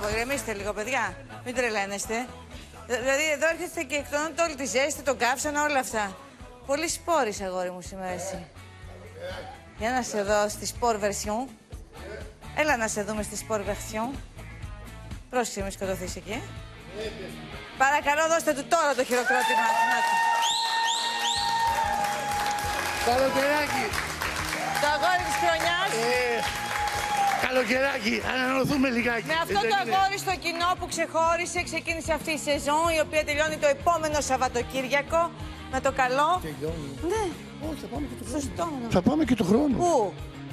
Μπράβο, ηρεμήστε λίγο, παιδιά. Μην τρελαίνεστε. Δηλαδή, εδώ έρχεστε και εκτονώνετε όλη τη ζέστη, τον καύσανα, όλα αυτά. Πολύ σπόρης, αγόρι μου, σήμερα εσύ. Για να σε δω στη sport version. Έλα να σε δούμε στη sport version. Πρόσεχε, μην σκοτωθείς εκεί. ε. Παρακαλώ, δώστε του τώρα το χειροκρότημα. Να του. Καλοκαιράκι. Το αγόρι της χρονιάς. Ε, καλοκαιράκι, ανανωθούμε λιγάκι. Με αυτό Δεν το είναι. αγόρι στο κοινό που ξεχώρισε, ξεκίνησε αυτή η σεζόν, η οποία τελειώνει το επόμενο Σαββατοκύριακο. Με το καλό. Τελειώνει. Ναι, Όχι, θα πάμε και το χρόνο. σωστό. Θα πάμε και το χρόνο. Πού,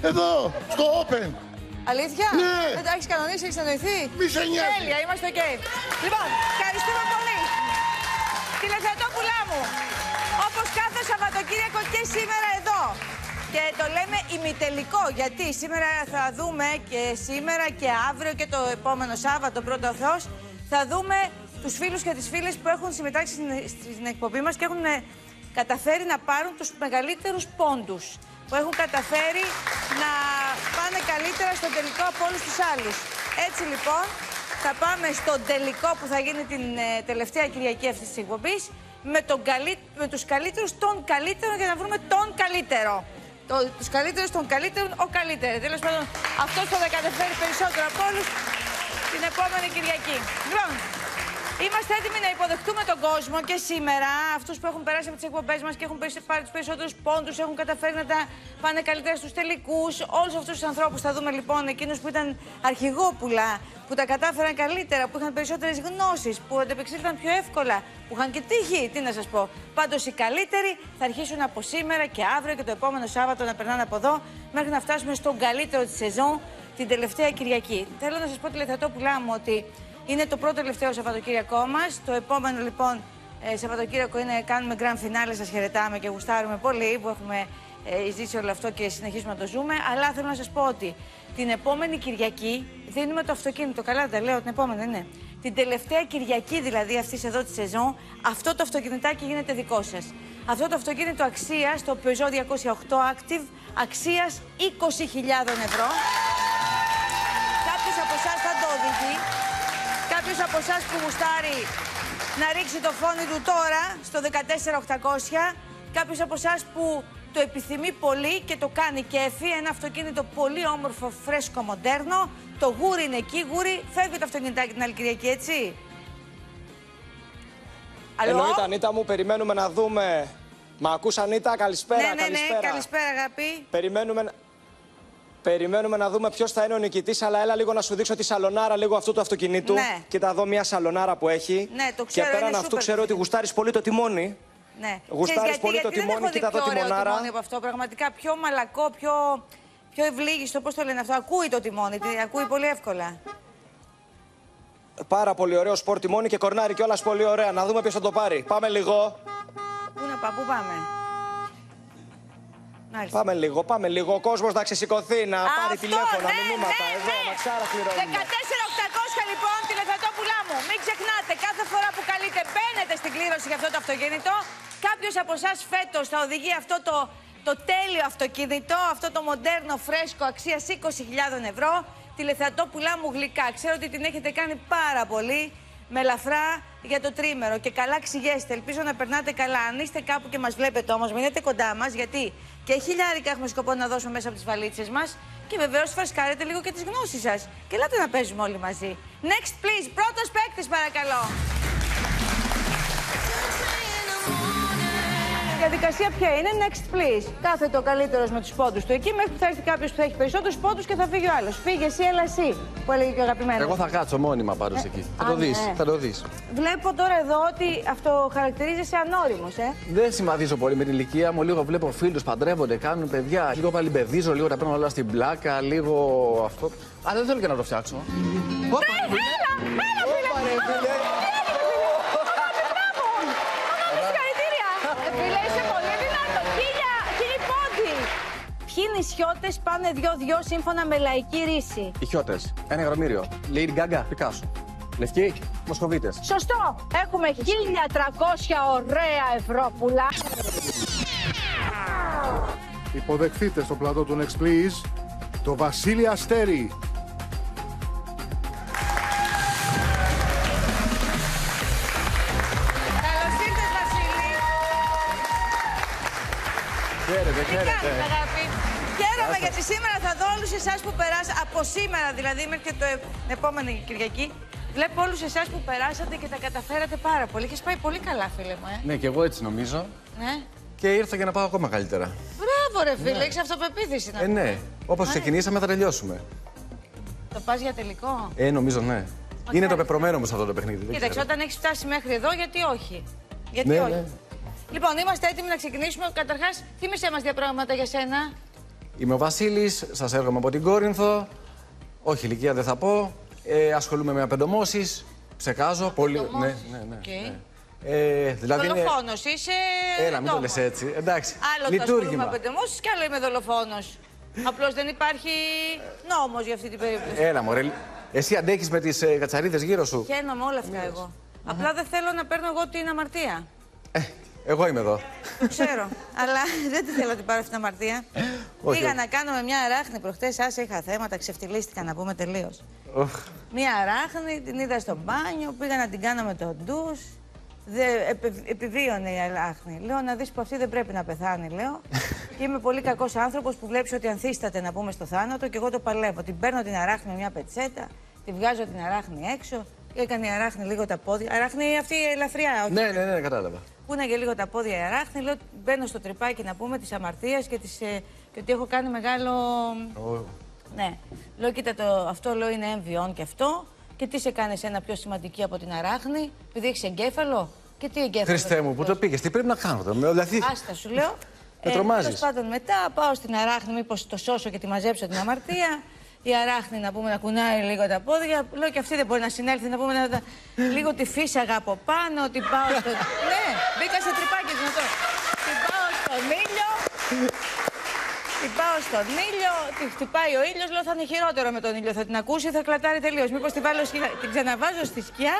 Εδώ, στο Open. αλήθεια; Ναι. Δεν τα έχεις κανονίσει, έχεις συνεννοηθεί; Μη σε νοιάζει. Τέλεια, είμαστε οκ. Λοιπόν, ευχαριστούμε πολύ. Τηλεθεατόπουλά μου, όπως κάθε Σαββατοκύριακο και σήμερα εδώ. Και το λέμε ημιτελικό, γιατί σήμερα θα δούμε και σήμερα και αύριο και το επόμενο Σάββατο, πρώτο ο Θεός, θα δούμε τους φίλους και τις φίλες που έχουν συμμετάξει στην- στην εκπομπή μας και έχουν ε, καταφέρει να πάρουν τους μεγαλύτερους πόντους. Που έχουν καταφέρει να πάνε καλύτερα στο τελικό από όλους τους άλλους. Έτσι λοιπόν, θα πάμε στον τελικό που θα γίνει την ε, τελευταία Κυριακή αυτής της εκπομπής με, τον καλύ... με τους καλύτερους των καλύτερων για να βρούμε τον καλύτερο. Το, τους καλύτερους των καλύτερων, ο καλύτερος. Τέλος πάντων, αυτός που θα καταφέρει περισσότερο από όλους την επόμενη Κυριακή. Λοιπόν, Είμαστε έτοιμοι να υποδεχτούμε τον κόσμο και σήμερα. Αυτούς που έχουν περάσει από τις εκπομπές μας και έχουν περισ- πάρει τους περισσότερους πόντους, έχουν καταφέρει να τα πάνε καλύτερα στους τελικούς. Όλους αυτούς τους ανθρώπους θα δούμε λοιπόν, εκείνους που ήταν αρχηγόπουλα, που τα κατάφεραν καλύτερα, που είχαν περισσότερες γνώσεις, που αντεπεξήλθαν πιο εύκολα, που είχαν και τύχη. Τι να σας πω. Πάντως οι καλύτεροι θα αρχίσουν από σήμερα και αύριο και το επόμενο Σάββατο να περνάνε από εδώ, μέχρι να φτάσουμε στον καλύτερο της σεζόν την τελευταία Κυριακή. Θέλω να σας πω, τηλεθεατόπουλά μου, ότι είναι το πρώτο τελευταίο Σαββατοκύριακό μας. Το επόμενο λοιπόν ε, Σαββατοκύριακο είναι κάνουμε grand finale. Σας χαιρετάμε και γουστάρουμε πολύ που έχουμε ε, ζήσει όλο αυτό και συνεχίζουμε να το ζούμε. Αλλά θέλω να σας πω ότι την επόμενη Κυριακή δίνουμε το αυτοκίνητο. Καλά, τα λέω την επόμενη, είναι. Την τελευταία Κυριακή δηλαδή αυτής εδώ της σεζόν, αυτό το αυτοκινητάκι γίνεται δικό σας. Αυτό το αυτοκίνητο αξίας, το Peugeot 208 Active, αξίας 20.000 ευρώ. Κάποιος από εσάς θα το οδηγεί. Κάποιος από εσάς που γουστάρει να ρίξει το φόνι του τώρα στο 14800. Κάποιος από εσάς που το επιθυμεί πολύ και το κάνει κέφι. Ένα αυτοκίνητο πολύ όμορφο, φρέσκο, μοντέρνο. Το γούρι είναι εκεί. Γούρι, φεύγει το αυτοκινητάκι την άλλη Κυριακή, έτσι; Αλλό; Εννοείται, Ανίτα μου, περιμένουμε να δούμε. Μα ακούς, Ανίτα, καλησπέρα, ναι, ναι, ναι, καλησπέρα. καλησπέρα, αγάπη. Περιμένουμε, να- περιμένουμε να δούμε ποιος θα είναι ο νικητής, αλλά έλα λίγο να σου δείξω τη σαλονάρα λίγο αυτού του αυτοκινήτου. Ναι. Κοίτα εδώ μια σαλονάρα που έχει. Ναι, το ξέρω, Και πέραν είναι αυτού super ξέρω ότι beautiful. γουστάρεις πολύ το τιμόνι. Ναι. Γουστάρεις Ξέρεις πολύ το γιατί τιμόνι, δεν έχω κοίτα δει εδώ πιο ωραίο τιμονάρα. τιμόνι από αυτό. Πραγματικά πιο μαλακό, πιο, πιο ευλίγιστο. Πώς το λένε αυτό. Ακούει το τιμόνι. τι- Ακούει πολύ εύκολα. Πάρα πολύ ωραίο σπορ τιμόνι και κορνάρι κιόλας πολύ ωραία. Να δούμε ποιος θα το πάρει. Πάμε λίγο. Πού να πάμε, πού πάμε. Μάλιστα. Πάμε λίγο, πάμε λίγο. Ο κόσμος να ξεσηκωθεί, να πάρει Αυτό, τηλέφωνα, ναι, μηνύματα. ναι, εδώ, ναι. μαξάρα πληρώνουμε. 14800 λοιπόν, τηλεθεατόπουλά μου. Μην ξεχνάτε, κάθε φορά που καλείτε μπαίνετε στην κλήρωση για αυτό το αυτοκίνητο. Κάποιος από εσάς φέτος θα οδηγεί αυτό το, το τέλειο αυτοκίνητο, αυτό το μοντέρνο φρέσκο αξίας 20.000 ευρώ. Τηλεθεατόπουλά μου γλυκά. Ξέρω ότι την έχετε κάνει πάρα πολύ με ελαφρά για το τρίμερο και καλά ξηγέστε. Ελπίζω να περνάτε καλά. Αν είστε κάπου και μας βλέπετε όμως, μείνετε κοντά μας γιατί και χιλιάρικα έχουμε σκοπό να δώσουμε μέσα από τις βαλίτσες μας και βεβαίως φρασκάρετε λίγο και τις γνώσεις σας. Και ελάτε να παίζουμε όλοι μαζί. Next, please. Πρώτος παίκτης, παρακαλώ. Διαδικασία ποια είναι, next please. Κάθεται ο καλύτερος με τους πόντους του εκεί, μέχρι που θα έρθει κάποιος που θα έχει περισσότερους πόντους και θα φύγει ο άλλος. Φύγε εσύ, έλα εσύ, που έλεγε και ο αγαπημένος. Εγώ θα κάτσω μόνιμα πάντως εκεί. Θα α, το δεις, ναι. θα το δεις. Βλέπω τώρα εδώ ότι αυτό χαρακτηρίζεσαι ανώριμος, ε. Δεν συμβαδίζω πολύ με την ηλικία μου. Λίγο βλέπω φίλους παντρεύονται, κάνουν παιδιά. Λίγο παλιμπεδίζω, λίγο τα παίρνω όλα στην πλάκα, λίγο αυτό. Αλλά δεν θέλω και να το φτιάξω. Όπα, ρε φίλε. Όπα, ρε φίλε. Συγχαρητήρια! Φίλε, είσαι πολύ δυνατό. Χίλια, χίλιοι πόντι. Ποιοι νησιώτες πάνε δυο-δυο σύμφωνα με λαϊκή ρίση; Οι χιώτες. Ένα εκατομμύριο. Lady Gaga, Πικάσο. Λευκή, Μοσχοβίτες. Σωστό! Έχουμε 1300 ωραία ευρώ πουλά. Υποδεχτείτε στο πλατό του Next Please το Βασίλη Αστέρη. Καλώς ήρθες, Βασίλη. Χαίρετε, Τι κάνεις, αγάπη. Χαίρομαι γιατί σήμερα θα δω όλους εσάς που περάσατε. Από σήμερα δηλαδή μέχρι και το ε- την επόμενη Κυριακή. Βλέπω όλους εσάς που περάσατε και τα καταφέρατε πάρα πολύ. Έχεις πάει πολύ καλά, φίλε μου, ε. Ναι, και εγώ έτσι νομίζω. Ναι. Και ήρθα για να πάω ακόμα καλύτερα. Μπράβο, ρε φίλε, έχεις αυτοπεποίθηση να Ε, ναι. Όπως Μάλιστα. ξεκινήσαμε, θα τελειώσουμε. Το πας για τελικό; Ε, νομίζω ναι. Είναι το πεπρωμένο μου σε αυτό το παιχνίδι. δεν Κοίταξε, ξέρω. όταν έχεις φτάσει μέχρι εδώ, γιατί όχι; Γιατί Ναι, όχι; ναι. Λοιπόν, είμαστε έτοιμοι να ξεκινήσουμε. Καταρχάς, θύμισε μας δύο πράγματα για σένα. Είμαι ο Βασίλης, σας έρχομαι από την Κόρινθο. Όχι, ηλικία δεν θα πω. Ε, ασχολούμαι με απεντομώσεις. Ψεκάζω. Πολύ. Ναι, ναι, ναι. Οκ. ναι. Ε, δηλαδή είναι. Δολοφόνος είσαι. Έλα, μην το τόμος. λες έτσι. Εντάξει. Άλλο το ασχολούμαι Λειτουργήμα. με απεντομώσεις και άλλο είμαι δολοφόνος. Απλώς δεν υπάρχει νόμος για αυτή την περίπτωση. Έλα, μωρέ. Εσύ αντέχεις με τις ε, κατσαρίδες γύρω σου. Χαίρομαι όλα αυτά εγώ. Απλά δεν θέλω να παίρνω εγώ την αμαρτία. Ε, εγώ είμαι εδώ. Το ξέρω. Αλλά δεν τη θέλω να την πάρω αυτήν την αμαρτία. Όχι, Πήγα όχι. να κάνω με μια αράχνη προχτές. Άσε είχα θέματα, ξεφτυλίστηκα να πούμε τελείως. Οχ. Μια αράχνη, την είδα στο μπάνιο, πήγα να την κάνω με το ντους. Δε, επι- επιβίωνε η αράχνη. Λέω να δεις που αυτή δεν πρέπει να πεθάνει, λέω. και είμαι πολύ κακός άνθρωπος που βλέπεις ότι ανθίσταται να πούμε στο θάνατο και εγώ το παλεύω. Την παίρνω την αράχνη με μια πετσέτα, τη βγάζω την αράχνη έξω. Έκανε η αράχνη λίγο τα πόδια. Αράχνη αυτή η ελαφριά, όχι. Ναι, ναι, ναι, κατάλαβα. Πούναγε λίγο τα πόδια η αράχνη. Λέω, μπαίνω στο τρυπάκι να πούμε της αμαρτίας και, της, ε, και ότι έχω κάνει μεγάλο. Ω, Ναι. Λέω, κοίτα, το, αυτό λέω είναι έμβιον και αυτό. Και τι σε κάνεις ένα πιο σημαντική από την αράχνη, επειδή έχεις εγκέφαλο; Και τι εγκέφαλο. Χριστέ μου, πού το πήγες, τι πρέπει να κάνω τώρα. Δηλαδή. Άστα σου λέω. Με τρομάζεις. τέλος πάντων, μετά πάω στην αράχνη, μήπως το σώσω και τη μαζέψω την αμαρτία. Η αράχνη να πούμε να κουνάει λίγο τα πόδια. Λέω και αυτή δεν μπορεί να συνέλθει να πούμε να. τα- λίγο τη φύσαγα από πάνω, την πάω στο. ναι, μπήκα σε τρυπάκι δυνατό. Την πάω στον ήλιο. Την πάω στον ήλιο, τη χτυπάει ο ήλιος. Λέω θα είναι χειρότερο με τον ήλιο. Θα την ακούσει, θα κλατάρει τελείως. Μήπως τη βάλω σκιά. Την ξαναβάζω στη σκιά.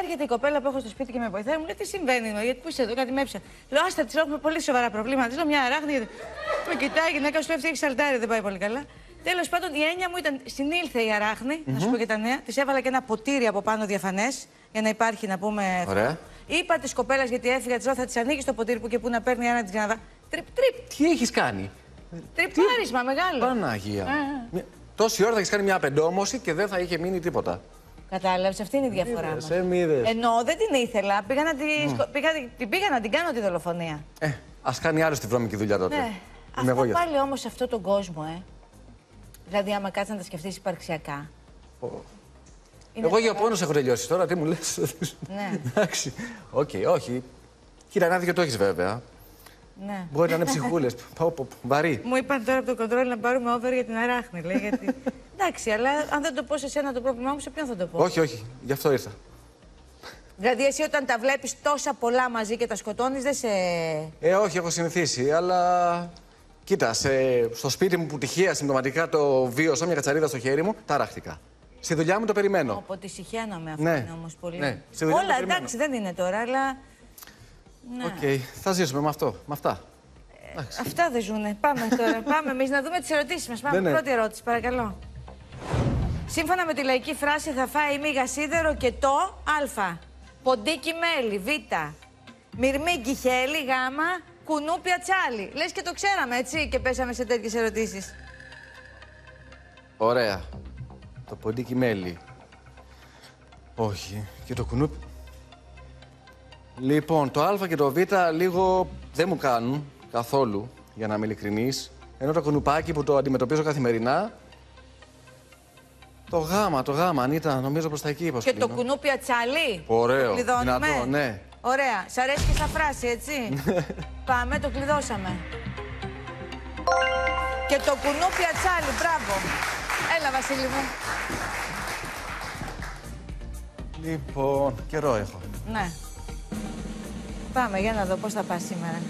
Έρχεται η κοπέλα που έχω στο σπίτι και με βοηθάει. Μου λέει τι συμβαίνει, Νο, γιατί πού είσαι εδώ, κάτι με έψα. Λέω άστα, της έχουμε πολύ σοβαρά προβλήματα. Της λέω μια αράχνη. Με κοιτάει η γυναίκα σου λέει αυτή έχει σαλτάρι, δεν πάει πολύ καλά. Τέλος πάντων, η έννοια μου ήταν συνήλθε η αράχνη, να σου πω και τα νέα. Της έβαλα και ένα ποτήρι από πάνω διαφανές για να υπάρχει να πούμε. Ωραία. Είπα της κοπέλας γιατί έφυγα, της λέω θα της ανοίγεις το ποτήρι που και που να παίρνει ένα της ξαναδά. Τρυπ, τρυπ, Τι έχεις κάνει; τρυπάρισμα μεγάλο. Παναγία. Ε, Μια- Τόση ώρα θα έχεις κάνει μια απεντόμωση και δεν θα είχε μείνει τίποτα. Κατάλαβες, αυτή είναι η διαφορά Είδες, μας. ε, μη είδες. Ενώ δεν την ήθελα, πήγα να, τη... σκο- πήγα... την πήγα να την κάνω τη δολοφονία. Ε, ας κάνει άλλο τη βρώμικη δουλειά τότε. Ναι. Είμαι εγώ Αυτό γι' αυτό. πάλι όμως σε αυτόν τον κόσμο, ε. Δηλαδή, άμα κάτσεις να τα σκεφτείς υπαρξιακά. Είναι Εγώ για φοβερό. πόνο έχω τελειώσει τώρα, τι μου λες. Ναι. Εντάξει. Οκ, όχι. Κοίτα, ένα δίκιο το έχεις βέβαια. Ναι. Μπορεί να είναι ψυχούλες. Βαρύ. Μου είπαν τώρα από το κοντρόλ να πάρουμε over για την αράχνη, λέει. Γιατί... Εντάξει, αλλά αν δεν το πω σε σένα το πρόβλημά μου, σε ποιον θα το πω; Όχι, όχι, γι' αυτό ήρθα. Δηλαδή, εσύ όταν τα βλέπεις τόσα πολλά μαζί και τα σκοτώνεις, δεν σε. Ε, όχι, έχω συνηθίσει, αλλά. Κοίτα, σε- στο σπίτι μου που τυχαία συμπτωματικά το βίωσα, μια κατσαρίδα στο χέρι μου, ταράχτηκα. Στη δουλειά μου το περιμένω. Από τη συχαίνομαι αυτό Ναι. είναι όμως πολύ. Ναι. Στη δουλειά Όλα το περιμένω. εντάξει, δεν είναι τώρα, αλλά. Ναι. Οκ, θα ζήσουμε με αυτό, με αυτά. Αυτά δεν ζουνε. Πάμε τώρα. Πάμε εμείς να δούμε τις ερωτήσεις μας. Πάμε. Ναι, ναι. Πρώτη ερώτηση, παρακαλώ. Σύμφωνα με τη λαϊκή φράση, θα φάει μίγα σίδερο και το Α. Ποντίκι μέλι, Β. Μυρμήγκι χέλι, Γ. Κουνούπια τσάλι. Λες και το ξέραμε, έτσι, και πέσαμε σε τέτοιες ερωτήσεις. Ωραία. Το ποντίκι μέλι. Όχι. Και το κουνούπι; Λοιπόν, το Α και το Β λίγο δεν μου κάνουν καθόλου, για να είμαι ειλικρινής. Ενώ το κουνουπάκι που το αντιμετωπίζω καθημερινά. Το γάμα, το γάμα, Ανίτα, νομίζω προς τα εκεί Και υποσκήνω. το κουνούπι ατσάλι. Ωραίο, Το κλειδώνουμε. δυνατό, ναι. Ωραία. Σ' αρέσει και σαν φράση, έτσι; Πάμε, το κλειδώσαμε. Και το κουνούπι ατσάλι, μπράβο. Έλα, Βασίλη μου. Λοιπόν, καιρό έχω. Ναι. Πάμε, για να δω πώς θα πας σήμερα.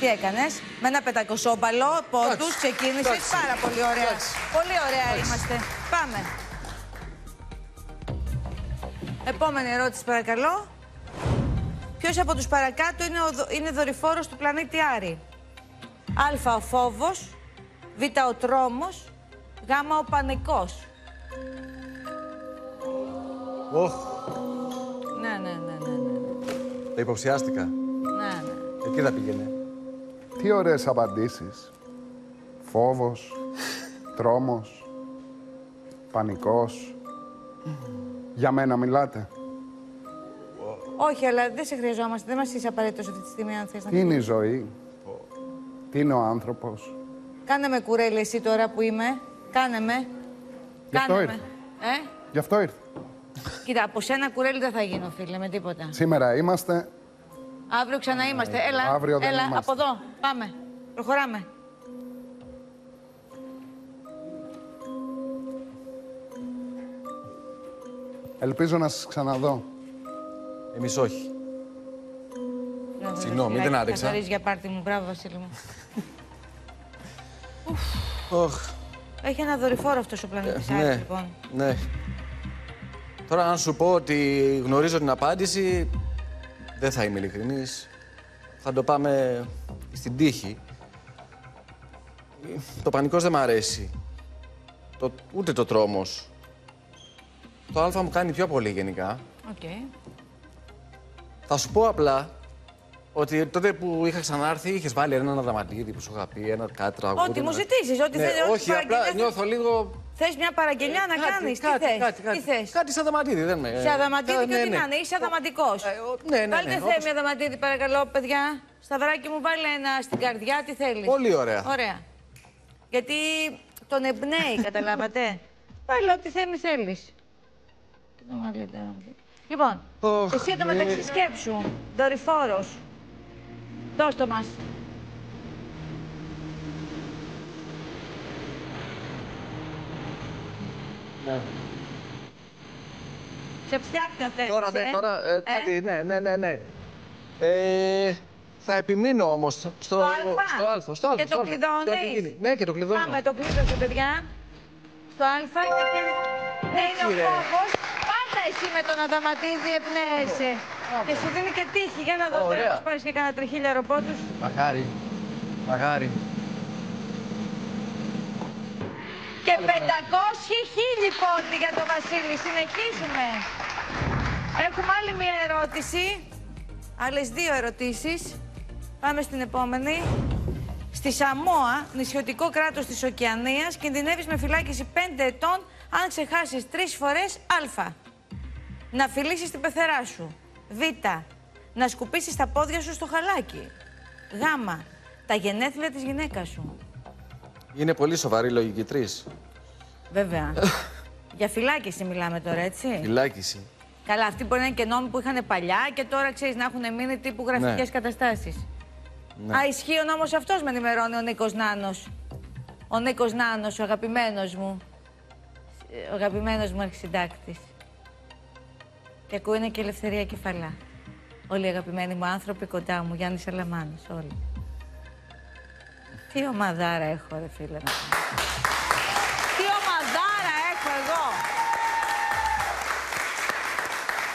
Τι έκανες, με ένα πεντακοσόμπαλο, πόντους, Εντάξει, ξεκίνησες, εντάξει. πάρα πολύ ωραία. Εντάξει. Πολύ ωραία είμαστε. Πάμε. Επόμενη ερώτηση, παρακαλώ. Ποιος από τους παρακάτω είναι, ο, δο- είναι δορυφόρος του πλανήτη Άρη; Α, ο φόβος. Β, ο τρόμος. Γ, ο πανικός. Οχ, Ναι, ναι, ναι, ναι, ναι. τα υποψιάστηκα. ναι, ναι. Εκεί θα πήγαινε. Τι ωραίες απαντήσεις. Φόβος, τρόμος, πανικός. Για μένα μιλάτε. Όχι, αλλά δεν σε χρειαζόμαστε. Δεν μας είσαι απαραίτητος αυτή τη στιγμή, αν θες να Τι είναι η ζωή; Τι είναι ο άνθρωπος; Κάνε με κουρέλι εσύ τώρα που είμαι. Κάνε με. Γι' αυτό Κάνε με. ήρθα. Ε; Γι' αυτό ήρθα. Κοίτα, από σένα κουρέλι δεν θα γίνω, φίλε, με τίποτα. Σήμερα είμαστε. Αύριο ξανά είμαστε. Έλα, αύριο δεν έλα, είμαστε. από εδώ. Πάμε. Προχωράμε. Ελπίζω να σας ξαναδώ. Εμείς όχι. Μπράβο, Συγγνώμη, ρε, δεν φιλάκι, άντεξα. καθαρίζεις για πάρτι μου. Μπράβο, Βασίλη μου. Οχ, Έχει ένα δορυφόρο αυτός ο πλανήτης ναι, λοιπόν. ναι. Τώρα, αν σου πω ότι γνωρίζω την απάντηση, δεν θα είμαι ειλικρινής. Θα το πάμε στην τύχη. Το πανικός δεν μ' αρέσει. Το, ούτε το τρόμος. Το α μου κάνει πιο πολύ γενικά. Οκ. Θα σου πω απλά ότι τότε που είχα ξανάρθει, είχες βάλει ένα δραματίδι που σου είχα πει, ένα κάτι τραγούδι. Ό,τι μου ένα- ζητήσεις, ό,τι Ναι, θέλεις. ό,τι όχι, απλά παραγγελιάς νιώθω λίγο. Θες μια παραγγελιά να Κάτι, κάνεις, κάτι, τι θες, κάτι, κάτι. τι θες. Κάτι σαν δαματίδι, δεν με. Σε αδαμαντίδι Ε, και ναι, ό,τι ναι. να είναι, είσαι αδαματικός. Ε, ο- ναι, ναι, ναι, Βάλτε όπως- θέμη αδαμαντίδι παρακαλώ, παιδιά. Σταυράκι μου βάλε ένα στην καρδιά, τι θέλεις. Πολύ ωραία. Ωραία. Γιατί τον εμπνέει, καταλάβατε. Βάλε ό,τι θέμη θέλεις. Τι το βάλε τώρα. Λοιπόν, Ωχ, εσύ το ναι. μεταξύ σκέψου, δορυφόρος. Δώσ' το μας. Σε φτιάχνει αυτές. Τώρα, ναι, ε. τώρα. ε, κάτι, ναι, ναι, ναι, ναι. Ε, θα επιμείνω όμως στο, στο, Το στο Α. Α. Στο Α. Και στο το Α. κλειδώνεις; Το έχει γίνει. Ναι, και το κλειδώνω. Πάμε, το κλείδωσε, παιδιά. Στο Α και ναι, είναι ο ρε. φόβος. Πάντα εσύ με τον Αδαματίδη εμπνέεσαι. Και σου δίνει και τύχη. Για να δω τώρα Ωραία. πώς πάρεις και κάνα τριχίλιαρο πόντους. Μαγάρι. Μαγάρι. Και 500 χίλιοι πόντι για τον Βασίλη. Συνεχίζουμε. Έχουμε άλλη μία ερώτηση. Άλλες δύο ερωτήσεις. Πάμε στην επόμενη. Στη Σαμόα, νησιωτικό κράτος της Οκεανίας, κινδυνεύεις με φυλάκιση 5 ετών αν ξεχάσεις τρεις φορές Α. Να φιλήσεις την πεθερά σου. Β. Να σκουπίσεις τα πόδια σου στο χαλάκι. Γ. Τα γενέθλια της γυναίκας σου. Είναι πολύ σοβαρή η λογική τρεις. Βέβαια. Για φυλάκιση μιλάμε τώρα, έτσι. Φυλάκιση. Καλά, αυτοί μπορεί να είναι και νόμοι που είχαν παλιά και τώρα ξέρεις να έχουν μείνει τύπου γραφικές Ναι. καταστάσεις. Ναι. Α, ισχύει ο νόμος αυτός, με ενημερώνει ο Νίκος Νάνος. Ο Νίκος Νάνος, ο αγαπημένος μου. Ο αγαπημένος μου αρχισυντάκτης. Και ακούει είναι και ελευθερία κεφαλά. Όλοι οι αγαπημένοι μου άνθρωποι κοντά μου, Γιάννης Αλαμάνος, όλοι. Τι ομαδάρα έχω, ρε φίλε. να πούμε. Τι ομαδάρα έχω εγώ.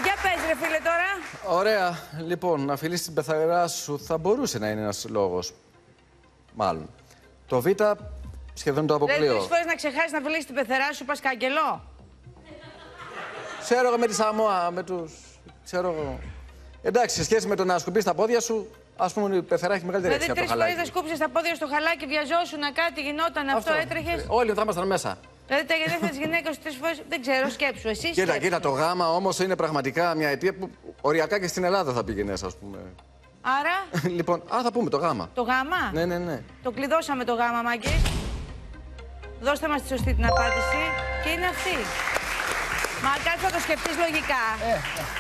Για πες ρε φίλε τώρα. Ωραία. Λοιπόν, να φιλήσει την πεθαρά σου θα μπορούσε να είναι ένας λόγος. Μάλλον. Το Β σχεδόν το Δηλαδή αποκλείω. τρεις φορές να ξεχάσεις να φιλήσεις την πεθερά σου, πας καγκελό. Ξέρω εγώ με τη Σαμόα, με του. Ξέρω εγώ. Εντάξει, σε σχέση με το να σκουπίσεις τα πόδια σου, ας πούμε η πεθερά έχει μεγαλύτερη Δηλαδή αξία από τρεις το φορές χαλάκι. να σκούψεις τα πόδια στο χαλάκι, βιαζόσουν να κάτι, γινόταν αυτό, έτρεχες; Όλοι θα ήμασταν μέσα. Δηλαδή τα γενέθλια τη γυναίκα τρεις φορές δεν ξέρω, σκέψου. Εσύ Κοίτα, σκέψου. κοίτα, το γάμα όμως είναι πραγματικά μια αιτία που οριακά και στην Ελλάδα θα πήγαινες, ας πούμε. Άρα; Λοιπόν, άρα θα πούμε το γάμα. το γάμα; Ναι, ναι, ναι. Το κλειδώσαμε το γάμα, μάγκες. Δώστε μας τη σωστή την απάντηση. Και είναι αυτή. Μα κάτι θα το σκεφτείς λογικά.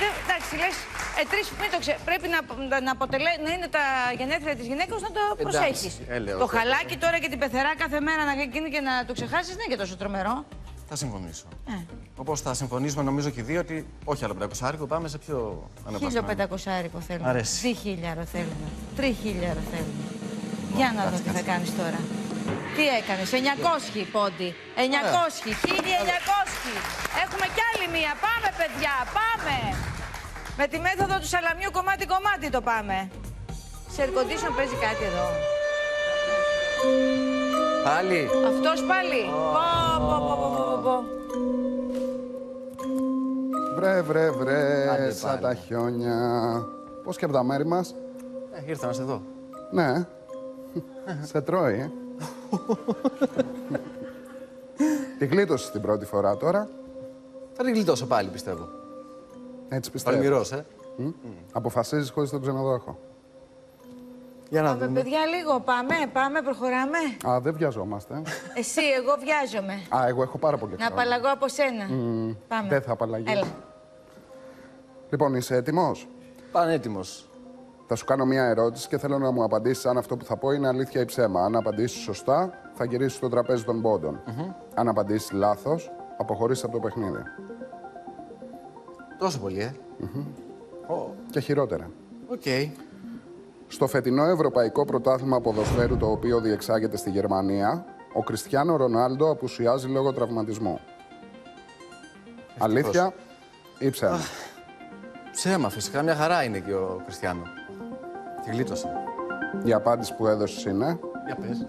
Δεν, εντάξει, λες, ε, τρεις, μην το ξε... Πρέπει να, να, να, αποτελέ... να είναι τα γενέθλια της γυναίκας να το Εντάξει, προσέχεις. έλεος, το ε, χαλάκι τώρα και την πεθερά κάθε μέρα να γίνει και να το ξεχάσεις δεν είναι και τόσο τρομερό. Θα συμφωνήσω. Ε. Όπως θα συμφωνήσουμε νομίζω και οι δύο ότι όχι άλλο πεντακοσάρικο, πάμε σε πιο ανεβασμένο. 1500 άρικο θέλουμε. Αρέσει. 2000 θέλουμε. 3000 θέλουμε. Για να δω τι θα κάνεις τώρα. Τι έκανες, 900 πόντι. 900, 1900. Έχουμε κι άλλη μία. Πάμε, παιδιά, πάμε. Με τη μέθοδο του σαλαμιού κομμάτι-κομμάτι το πάμε. Σε air condition παίζει κάτι εδώ. Πάλι. Αυτός πάλι. Πω, πω, πω, πω, πω, πω, πω. Βρε, βρε, βρε, Άντε σαν πάλι. τα χιόνια. Πώς και από τα μέρη μας. Ε, ήρθα να σε δω. Ναι. Σε τρώει, ε. Τη γλίτωσε την πρώτη φορά τώρα. Θα την γλιτώσω πάλι, πιστεύω. Έτσι πιστεύω. Τολμηρός, ε. Μμ. Αποφασίζεις χωρίς τον ξενοδόχο. Για να Πάμε, δούμε. παιδιά, λίγο. Πάμε, πάμε, προχωράμε. Α, δεν βιαζόμαστε. Εσύ, εγώ βιάζομαι. Α, εγώ έχω πάρα πολύ Να χρόνο. απαλλαγώ από σένα. Πάμε. Δεν θα απαλλαγείς. Έλα. Λοιπόν, είσαι έτοιμος; Πανέτοιμος. Θα σου κάνω μια ερώτηση και θέλω να μου απαντήσεις αν αυτό που θα πω είναι αλήθεια ή ψέμα. Αν απαντήσεις σωστά, θα γυρίσεις στο τραπέζι των πόντων. Αν απαντήσεις λάθος, αποχωρήσεις από το παιχνίδι. Τόσο πολύ, ε. Και χειρότερα. Οκ. Στο φετινό Ευρωπαϊκό Πρωτάθλημα Ποδοσφαίρου, το οποίο διεξάγεται στη Γερμανία, ο Κριστιάνο Ρονάλντο απουσιάζει λόγω τραυματισμού. Αλήθεια ή ψέμα; Ψέμα, φυσικά. Μια χαρά είναι και ο Κριστιανό. Τη γλίτωσε. Η απάντηση που έδωσες είναι; Για πες.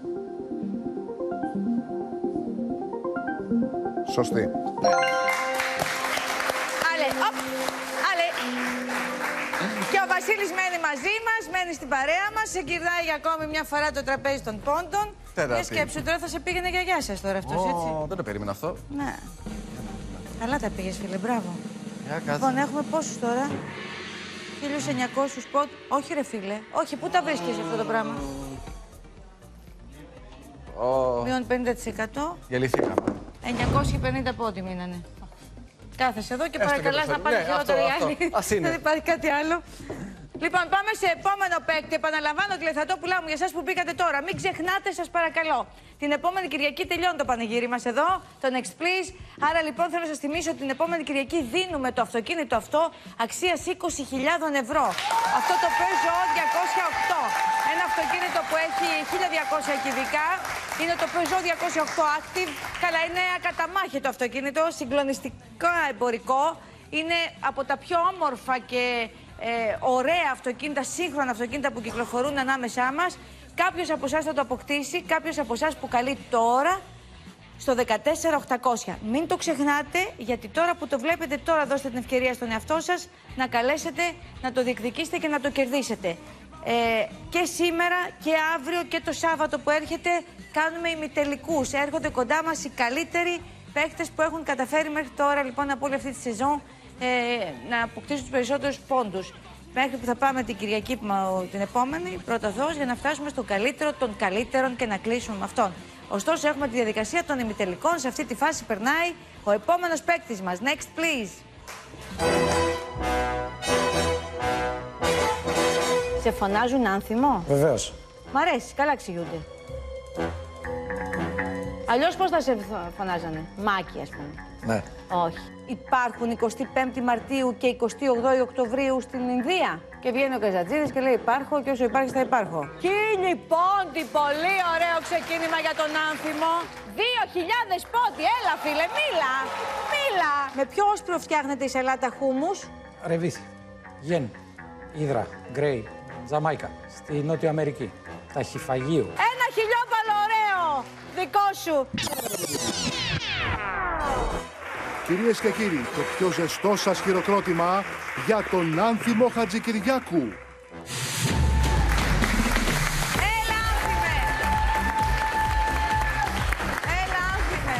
σωστή. Άλλε, οπ, άλλε. Και ο Βασίλης μένει μαζί μας, μένει στην παρέα μας, σε κυρνάει για ακόμη μια φορά το τραπέζι των πόντων. Τέταρτη. Και σκέψου τώρα θα σε πήγαινε για γεια σας τώρα αυτός, έτσι. Ω, δεν το περίμενα αυτό. Ναι. Καλά τα πήγες, φίλε, μπράβο. Για Λοιπόν, κάτσε. έχουμε πόσους τώρα; 1900 πόντ. Όχι, ρε φίλε. Όχι, πού τα βρίσκεις αυτό το πράγμα; Ω, Μείον 50%. Γεληθήκαμε. 950 πόντι μείνανε. Κάθεσαι εδώ και Έστω παρακαλάς και να το πάρει ναι, χειρότερα αυτό, οι αυτό. άλλοι. Ας είναι. Δεν υπάρχει κάτι άλλο. Λοιπόν, πάμε σε επόμενο παίκτη. Επαναλαμβάνω, τηλεθεατόπουλά μου για εσάς που μπήκατε τώρα. Μην ξεχνάτε, σας παρακαλώ. Την επόμενη Κυριακή τελειώνει το πανηγύρι μας εδώ, το Next Please. Άρα λοιπόν θέλω να σας θυμίσω ότι την επόμενη Κυριακή δίνουμε το αυτοκίνητο αυτό αξία 20.000 ευρώ. Αυτό το Peugeot 208. Ένα αυτοκίνητο που έχει 1200 κυβικά. Είναι το Peugeot 208 Active. Καλά, είναι ακαταμάχητο αυτοκίνητο, συγκλονιστικά εμπορικό. Είναι από τα πιο όμορφα και ε, ωραία αυτοκίνητα, σύγχρονα αυτοκίνητα που κυκλοφορούν ανάμεσά μας. Κάποιος από εσάς θα το αποκτήσει, κάποιος από εσάς που καλεί τώρα στο 14800. Μην το ξεχνάτε, γιατί τώρα που το βλέπετε, τώρα δώστε την ευκαιρία στον εαυτό σας να καλέσετε, να το διεκδικήσετε και να το κερδίσετε. Ε, και σήμερα και αύριο και το Σάββατο που έρχεται κάνουμε ημιτελικούς. Έρχονται κοντά μας οι καλύτεροι παίχτες που έχουν καταφέρει μέχρι τώρα λοιπόν από όλη αυτή τη σεζόν ε, να αποκτήσουν τους περισσότερους πόντους. Μέχρι που θα πάμε την Κυριακή που μα- την επόμενη, πρώτα δός, για να φτάσουμε στον καλύτερο των καλύτερων και να κλείσουμε με αυτόν. Ωστόσο, έχουμε τη διαδικασία των ημιτελικών. Σε αυτή τη φάση περνάει ο επόμενος παίκτης μας. Next, please. Σε φωνάζουν άνθιμο; Βεβαίως. Μ' αρέσει, καλά εξηγούνται. Αλλιώς πώς θα σε φω- φωνάζανε; Μάκη, ας πούμε. Ναι. Όχι. Υπάρχουν 25η Μαρτίου και 28η Οκτωβρίου στην Ινδία. Και βγαίνει ο Καζατζίδης και λέει υπάρχω και όσο υπάρχει θα υπάρχω. Και λοιπόν τι πολύ ωραίο ξεκίνημα για τον άνθιμο. 2.000 πόντι, έλα φίλε, μίλα, μίλα. Με ποιο όσπρο φτιάχνετε η σαλάτα χούμους; Ρεβίθι, Γεν, Ήδρα, Γκρέι, Τζαμάικα, στη Νότια Αμερική. Ταχυφαγείο. Ένα χιλιόπαλο ωραίο, δικό σου. Κυρίες και κύριοι, το πιο ζεστό σας χειροκρότημα για τον άνθιμο Χατζικυριάκου. Έλα, άνθιμε. Έλα, άνθιμε.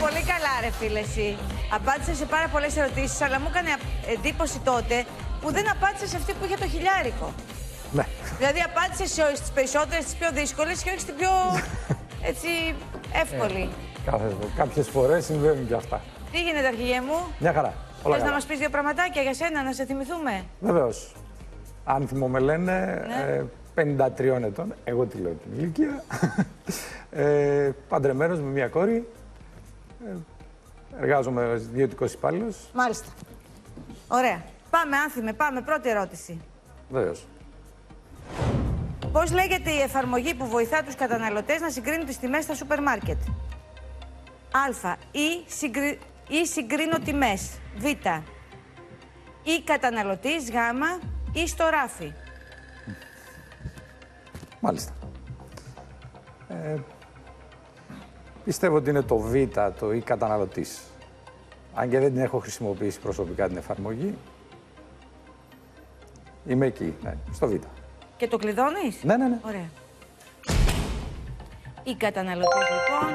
πολύ καλά, ρε φίλε, εσύ. Απάντησες σε πάρα πολλές ερωτήσεις, αλλά μου έκανε εντύπωση τότε που δεν απάντησες σε αυτή που είχε το χιλιάρικο. Ναι. Δηλαδή, απάντησε στι περισσότερες, τις πιο δύσκολες και όχι στην πιο έτσι, εύκολη. Κάθε, κάποιες φορές συμβαίνουν και αυτά. Τι γίνεται, αρχηγέ μου, Μια χαρά. Όλα Θες να καλά. μας πεις δύο πραγματάκια για σένα, να σε θυμηθούμε; Βεβαίως. Άνθιμο με λένε Ναι. ε, 53 ετών. Εγώ τη λέω την ηλικία. ε, παντρεμένος με μια κόρη. Ε, εργάζομαι ως ιδιωτικός υπάλληλος. Μάλιστα. Ωραία. Πάμε, άνθιμε, πάμε. Πρώτη ερώτηση. Βεβαίως. Πώς λέγεται η εφαρμογή που βοηθά τους καταναλωτές να συγκρίνουν τις τιμές στα σούπερ μάρκετ; Α. Ή, συγκρι... ή συγκρίνω τιμές. Β. Ή καταναλωτής. Γ. Ή στο ράφι. Μάλιστα. Ε, πιστεύω ότι είναι το Β, το ή καταναλωτής. Αν και δεν την έχω χρησιμοποιήσει προσωπικά την εφαρμογή. Είμαι εκεί, ναι, στο Β. Και το κλειδώνεις; Ναι, ναι, ναι. Ωραία. Ή καταναλωτή λοιπόν.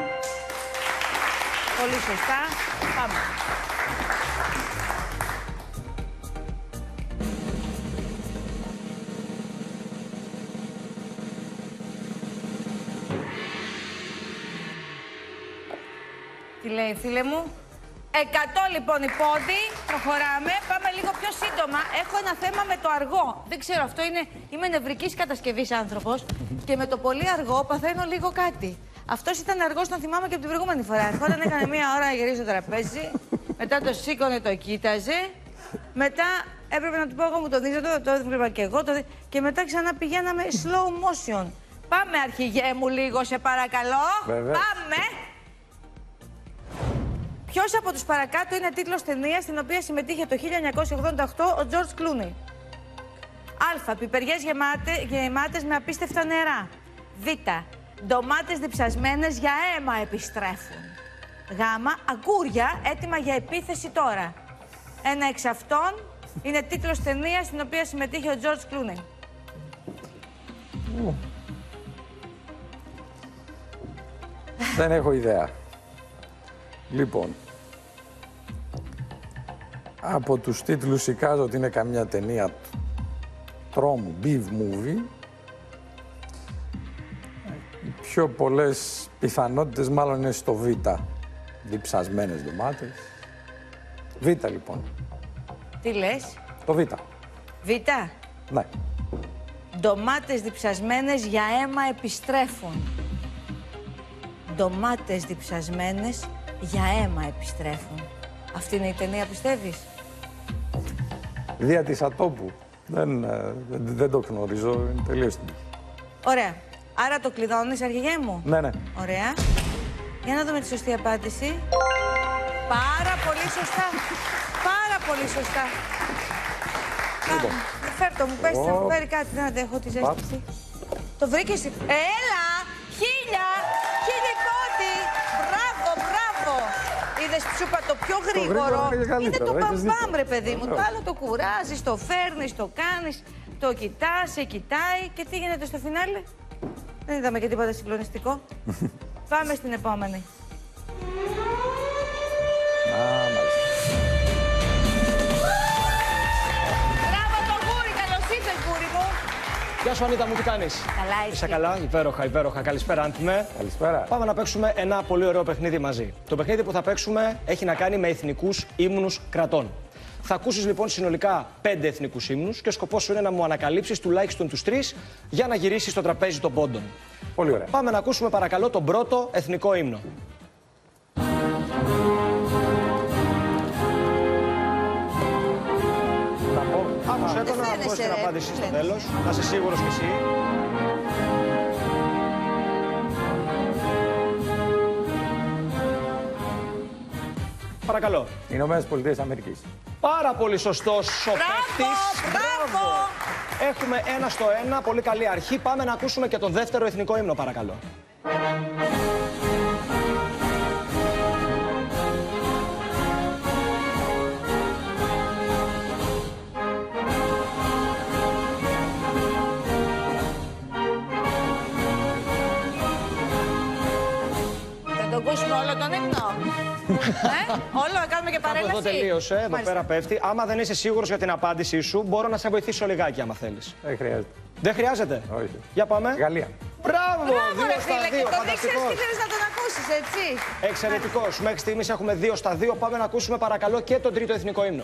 Πολύ σωστά. Πάμε. Τι λέει φίλε μου; 100 λοιπόν η πόντι. Προχωράμε. Πάμε λίγο πιο σύντομα. Έχω ένα θέμα με το αργό. Δεν ξέρω, αυτό είναι. Είμαι νευρικής κατασκευής άνθρωπος και με το πολύ αργό παθαίνω λίγο κάτι. Αυτός ήταν αργός, τον θυμάμαι και από την προηγούμενη φορά. Ερχόταν, έκανε μία ώρα να γυρίσει το τραπέζι. Μετά το σήκωνε, το κοίταζε. Μετά έπρεπε να του πω εγώ μου το δίνω, το, το έβλεπα και εγώ. Το, δι- και μετά ξανά πηγαίναμε slow motion. Πάμε αρχηγέ μου λίγο, σε παρακαλώ. Βεβαίως. Πάμε. Ποιος από τους παρακάτω είναι τίτλος ταινίας στην οποία συμμετείχε το 1988 ο George Clooney; Α. Πιπεριές γεμάτε, γεμάτες με απίστευτα νερά. Β. Ντομάτες διψασμένες για αίμα επιστρέφουν. Γ. Αγκούρια έτοιμα για επίθεση τώρα. Ένα εξ αυτών είναι τίτλος ταινίας στην οποία συμμετείχε ο George Clooney. Δεν έχω ιδέα. Λοιπόν, από τους τίτλους εικάζω ότι είναι καμιά ταινία τρόμου, beef movie. Οι πιο πολλές πιθανότητες μάλλον είναι στο Β. Διψασμένες ντομάτες. Β λοιπόν. Τι λες, Το Β. Β; Ναι. Ντομάτες διψασμένες για αίμα επιστρέφουν. Ντομάτες διψασμένες για αίμα επιστρέφουν. Αυτή είναι η ταινία, πιστεύεις; Δια της ατόπου. Δεν, ε, δεν, δεν το γνωρίζω. Είναι τελείως την τύχη. Ωραία. Άρα το κλειδώνεις, αρχηγέ μου; Ναι, ναι. Ωραία. Για να δούμε τη σωστή απάντηση. Πάρα πολύ σωστά. Πάρα πολύ σωστά. Πάμε. Φέρ το μου, πες Λοιπόν. Ω. μου, φέρει κάτι, δεν αντέχω τη Παπ. ζέστηση. Το βρήκες. Έλα! Χίλια! Είδες που σου είπα το πιο γρήγορο. γρήγορο είναι είναι καλύτερο, το έχεις μπαμπάμ, δίκιο. ρε παιδί μου. Το Βεβαίως. άλλο το κουράζεις, το φέρνεις, το κάνεις, το κοιτάς, σε κοιτάει. Και τι γίνεται στο φινάλε; Δεν είδαμε και τίποτα συγκλονιστικό. Πάμε στην επόμενη. Γεια σου, Ανίτα μου, τι κάνεις; Καλά είσαι. Είσαι καλά, υπέροχα, υπέροχα. Καλησπέρα, Άνθιμε. Καλησπέρα. Πάμε να παίξουμε ένα πολύ ωραίο παιχνίδι μαζί. Το παιχνίδι που θα παίξουμε έχει να κάνει με εθνικούς ύμνους κρατών. Θα ακούσεις λοιπόν συνολικά πέντε εθνικούς ύμνους και σκοπός σου είναι να μου ανακαλύψεις τουλάχιστον τους τρεις για να γυρίσεις στο τραπέζι των πόντων. Πολύ ωραία. Πάμε να ακούσουμε παρακαλώ τον πρώτο εθνικό ύμνο. Φαίνεσαι, δώσει την ρε. απάντησης στο Φαίνεσαι. τέλος. Να είσαι σίγουρος κι εσύ. Παρακαλώ. Ηνωμένες Πολιτείες Αμερικής. Πάρα πολύ σωστός ο παίκτης. μπράβο. Έχουμε ένα στο ένα. Πολύ καλή αρχή. Πάμε να ακούσουμε και τον δεύτερο εθνικό ύμνο, παρακαλώ. Ε, όλο, να κάνουμε και Κάπου παρέλαση. εδώ τελείωσε, εδώ Μάλιστα. πέρα πέφτει. Άμα δεν είσαι σίγουρος για την απάντησή σου, μπορώ να σε βοηθήσω λιγάκι άμα θέλεις. Δεν χρειάζεται. Δεν χρειάζεται; Όχι. Για πάμε. Γαλλία. Μπράβο! Μπράβο, Δύο ρε στα φίλε, και δύο. το ήξερες Φανταστικός. τι θέλεις να τον ακούσεις, έτσι. Εξαιρετικός. Μέχρι στιγμής έχουμε δύο στα δύο. Πάμε να ακούσουμε παρακαλώ και τον τρίτο εθνικό ύμνο.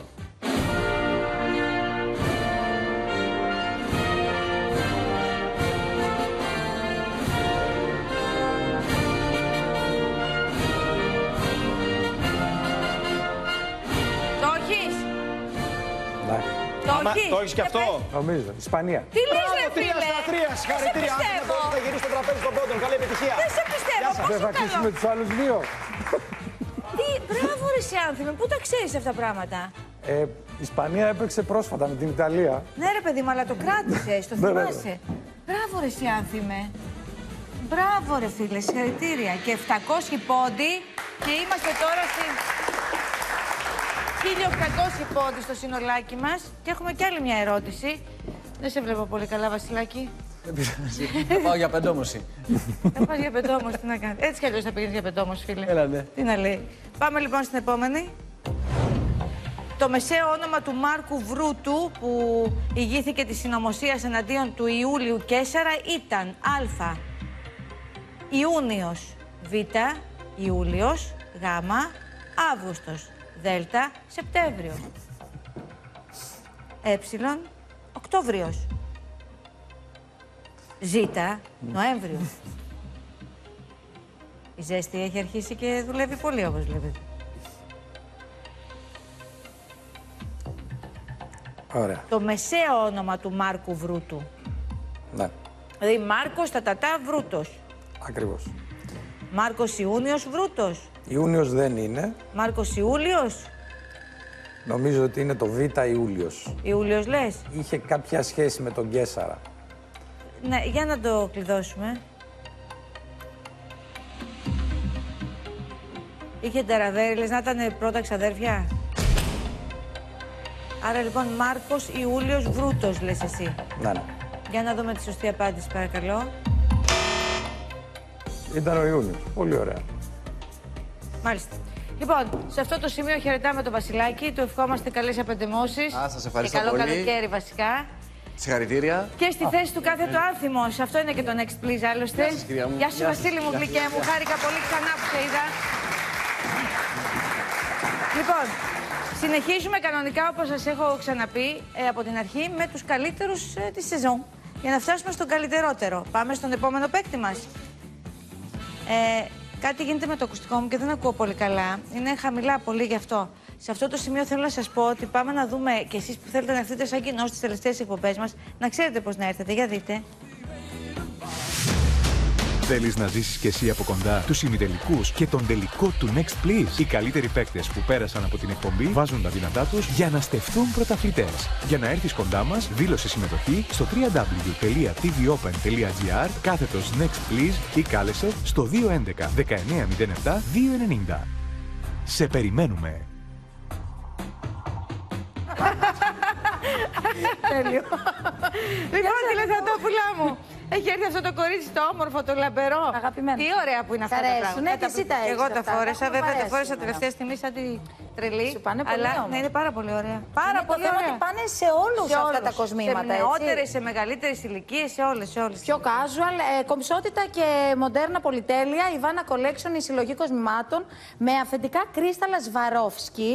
Το Άμα- έχεις. Το έχεις και Ε, αυτό; πες. Νομίζω. Ισπανία. Τι λες, Μπράβο, ρε τρία φίλε. στα τρία. Δεν σε Συγχαρητήρια. Αν πιστεύω. δεν θα γυρίσει στο τραπέζι των πόντων. Καλή επιτυχία. Δεν σε πιστεύω. Γεια σας. Δεν Πόσο θα κλείσουμε καλό. τους άλλους δύο. Τι, μπράβο ρε σε άνθιμε. Πού τα ξέρεις αυτά τα πράγματα; Ε, η Ισπανία έπαιξε πρόσφατα με την Ιταλία. Ναι ρε παιδί μου, αλλά το κράτησες, το Ναι, ναι, ναι. θυμάσαι. Μπράβο ρε σε άνθιμε. Μπράβο ρε φίλε, συγχαρητήρια. Και 700 πόντι και είμαστε τώρα στην... 1800 πόντι στο συνολάκι μας και έχουμε και άλλη μια ερώτηση. Δεν σε βλέπω πολύ καλά, Βασιλάκη. Δεν πειράζει. Θα πάω για πεντόμωση. Θα πας για πεντόμος, τι να κάνεις. Έτσι κι αλλιώς θα πήγαινες για πεντόμος, φίλε. Έλα, ναι. Τι να λέει. Πάμε λοιπόν στην επόμενη. Το μεσαίο όνομα του Μάρκου Βρούτου που ηγήθηκε της συνωμοσίας εναντίον του Ιούλιου Κέσσαρα ήταν Α. Ιούνιος Β. Ιούλιος Γ. Αύγουστος Δ. Σεπτέμβριο Ε. Οκτώβριος Ζ. Νοέμβριο η ζέστη έχει αρχίσει και δουλεύει πολύ όπως βλέπετε. Ωραία. Το μεσαίο όνομα του Μάρκου Βρούτου. Ναι. Δηλαδή Μάρκος Τατατά Βρούτος. Ακριβώς. Μάρκος Ιούνιος Βρούτος. Ιούνιος δεν είναι. Μάρκος Ιούλιος. Νομίζω ότι είναι το Β Ιούλιος. Ιούλιος λες. Είχε κάποια σχέση με τον Κέσσαρα. Ναι, για να το κλειδώσουμε. Είχε ταραβέρι, λες να ήταν πρώτα ξαδέρφια. Άρα λοιπόν Μάρκος Ιούλιος Βρούτος λες εσύ. Ναι, ναι. Για να δούμε τη σωστή απάντηση παρακαλώ. Ήταν ο Ιούνιος. Πολύ ωραία. Μάλιστα. Λοιπόν, σε αυτό το σημείο χαιρετάμε τον Βασιλάκη. Του ευχόμαστε καλές απεντεμώσει. Α, σας ευχαριστώ Και καλό πολύ. καλοκαίρι βασικά. Συγχαρητήρια. Και στη θέση του κάθε το άνθιμο. Αυτό είναι και το next please άλλωστε. Γεια σας, κυρία μου. Γεια σου, Γεια σας. Βασίλη μου, Γεια σας, γλυκέ γεια μου. σας. Χάρηκα πολύ ξανά που σε είδα. Λοιπόν, συνεχίζουμε κανονικά όπως σας έχω ξαναπεί ε, από την αρχή με τους καλύτερους ε, της σεζόν. Για να φτάσουμε στον καλύτερότερο. Πάμε στον επόμενο παίκτη μας. Ε, κάτι γίνεται με το ακουστικό μου και δεν ακούω πολύ καλά. Είναι χαμηλά πολύ γι' αυτό. Σε αυτό το σημείο θέλω να σας πω ότι πάμε να δούμε και εσείς που θέλετε να έρθετε σαν κοινός στις τελευταίες εκπομπές μας, να ξέρετε πώς να έρθετε. Για δείτε. Θέλεις να ζήσεις κι εσύ από κοντά τους ημιτελικούς και τον τελικό του Next Please; Οι καλύτεροι παίκτες που πέρασαν από την εκπομπή βάζουν τα δυνατά τους για να στεφθούν πρωταθλητές. Για να έρθεις κοντά μας, δήλωσε συμμετοχή στο www.tvopen.gr κάθετος Next Please ή κάλεσε στο 211 1907 290. Σε περιμένουμε! Τέλειο. λοιπόν, τηλεθεατόπουλά μου. Έχει έρθει αυτό το κορίτσι το όμορφο, το λαμπερό. Αγαπημένο. Τι ωραία που είναι αυτά Σ' τα αρέσουν, πράγματα. ναι, και εσύ τα έχεις Εγώ τα αυτά, φόρεσα, τα έχουμε βέβαια τα φορέσει, φόρεσα βέβαια. τελευταία στιγμή σαν τη τρελή. Σου πάνε πολύ Αλλά όμως. ναι, είναι πάρα πολύ ωραία. Πάρα Είναι πολύ το θέμα ωραία. ότι πάνε σε όλους Σε αυτά όλους. τα κοσμήματα, Σε έτσι. νεότερε, σε μεγαλύτερες ηλικίες, σε όλες. Σε όλες. Πιο casual, ε, κομψότητα και μοντέρνα πολυτέλεια. Η Βάνα Collection, η συλλογή κοσμημάτων με αυθεντικά κρίσταλα Σβαρόφσκι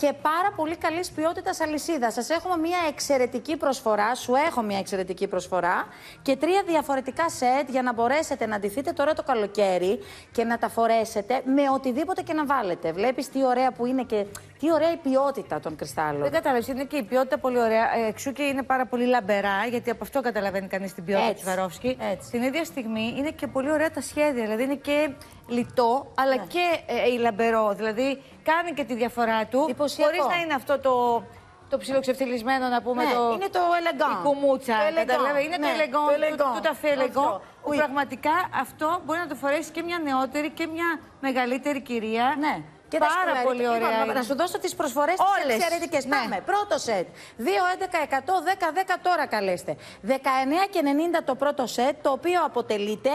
και πάρα πολύ καλής ποιότητας αλυσίδα. Σας έχουμε μια εξαιρετική προσφορά, σου έχω μια εξαιρετική προσφορά και τρία διαφορετικά σετ για να μπορέσετε να ντυθείτε τώρα το καλοκαίρι και να τα φορέσετε με οτιδήποτε και να βάλετε. Βλέπεις τι ωραία που είναι και τι ωραία η ποιότητα των κρυστάλλων. Δεν κατάλαβες, είναι και η ποιότητα πολύ ωραία. Ε, Εξού και είναι πάρα πολύ λαμπερά, γιατί από αυτό καταλαβαίνει κανείς την ποιότητα του Έτσι, Σβαρόφσκι. έτσι. Την ίδια στιγμή είναι και πολύ ωραία τα σχέδια. Δηλαδή είναι και λιτό, αλλά Ναι. και ε, η λαμπερό. Δηλαδή κάνει και τη διαφορά του. Εντυπωσιακό. Χωρίς να είναι αυτό το, το ψιλοξεφτυλισμένο, να πούμε. Ναι, το, είναι το elegant. Η κουμούτσα. Το elegant, καταλαβαίνετε. Είναι ναι, το elegant, το το, elegant. το, ταφέ Αυτό. elegant, που Oui. πραγματικά αυτό μπορεί να το φορέσει και μια νεότερη και μια μεγαλύτερη κυρία. Ναι. Και τα Πάρα σκουλαρίκια. πολύ ωραία Λοιπόν, είναι. να σου δώσω τις προσφορές τις Όλες. εξαιρετικές. Ναι. Πάμε. Πρώτο σετ. 2, 11, 100, 10, 10 τώρα καλέστε. 19 και 90 το πρώτο σετ, το οποίο αποτελείται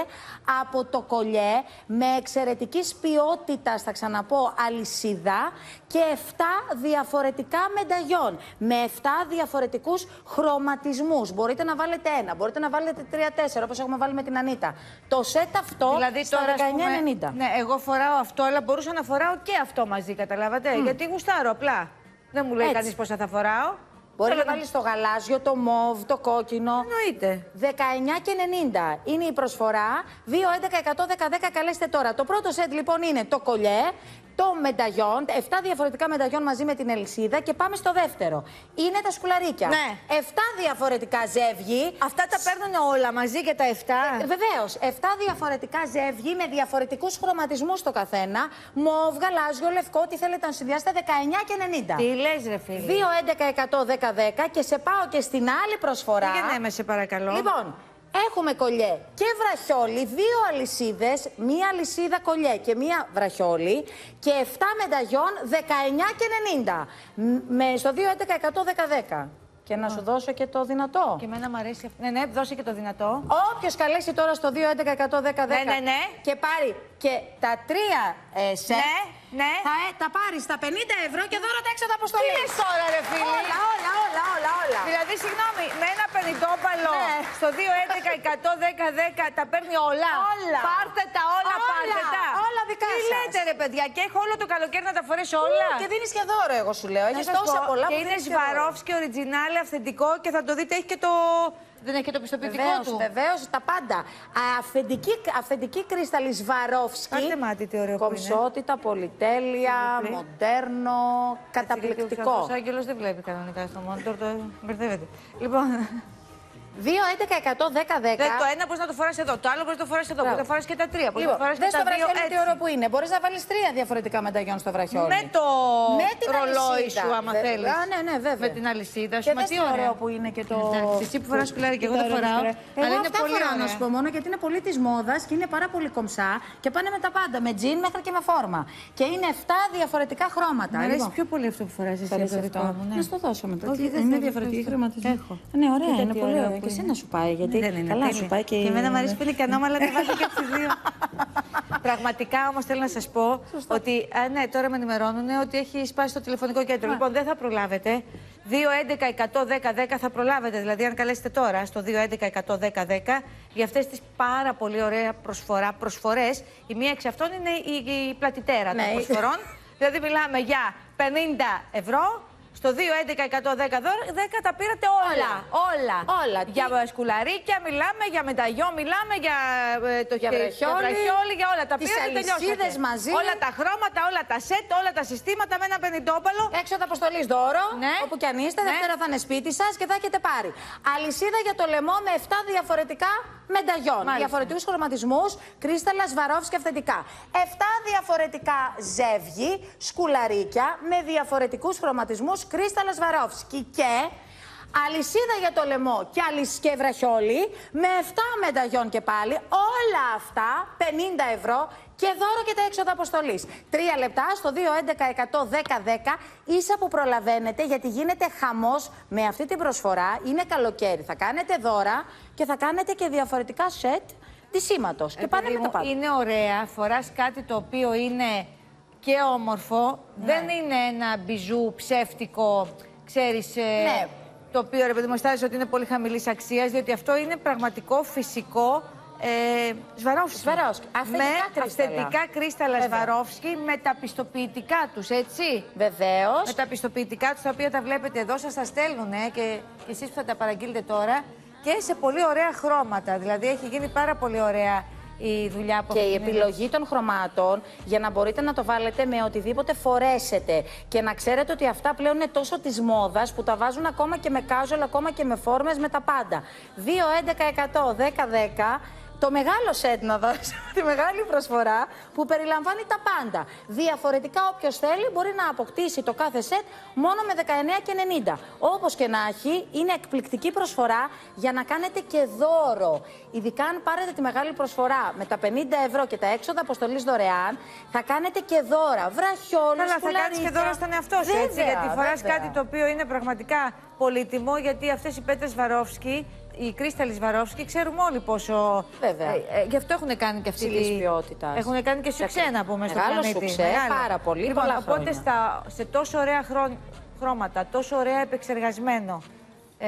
από το κολιέ με εξαιρετικής ποιότητας, θα ξαναπώ, αλυσίδα και 7 διαφορετικά μενταγιόν. Με 7 διαφορετικούς χρωματισμούς. Μπορείτε να βάλετε ένα, μπορείτε να βάλετε 3-4, όπως έχουμε βάλει με την Ανίτα. Το σετ αυτό Δηλαδή στα τώρα, ας πούμε, 19,90. Ναι, εγώ φοράω αυτό, αλλά μπορούσα να φοράω και αυτό μαζί, καταλάβατε; Γιατί γουστάρω απλά. Δεν μου λέει Έτσι. κανείς πόσα θα φοράω. Μπορεί Θέλω να βάλεις το γαλάζιο, το μοβ, το κόκκινο. Εννοείται. 19 και 90 είναι η προσφορά. 2, 11, 100, 10, 10 καλέστε τώρα. Το πρώτο σετ λοιπόν είναι το κολιέ, το μενταγιόν, 7 διαφορετικά μενταγιόν μαζί με την ελισίδα και πάμε στο δεύτερο. Είναι τα σκουλαρίκια. Ναι. 7 διαφορετικά ζεύγη. Αυτά τα παίρνουν όλα μαζί και τα 7. Βεβαίως, 7 διαφορετικά ζεύγη με διαφορετικούς χρωματισμούς το καθένα. Μοβ, γαλάζιο, λευκό, τι θέλετε να συνδυάσετε 19 και 90. Τι λες, ρε φίλε. 2, 11, 100, 10, 10 και σε πάω και στην άλλη προσφορά. Πήγαινε με, σε παρακαλώ. Λοιπόν, έχουμε κολλιέ και βραχιόλι, δύο αλυσίδες, μία αλυσίδα κολλιέ και μία βραχιόλι και 7 μενταγιόν 19 και 90. Μ- Με, στο 2, 11, 100, 10, 10. Και να σου δώσω και το δυνατό. Και εμένα μου αρέσει αυτό. Ναι, ναι, δώσε και το δυνατό. Όποιος καλέσει τώρα στο 2, 11, 100, 10, 10 Ναι, ναι, ναι. και πάρει και τα τρία ε, σετ, Ναι, ναι. θα ε, τα πάρεις στα 50 ευρώ και δώρο τα έξοδα αποστολή. Τι λες τώρα, ρε φίλε; Όλα, όλα, όλα, όλα, όλα. Δηλαδή, συγγνώμη, με ένα πενητόπαλο Ναι. στο 2, 11, 100, 10, 10 τα παίρνει όλα. Όλα. Πάρτε τα όλα, Όλα, πάρτε τα. όλα δικά Τι σας. λέτε, ρε παιδιά, και έχω όλο το καλοκαίρι να τα φορέσω όλα. Και δίνεις και δώρο, εγώ σου λέω. Να Έχεις σας τόσα πω, πολλά και που είναι δίνεις και δώρο. Σβαρόφσκι, οριτζινάλε, αυθεντικό και θα το δείτε, έχει και το. Δεν έχει και το πιστοποιητικό Βεβαίως, του. βεβαίως, τα πάντα. Α, Αφεντική, αφεντική κρίσταλη Σβαρόφσκι. Πάρτε μάτι τι ωραίο που είναι. Κομψότητα, πολυτέλεια, Πολύ. μοντέρνο, καταπληκτικό. Ο Άγγελος δεν βλέπει κανονικά στο monitor, το μπερδεύεται. Λοιπόν, 2, 11, 100, 10, 10. δε, το ένα μπορείς να το φοράς εδώ, το άλλο μπορείς να το φοράς εδώ, μπορείς να το φοράς και τα τρία. Μπορείς να Λοιπόν, το φοράς και δες τα το δύο. βραχιόλι τι έτσι. ωραίο που είναι. Μπορείς να βάλεις τρία διαφορετικά μεταγιόν στο βραχιόλι. Με το Με την ρολόι αλυσίδα. σου, άμα Βε- θέλεις. Α, ναι, ναι, βέβαια. Με την αλυσίδα σου. Και Μα δες τι τι ωραίο ωραίο που είναι και το. Εντάξει, εσύ που φοράς σκουλάρι και εγώ δεν Ωραίο, φοράω, ωραίο. αλλά Εγώ είναι αυτά πολύ φοράω να ωραία. σου πω μόνο γιατί είναι πολύ της μόδας και είναι πάρα πολύ κομψά και πάνε με τα πάντα. Με τζιν μέχρι και με φόρμα. Και είναι 7 διαφορετικά χρώματα. Μ' αρέσει Λοιπόν, πιο πολύ αυτό που φοράς εσύ θέλεις από το αυτό. δικό μου. ναι. Να στο δώσω μετά. Όχι, Τι- δεν είναι θέλω, διαφορετική ευχαριστώ. χρηματισμό. Έχω. Ναι, ωραία, Κοίτα είναι τι πολύ ωραίο ωραία. που Και εσύ είναι. να σου πάει γιατί Δεν είναι καλά τέλεια. σου πάει και. Και εμένα μου αρέσει που είναι και ανώμαλα τα βάζω και από τις δύο. Πραγματικά όμως θέλω να σας πω ότι. Α, ναι, τώρα με ενημερώνουν ότι έχει σπάσει το τηλεφωνικό κέντρο. Λοιπόν, δεν θα προλάβετε. 2, 11, 100, 10, 10 θα προλάβετε. Δηλαδή, αν καλέσετε τώρα στο 2, 11, 100, 10, 10 για αυτές τις πάρα πολύ ωραία προσφορά, προσφορές. Η μία εξ αυτών είναι η, η πλατητέρα Ναι. των προσφορών. δηλαδή, μιλάμε για 50 ευρώ. Στο 2, 11, 100, 10, 10 τα πήρατε όλα. Όλα. Όλα. Για Τι- σκουλαρίκια μιλάμε, για μεταγιό μιλάμε, για ε, το Για χε- βραχιόλι, βραχιόλι, για όλα. Τα τις πήρατε, τελειώσατε. αλυσίδες μαζί. Όλα τα χρώματα, όλα τα σετ, όλα τα συστήματα με ένα πενιντόπαλο. Έξοδα αποστολή δώρο, Ναι. όπου κι αν είστε, Ναι. Δευτέρα θα είναι σπίτι σας και θα έχετε πάρει. Αλυσίδα για το λαιμό με 7 διαφορετικά μενταγιόν. Μάλιστα. Διαφορετικούς χρωματισμούς, κρίσταλα, σβαρόφ και αυθεντικά. 7 διαφορετικά ζεύγη, σκουλαρίκια με διαφορετικούς χρωματισμούς, κρίσταλα, σβαρόφσκι και. Αλυσίδα για το λαιμό και αλυσίδα βραχιόλι με 7 μενταγιόν και πάλι. Όλα αυτά 50 ευρώ και δώρο και τα έξοδα αποστολής. Τρία λεπτά στο 2, 11, 100, 10, 10. Ίσα που προλαβαίνετε γιατί γίνεται χαμός με αυτή την προσφορά. Είναι καλοκαίρι. Θα κάνετε δώρα και θα κάνετε και διαφορετικά σετ της σήματος. Και πάνε με τα πάντα. Είναι ωραία, φοράς κάτι το οποίο είναι και όμορφο. Ναι. Δεν είναι ένα μπιζού ψεύτικο, ξέρεις. Ναι. Το οποίο ρε παιδί μου αισθάνεσαι ότι είναι πολύ χαμηλής αξίας, διότι αυτό είναι πραγματικό, φυσικό. Ε, Σβαρόφσκι. Σβαρόφσκι. Αυθεντικά με κρίσταλα. αυθεντικά κρίσταλα Βέβαια. Σβαρόφσκι με τα πιστοποιητικά τους, έτσι. Βεβαίως. Με τα πιστοποιητικά τους, τα οποία τα βλέπετε εδώ, σας τα στέλνουν ε, και, και εσείς που θα τα παραγγείλετε τώρα. Και σε πολύ ωραία χρώματα. Δηλαδή έχει γίνει πάρα πολύ ωραία η δουλειά που Και έχει η γίνει. επιλογή των χρωμάτων για να μπορείτε να το βάλετε με οτιδήποτε φορέσετε. Και να ξέρετε ότι αυτά πλέον είναι τόσο της μόδας που τα βάζουν ακόμα και με casual, ακόμα και με φόρμες, με τα πάντα. 2, 11, 100, 10, 10 το μεγάλο σετ να δώσω, τη μεγάλη προσφορά που περιλαμβάνει τα πάντα. Διαφορετικά όποιος θέλει μπορεί να αποκτήσει το κάθε σετ μόνο με 19 και 90. Όπως και να έχει, είναι εκπληκτική προσφορά για να κάνετε και δώρο. Ειδικά αν πάρετε τη μεγάλη προσφορά με τα 50 ευρώ και τα έξοδα αποστολής δωρεάν, θα κάνετε και δώρα. Βραχιόλους, Καλά, θα κάνεις και δώρο στον εαυτό σου, έτσι. Βέβαια, Γιατί φοράς βέβαια. κάτι το οποίο είναι πραγματικά πολύτιμο, γιατί αυτές οι πέτρες Βαρόφσκι, η Κρίσταλη Βαρόφσκι, ξέρουμε όλοι πόσο. Βέβαια. Ε, ε, γι' αυτό έχουν κάνει και αυτή Υψηλής τη. ποιότητας. Έχουν κάνει και σουξέ, να πούμε στο Μεγάλο πλανήτη. σουξέ, πάρα πολύ, Λοιπόν, πολλά οπότε χρόνια. στα, σε τόσο ωραία χρό- χρώματα, τόσο ωραία επεξεργασμένο. Ε,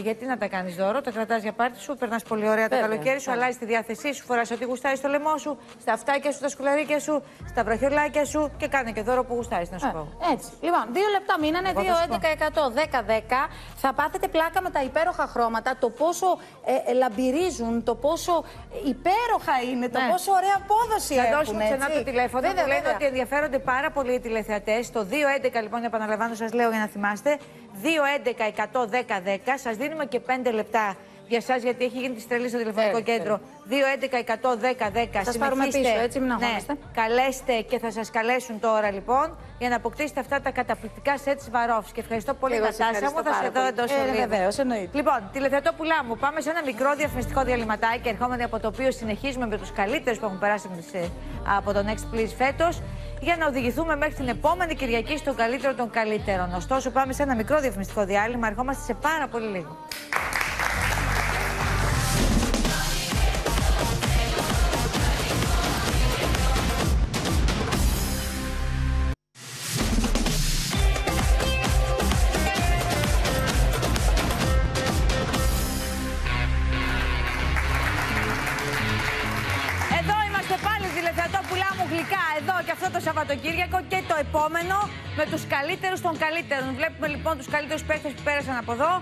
γιατί να τα κάνεις δώρο, τα κρατάς για πάρτι σου, περνάς πολύ ωραία το Βέβαια, καλοκαίρι σου, βέβαια. αλλάζει τη διάθεσή σου, φοράς ό,τι γουστάρεις στο λαιμό σου, στα αυτάκια σου, στα σκουλαρίκια σου, στα βραχιολάκια σου και κάνε και δώρο που γουστάρεις, να σου πω. Ε, Έτσι. Λοιπόν, δύο λεπτά μείνανε, Εγώ 2, θα σου 11, 100, 10, 10. Θα πάθετε πλάκα με τα υπέροχα χρώματα, το πόσο ε, ε, λαμπυρίζουν, το πόσο υπέροχα είναι, το Ναι. πόσο ωραία απόδοση Να έχουν. δώσουμε ξανά έτσι. το τηλέφωνο. Βέβαια, που λένε βέβαια. ότι ενδιαφέρονται πάρα πολύ οι τηλεθεατές. Το 211 λοιπόν, επαναλαμβάνω, σας λέω για να θυμάστε. 211-110-10. Σας δίνουμε και 5 λεπτά για εσάς, γιατί έχει γίνει τη τρελή στο τηλεφωνικό Τέλεια, κέντρο. 211-110-10. Σας πάρουμε πίσω, έτσι, μην αγχώνεστε. Ναι, καλέστε και θα σας καλέσουν τώρα λοιπόν για να αποκτήσετε αυτά τα καταπληκτικά σετ Σβαρόφ. Και ευχαριστώ πολύ, Εγώ σας Νατάσα μου. ευχαριστώ Θα σε πάρα δω πολύ. εντός Ε, ολίγου. βεβαίως, εννοείται. Λοιπόν, τηλεθεατόπουλά μου, πάμε σε ένα μικρό διαφημιστικό διαλυματάκι, ερχόμενοι από το οποίο συνεχίζουμε με τους καλύτερους που έχουν περάσει από τις, ε, από το Next Please φέτος, για να οδηγηθούμε μέχρι την επόμενη Κυριακή στον καλύτερο των καλύτερων. Ωστόσο, πάμε σε ένα μικρό διαφημιστικό διάλειμμα, ερχόμαστε σε πάρα πολύ λίγο. Των καλύτερων. Βλέπουμε λοιπόν τους καλύτερους παίχτε που πέρασαν από εδώ.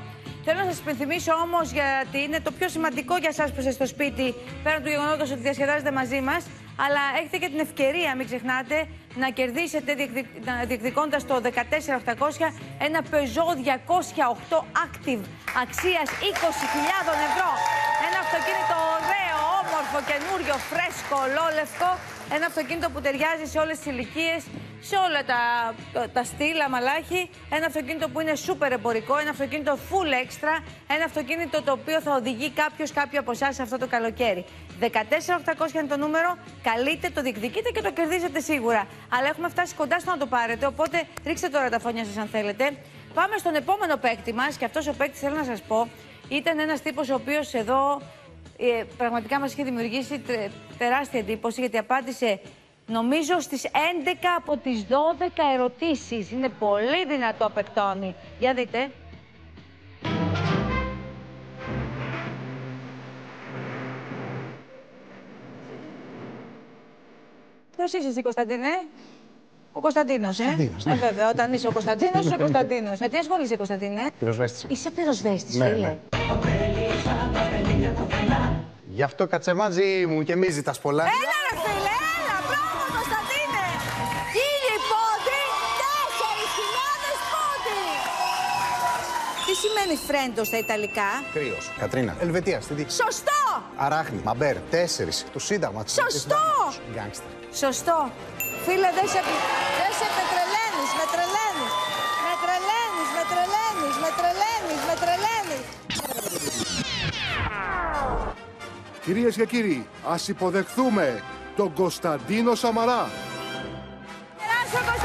Θέλω να σας υπενθυμίσω όμως γιατί είναι το πιο σημαντικό για εσά που είστε στο σπίτι, πέραν του γεγονότος ότι διασκεδάζετε μαζί μας. Αλλά έχετε και την ευκαιρία, μην ξεχνάτε, να κερδίσετε διεκδικώντας το 14800 ένα Peugeot 208 Active αξίας 20.000 ευρώ. Ένα αυτοκίνητο ωραίο, όμορφο, καινούριο, φρέσκο, ολόλευκο. Ένα αυτοκίνητο που ταιριάζει σε όλες τις ηλικίες, σε όλα τα, τα στυλ, αμαλάχη. Ένα αυτοκίνητο που είναι σούπερ εμπορικό, ένα αυτοκίνητο full extra. Ένα αυτοκίνητο το οποίο θα οδηγεί κάποιος κάποιο από εσάς αυτό το καλοκαίρι. 14800 είναι το νούμερο, καλείτε, το διεκδικείτε και το κερδίζετε σίγουρα. Αλλά έχουμε φτάσει κοντά στο να το πάρετε, οπότε ρίξτε τώρα τα φωνιά σας αν θέλετε. Πάμε στον επόμενο παίκτη μας και αυτός ο παίκτης θέλω να σας πω ήταν ένας τύπος ο οποίος εδώ ε, πραγματικά μας είχε δημιουργήσει τε- τεράστια εντύπωση γιατί απάντησε νομίζω στις 11 από τις 12 ερωτήσεις. Είναι πολύ δυνατό παικτόνι. Για δείτε. Ποιος είσαι εσύ Κωνσταντίνε; Ο Κωνσταντίνος, ε; ε. βέβαια, όταν είσαι ο Κωνσταντίνος, είσαι ο Κωνσταντίνος. Με τι ασχολείσαι, Κωνσταντίνε; Πυροσβέστης. Είσαι πυροσβέστης, Ναι, φίλε. ναι. Γι' αυτό κάτσε μαζί μου και μη ζητάς πολλά. Έλα, ρε φίλε, έλα, μπράβο, Κωνσταντίνε! Χίλιοι πόντι, τέσσερις χιλιάδες πόντι! Τι σημαίνει φρέντος στα Ιταλικά; Κρύος. Κατρίνα. Ελβετία, στη δίκη. Σωστό! Αράχνη. Μαμπέρ. Τέσσερις. Το Σύνταγμα. της Σωστό! Εθνικής Γκάνγκστερ. Σωστό. Φίλε, δεν σε, δεν σε με τρελαίνεις, με τρελαίνεις. Με τρελαίνεις, με τρελαίνεις, με τρελαίνεις, με τρελαίνεις. Κυρίες και κύριοι, ας υποδεχθούμε τον Κωνσταντίνο Σαμαρά. Περάσω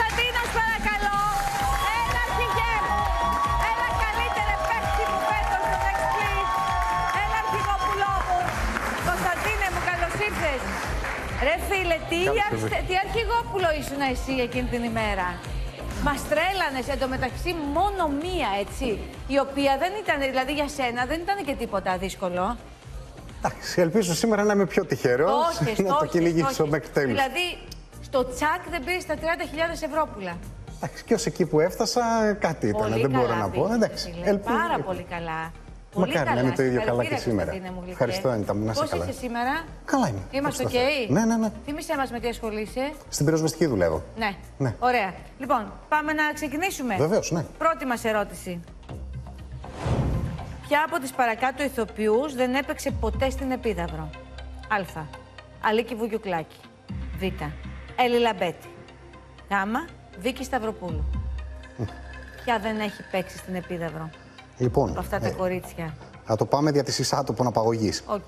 τι, αρχ- τι αρχηγόπουλο ήσουν εσύ εκείνη την ημέρα; Μας τρέλανες εντωμεταξύ μόνο μία, έτσι. Η οποία δεν ήταν, δηλαδή για σένα δεν ήταν και τίποτα δύσκολο. Εντάξει, ελπίζω σήμερα να είμαι πιο τυχερός. Στόχες, να το στόχες, κυνηγήσω στόχες. μέχρι τέλους. Δηλαδή, στο τσακ δεν πήρες τα 30.000 ευρώ Εντάξει, και ως εκεί που έφτασα κάτι ήταν, Πολύ δεν μπορώ καλά να πω. πήγες, Εντάξει, φίλε. ελπίζω. Πάρα πολύ καλά. Πολύ Μακάρι να καλά. είναι το ίδιο καλά και Συγχαρητήρια, σήμερα. Κωνσταντίνε μου, γλυκέ. Ευχαριστώ, Ανίτα μου, να είσαι Πώς καλά. είσαι σήμερα, Καλά είμαι. είμαστε οκ; Ευχαριστώ. Ναι, ναι, ναι. Θύμησέ μας με τι ασχολείσαι; Στην πυροσβεστική δουλεύω. Ναι. Ναι. Ωραία. Λοιπόν, πάμε να ξεκινήσουμε. Βεβαίως, ναι. Πρώτη μας ερώτηση. Ποια από τις παρακάτω ηθοποιούς δεν έπαιξε ποτέ στην Επίδαυρο; Α. Αλίκη Βουγιουκλάκη. Β. Έλλη Λαμπέτη. Γ. Βίκη Σταυροπούλου. Ποια δεν έχει παίξει στην Επίδαυρο; Λοιπόν, από αυτά τα ε, κορίτσια. θα το πάμε δια της εις άτοπον απαγωγής. Οκ.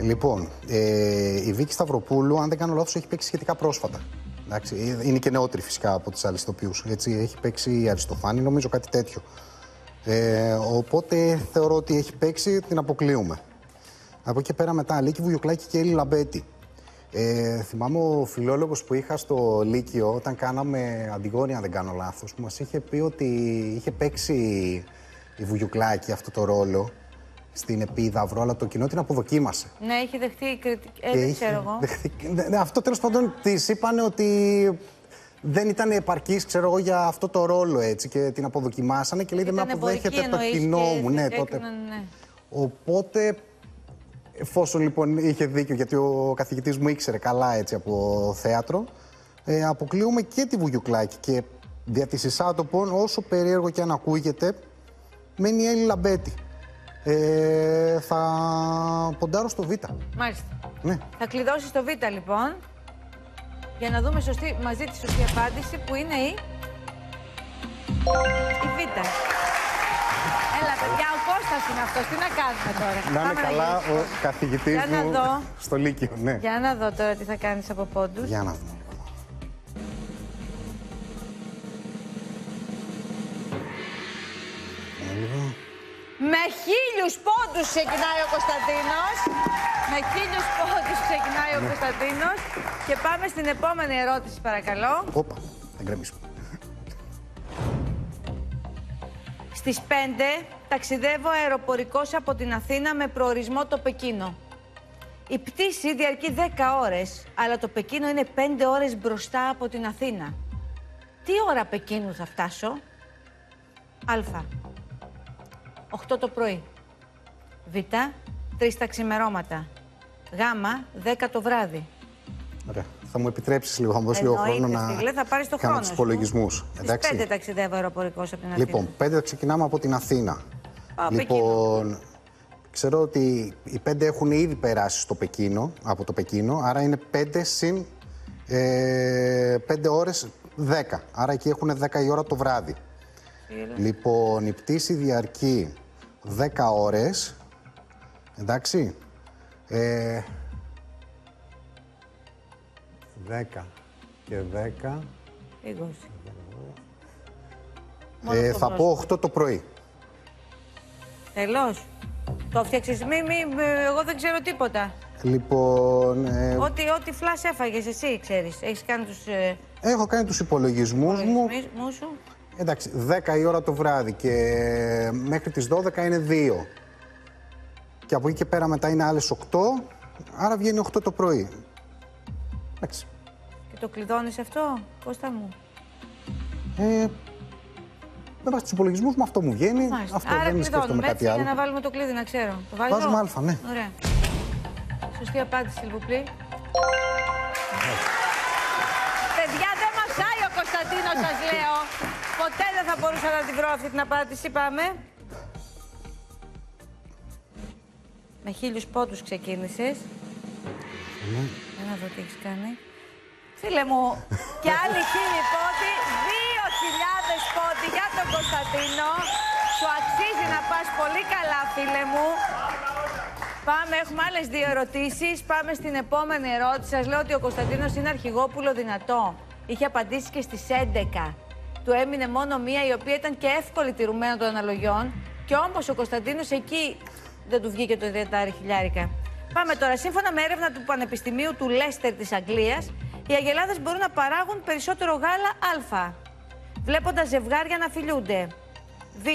Λοιπόν, ε, η Βίκη Σταυροπούλου, αν δεν κάνω λάθος, έχει παίξει σχετικά πρόσφατα. Εντάξει, ε, είναι και νεότερη φυσικά από τις άλλες ηθοποιούς. Έτσι, έχει παίξει η Αριστοφάνη, νομίζω κάτι τέτοιο. Ε, οπότε θεωρώ ότι έχει παίξει, την αποκλείουμε. Από εκεί και πέρα μετά, Λίκη Βουγιουκλάκη και Έλλη Λαμπέτη. Ε, θυμάμαι ο φιλόλογος που είχα στο Λύκειο, όταν κάναμε Αντιγόνη, αν δεν κάνω λάθος, που μας είχε πει ότι είχε παίξει η Βουγιουκλάκη αυτό το ρόλο στην Επίδαυρο, αλλά το κοινό την αποδοκίμασε. Ναι, έχει δεχτεί κριτική. Ε, Και δεν είχε ξέρω εγώ. δεχθεί- Ναι, ναι, αυτό τέλος πάντων της είπαν ότι δεν ήταν επαρκής, ξέρω εγώ, για αυτό το ρόλο έτσι και την αποδοκιμάσανε και λέει δεν με Ήταν εμπορική αποδέχεται το εννοείς κοινό και μου. Ναι, έκαναν, τότε. ναι. Οπότε, εφόσον λοιπόν είχε δίκιο, γιατί ο καθηγητής μου ήξερε καλά έτσι από θέατρο, ε, αποκλείουμε και τη Βουγιουκλάκη. Και δια της εισάτοπων, όσο περίεργο και αν ακούγεται, μένει η Έλλη Λαμπέτη. Ε, θα ποντάρω στο Β. Μάλιστα. Ναι. Θα κλειδώσει το Β λοιπόν. Για να δούμε σωστή, μαζί τη σωστή απάντηση που είναι η. Η Β. Έλα, παιδιά, ο Κώστας είναι αυτός. Τι να κάνουμε τώρα; Να Πάμε είναι καλά γυρίσουμε. ο καθηγητής Για να μου δω. στο Λύκειο, ναι. Για να δω τώρα τι θα κάνεις από πόντους. Για να δούμε. Με χίλιους πόντους ξεκινάει ο Κωνσταντίνος. Με χίλιους πόντους ξεκινάει ο Κωνσταντίνος. Και πάμε στην επόμενη ερώτηση, παρακαλώ. Όπα, θα γκρεμίσουμε. Στις 5 ταξιδεύω αεροπορικός από την Αθήνα με προορισμό το Πεκίνο. Η πτήση διαρκεί 10 ώρες, αλλά το Πεκίνο είναι 5 ώρες μπροστά από την Αθήνα. Τι ώρα Πεκίνου θα φτάσω; Α. 8 το πρωί. Β. 3 τα ξημερώματα. Γ. 10 το βράδυ. Ωραία. Θα μου επιτρέψεις λίγο, θα μου δώσει λίγο Εννοείται, χρόνο να φίλε, θα πάρεις το κάνω χρόνο τους σου. υπολογισμούς. Στις 5 ταξιδεύω αεροπορικός από την Αθήνα. Λοιπόν, πέντε ξεκινάμε από την Αθήνα. Α, λοιπόν, ξέρω ότι οι πέντε έχουν ήδη περάσει στο Πεκίνο, από το Πεκίνο, άρα είναι πέντε συν ε, πέντε ώρες δέκα. Άρα εκεί έχουν δέκα η ώρα το βράδυ. Λοιπόν, η πτήση διαρκεί 10 ώρες. Εντάξει. Ε, 10 και 10. 20. ε, θα πω 8 το πρωί. Τελώς. Το φτιάξεις μη, μη, μη, εγώ δεν ξέρω τίποτα. Λοιπόν, ε, Ό,τι, ό,τι φλάς έφαγες εσύ, ξέρεις. Έχεις κάνει τους ε, έχω κάνει τους υπολογισμούς μου. υπολογισμούς σου; Εντάξει, 10 η ώρα το βράδυ και μέχρι τις 12 είναι 2. Και από εκεί και πέρα μετά είναι άλλες 8, άρα βγαίνει 8 το πρωί. Εντάξει. Και το κλειδώνεις αυτό, Κώστα μου; Ε, με βάση τους υπολογισμούς μου αυτό μου βγαίνει. Μάλιστα. Αυτό Άρα δεν κλειδώνουμε, σκέφτομαι κάτι έτσι, άλλο. για να βάλουμε το κλειδί, να ξέρω. Το βάζω; Βάζουμε α, ναι. Ωραία. Σωστή απάντηση, Λιβουπλή. Παιδιά, δεν μασάει ο Κωνσταντίνος, σας λέω. Ποτέ δεν θα μπορούσα να την βρω αυτή την απάντηση. Πάμε. Με χίλιους πόντους ξεκίνησες. Για να δω τι έχεις κάνει. Φίλε μου, και άλλοι χίλιοι πόντοι, 2.000 πόντοι για τον Κωνσταντίνο. Σου αξίζει να πας πολύ καλά, φίλε μου. Πάμε, έχουμε άλλες δύο ερωτήσεις. Πάμε στην επόμενη ερώτηση. Σας λέω ότι ο Κωνσταντίνος είναι αρχηγόπουλο δυνατό. Είχε απαντήσει και στις 11. Του έμεινε μόνο μία, η οποία ήταν και εύκολη τηρουμένο των αναλογιών. Και όμως ο Κωνσταντίνος εκεί δεν του βγήκε το 30 χιλιάρικα. Πάμε τώρα. Σύμφωνα με έρευνα του Πανεπιστημίου του Λέστερ της Αγγλίας, οι αγελάδες μπορούν να παράγουν περισσότερο γάλα α. Βλέποντας ζευγάρια να φιλούνται. Β.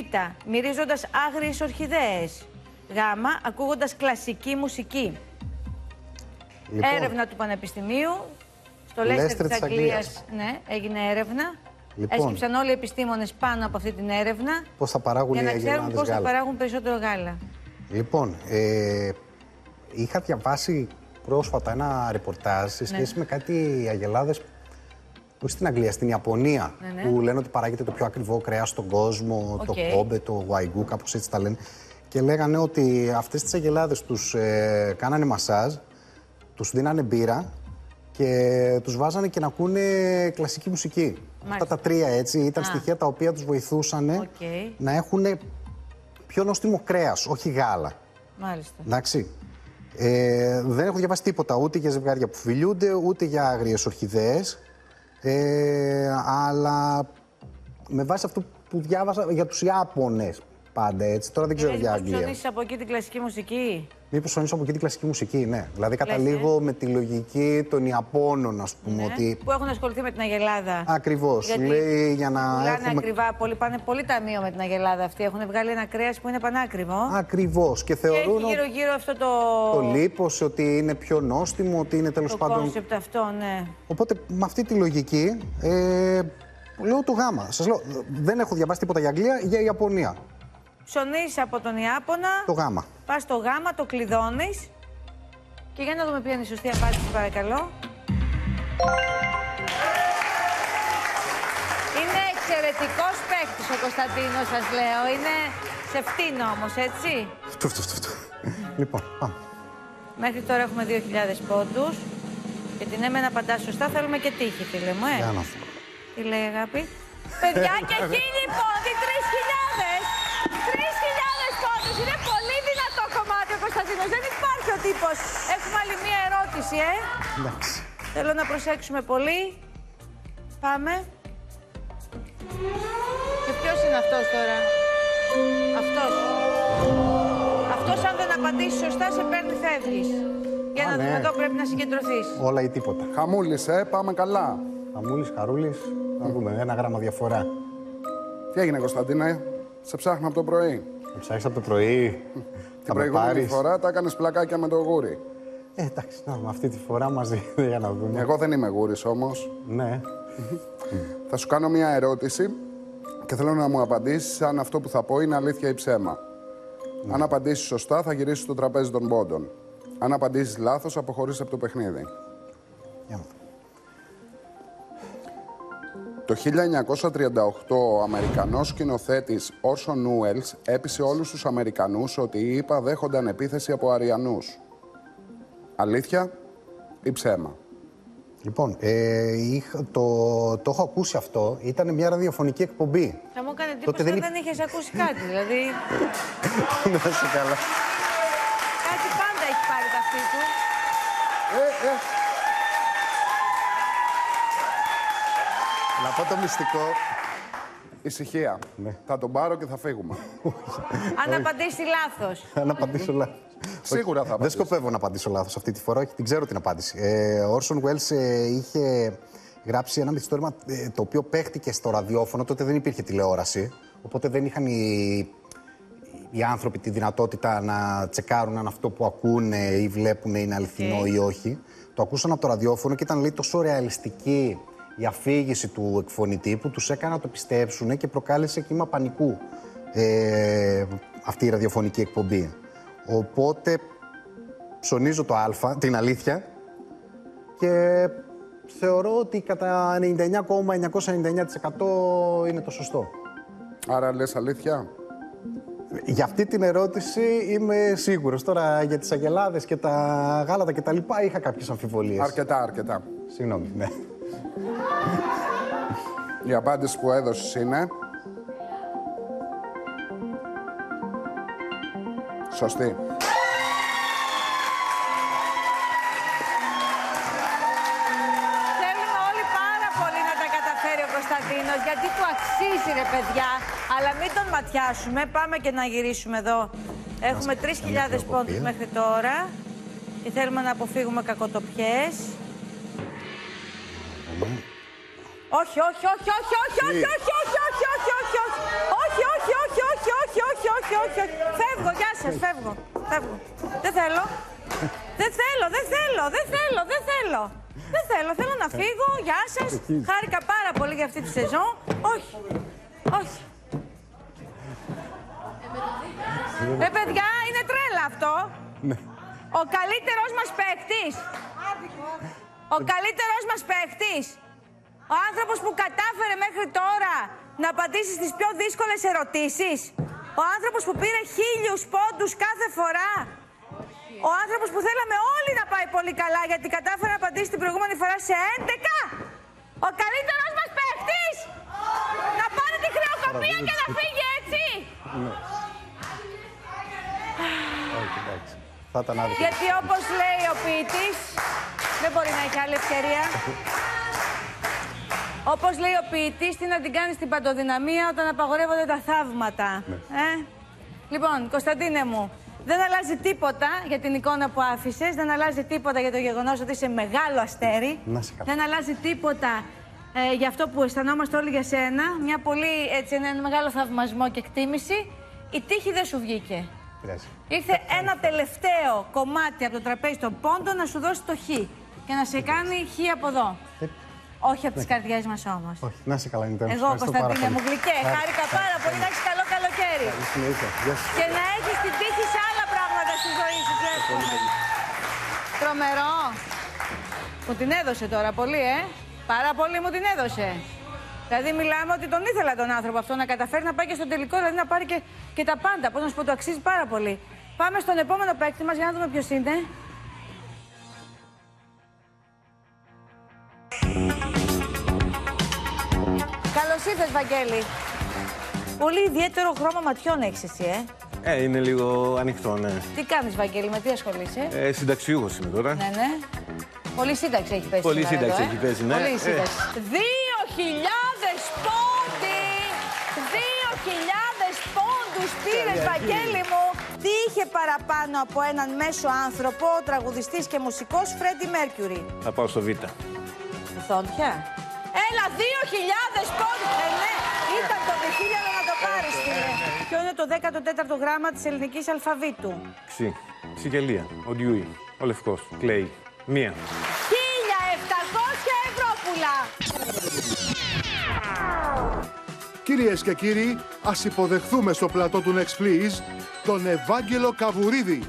Μυρίζοντας άγριες ορχιδέες. Γ. Ακούγοντας κλασική μουσική. Λοιπόν, Έρευνα του Πανεπιστημίου. Στο Λέστερ Λέστερ της της Αγγλίας, Αγγλίας. ναι, έγινε έρευνα. Λοιπόν. Έσκυψαν όλοι οι επιστήμονες πάνω από αυτή την έρευνα πώς θα παράγουν για οι να ξέρουν αγελάδες πώς θα γάλα. παράγουν περισσότερο γάλα. Λοιπόν, ε, είχα διαβάσει πρόσφατα ένα ρεπορτάζ σε Ναι. σχέση με κάτι αγελάδες όχι στην Αγγλία, στην Ιαπωνία, Ναι, ναι. που λένε ότι παράγεται το πιο ακριβό κρέας στον κόσμο, το Οκ. κόμπε, το γουαϊγκού, κάπως έτσι τα λένε. Και λέγανε ότι αυτές τις αγελάδες τους ε, κάνανε μασάζ τους δίνανε μπύρα και τους βάζανε και να ακούνε κλασική μουσική. Αυτά τα τρία έτσι ήταν Α. στοιχεία τα οποία τους βοηθούσαν Οκ. να έχουν πιο νόστιμο κρέας, όχι γάλα. Μάλιστα. Εντάξει. Ε, δεν έχω διαβάσει τίποτα ούτε για ζευγάρια που φιλιούνται, ούτε για άγριες ορχιδέες. Ε, αλλά με βάση αυτό που διάβασα για τους Ιάπωνες πάντα έτσι. Τώρα δεν ξέρω για Πώς Αγγλία. ψωνίσεις από εκεί την κλασική μουσική; Μήπως ψωνίσω από εκεί την κλασική μουσική, ναι. Δηλαδή Λες, καταλήγω με τη λογική των Ιαπώνων, ας πούμε, Ναι. ότι Που έχουν ασχοληθεί με την Αγελάδα. Ακριβώς. Γιατί Λέει για να Πουλάνε έχουμε... ακριβά, πολύ, πάνε πολύ ταμείο με την Αγελάδα αυτή. Έχουν βγάλει ένα κρέας που είναι πανάκριβο. Ακριβώς. Και και θεωρούν έχει γύρω-γύρω αυτό το, το λίπος, ότι είναι πιο νόστιμο, ότι είναι τέλος το πάντων... κόνσεπτ αυτό, ναι. Οπότε με αυτή τη λογική ε, λέω το γάμα. Σας λέω, δεν έχω διαβάσει τίποτα για Αγγλία, για Ιαπωνία. Ψωνίζεις από τον Ιάπωνα, Το γάμα. πας στο γάμα, το κλειδώνεις. Και για να δούμε ποια είναι η σωστή απάντηση, παρακαλώ. Είναι εξαιρετικός παίκτης ο Κωνσταντίνος, σας λέω. Είναι σε φτύνο όμως, έτσι. Φτου, φτου, φτου, φτου. λοιπόν, πάμε. Μέχρι τώρα έχουμε 2.000 πόντους. Και την έμενα απαντάς σωστά. Θέλουμε και τύχη, φίλε μου, ε. Για να δω. Τι λέει, αγάπη; Παιδιά και χίλιοι πόντοι, 3.000! 3.000 πόντους! Είναι πολύ δυνατό κομμάτι ο Κωνσταντίνος. Δεν υπάρχει ο τύπος. Έχουμε άλλη μία ερώτηση, ε. Εντάξει. Θέλω να προσέξουμε πολύ. Πάμε. Και ποιος είναι αυτός τώρα; Αυτός. Αυτός αν δεν απαντήσεις σωστά σε παίρνει φεύγεις. Για Α, να ναι. δούμε εδώ πρέπει να συγκεντρωθείς. Όλα ή τίποτα. Χαμούλης, ε, πάμε καλά. Χαμούλης, χαρούλης, να δούμε, ένα γράμμα διαφορά. Τι έγινε, Κωνσταντίνε, σε ψάχνω από το πρωί. Με ψάχνεις από το πρωί, Την θα με προηγούμενη πάρεις. φορά τα έκανες πλακάκια με το γούρι. Ε, εντάξει, να δούμε αυτή τη φορά μαζί, για να δούμε. Εγώ δεν είμαι γούρις όμως. Ναι. Θα σου κάνω μια ερώτηση και θέλω να μου απαντήσεις αν αυτό που θα πω είναι αλήθεια ή ψέμα. Αν απαντήσεις σωστά, θα γυρίσεις στο τραπέζι των πόντων. Αν απαντήσεις λάθος, αποχωρείς από το παιχνίδι. Για να δούμε. Το 1938 ο Αμερικανός σκηνοθέτης Orson Welles έπεισε όλους τους Αμερικανούς ότι οι ΗΠΑ δέχονταν επίθεση από Αριανούς. Αλήθεια ή ψέμα; Λοιπόν, ε, είχα- το, το έχω ακούσει αυτό. Ήταν μια ραδιοφωνική εκπομπή. Θα μου έκανε Τότε εντύπωση δεν αν υπ- δεν είχες ακούσει κάτι. Δηλαδή, Να είσαι καλά. κάτι πάντα έχει πάρει τα αυτή του. Ε, ε, πω το μυστικό. ησυχία. Ναι. Θα τον πάρω και θα φύγουμε. Αν απαντήσει λάθος. Να απαντήσω λάθος. Σίγουρα θα Δεν απαντήσεις. σκοπεύω να απαντήσω λάθος αυτή τη φορά, όχι την ξέρω την απάντηση. Ε, ο Όρσον Welles ε, είχε γράψει ένα μυθιστόρημα ε, το οποίο παίχτηκε στο ραδιόφωνο. Τότε δεν υπήρχε τηλεόραση. Οπότε δεν είχαν οι, οι άνθρωποι τη δυνατότητα να τσεκάρουν αν αυτό που ακούνε ή βλέπουν είναι αληθινό Οκ. ή όχι. Το ακούσαν από το ραδιόφωνο και ήταν λέει, τόσο ρεαλιστική η αφήγηση του εκφωνητή που τους έκανε να το πιστέψουν και προκάλεσε κύμα πανικού ε, αυτή η ραδιοφωνική εκπομπή. Οπότε ψωνίζω το α, την αλήθεια και θεωρώ ότι κατά 99,999% είναι το σωστό. Άρα λες αλήθεια; Για αυτή την ερώτηση είμαι σίγουρος. Τώρα για τις αγελάδες και τα γάλατα και τα λοιπά είχα κάποιες αμφιβολίες. Αρκετά, αρκετά. Συγγνώμη, ναι. Η απάντηση που έδωσες είναι... Σωστή. Θέλουμε όλοι πάρα πολύ να τα καταφέρει ο Κωνσταντίνος, γιατί του αξίζει ρε παιδιά. Αλλά μην τον ματιάσουμε, πάμε και να γυρίσουμε εδώ. Έχουμε 3.000 πόντους μέχρι τώρα και θέλουμε να αποφύγουμε κακοτοπιές. Όχι, όχι, όχι, όχι, όχι, όχι, όχι, όχι, όχι, όχι, όχι, όχι, όχι, όχι, όχι, όχι, όχι, όχι, όχι, όχι. Φεύγω, γεια σας, φεύγω, φεύγω. Δεν θέλω, δεν θέλω, δεν θέλω, δεν θέλω, δεν θέλω. Δεν θέλω, θέλω να φύγω, γεια σας. Χάρηκα πάρα πολύ για αυτή τη σεζόν. Όχι, όχι. Ε, παιδιά, είναι τρέλα αυτό. Ο καλύτερος μας παίχτης. Ο καλύτερος μας παίχτης. Ο άνθρωπος που κατάφερε μέχρι τώρα να απαντήσει στις πιο δύσκολες ερωτήσεις. Ο άνθρωπος που πήρε χίλιους πόντους κάθε φορά. Ο άνθρωπος που θέλαμε όλοι να πάει πολύ καλά γιατί κατάφερε να απαντήσει την προηγούμενη φορά σε 11. Ο καλύτερος μας παίχτης. Να πάρει τη χρεοκοπία και να φύγει έτσι. Όχι, εντάξει. Θα ήταν άδικο. Γιατί όπως λέει ο ποιητής, δεν μπορεί να έχει άλλη ευκαιρία. Όπως λέει ο ποιητής, τι να την κάνεις στην παντοδυναμία όταν απαγορεύονται τα θαύματα. Ε; Λοιπόν, Κωνσταντίνε μου, δεν αλλάζει τίποτα για την εικόνα που άφησες, δεν αλλάζει τίποτα για το γεγονός ότι είσαι μεγάλο αστέρι. Να σε καλά. Δεν αλλάζει τίποτα ε, για αυτό που αισθανόμαστε όλοι για σένα. Μια πολύ, έτσι, ένα μεγάλο θαυμασμό και εκτίμηση. Η τύχη δεν σου βγήκε. Πειράζει. Ήρθε ένα τελευταίο κομμάτι από το τραπέζι των πόντων να σου δώσει το χ και να σε κάνει χ από εδώ. Όχι από τις καρδιές μας όμως. Όχι, να σε καλά, Νιτέλο. Εγώ, Κωνσταντίνε μου, γλυκέ, χάρηκα πάρα πολύ να έχεις καλό καλοκαίρι. Καλή συνέχεια. Γεια σας. Και να έχεις την τύχη σε άλλα πράγματα στη ζωή σου. τι εύχομαι. Τρομερό. Μου την έδωσε τώρα πολύ, ε. Πάρα πολύ μου την έδωσε. Δηλαδή, μιλάμε ότι τον ήθελα τον άνθρωπο αυτό να καταφέρει να πάει και στο τελικό, δηλαδή να πάρει και, και τα πάντα. Πώς να σου πω, το αξίζει πάρα πολύ. Πάμε στον επόμενο παίκτη μας για να δούμε ποιος είναι. Καλώς ήρθες, Βαγγέλη. Πολύ ιδιαίτερο χρώμα ματιών έχεις εσύ, ε. Ε, είναι λίγο ανοιχτό, ναι. Τι κάνεις, Βαγγέλη, με τι ασχολείσαι; Ε, Συνταξιούχος είμαι τώρα. Ναι, ναι. Πολύ σύνταξη έχει πέσει. Πολύ σύνταξη εδώ, ε. έχει πέσει, ναι. Πολύ ε. σύνταξη. Ε. 2.000 πόντι! 2.000 πόντους πήρες, Βαγγέλη μου! Τι είχε παραπάνω από έναν μέσο άνθρωπο, ο τραγουδιστής και μουσικός Φρέντι Μέρκιουρι; Θα πάω στο Β. Οθόντια. Έλα, 2.000 το 14ο γράμμα της ελληνικής αλφαβήτου. Ξή. Σικελία. Ο Ντιούι. Ο Λευκός. Κλέη. Μία. 1700 ευρώ πουλά! Κυρίες και κύριοι, ας υποδεχθούμε στο πλατό του Next Please τον Ευάγγελο Καβουρίδη.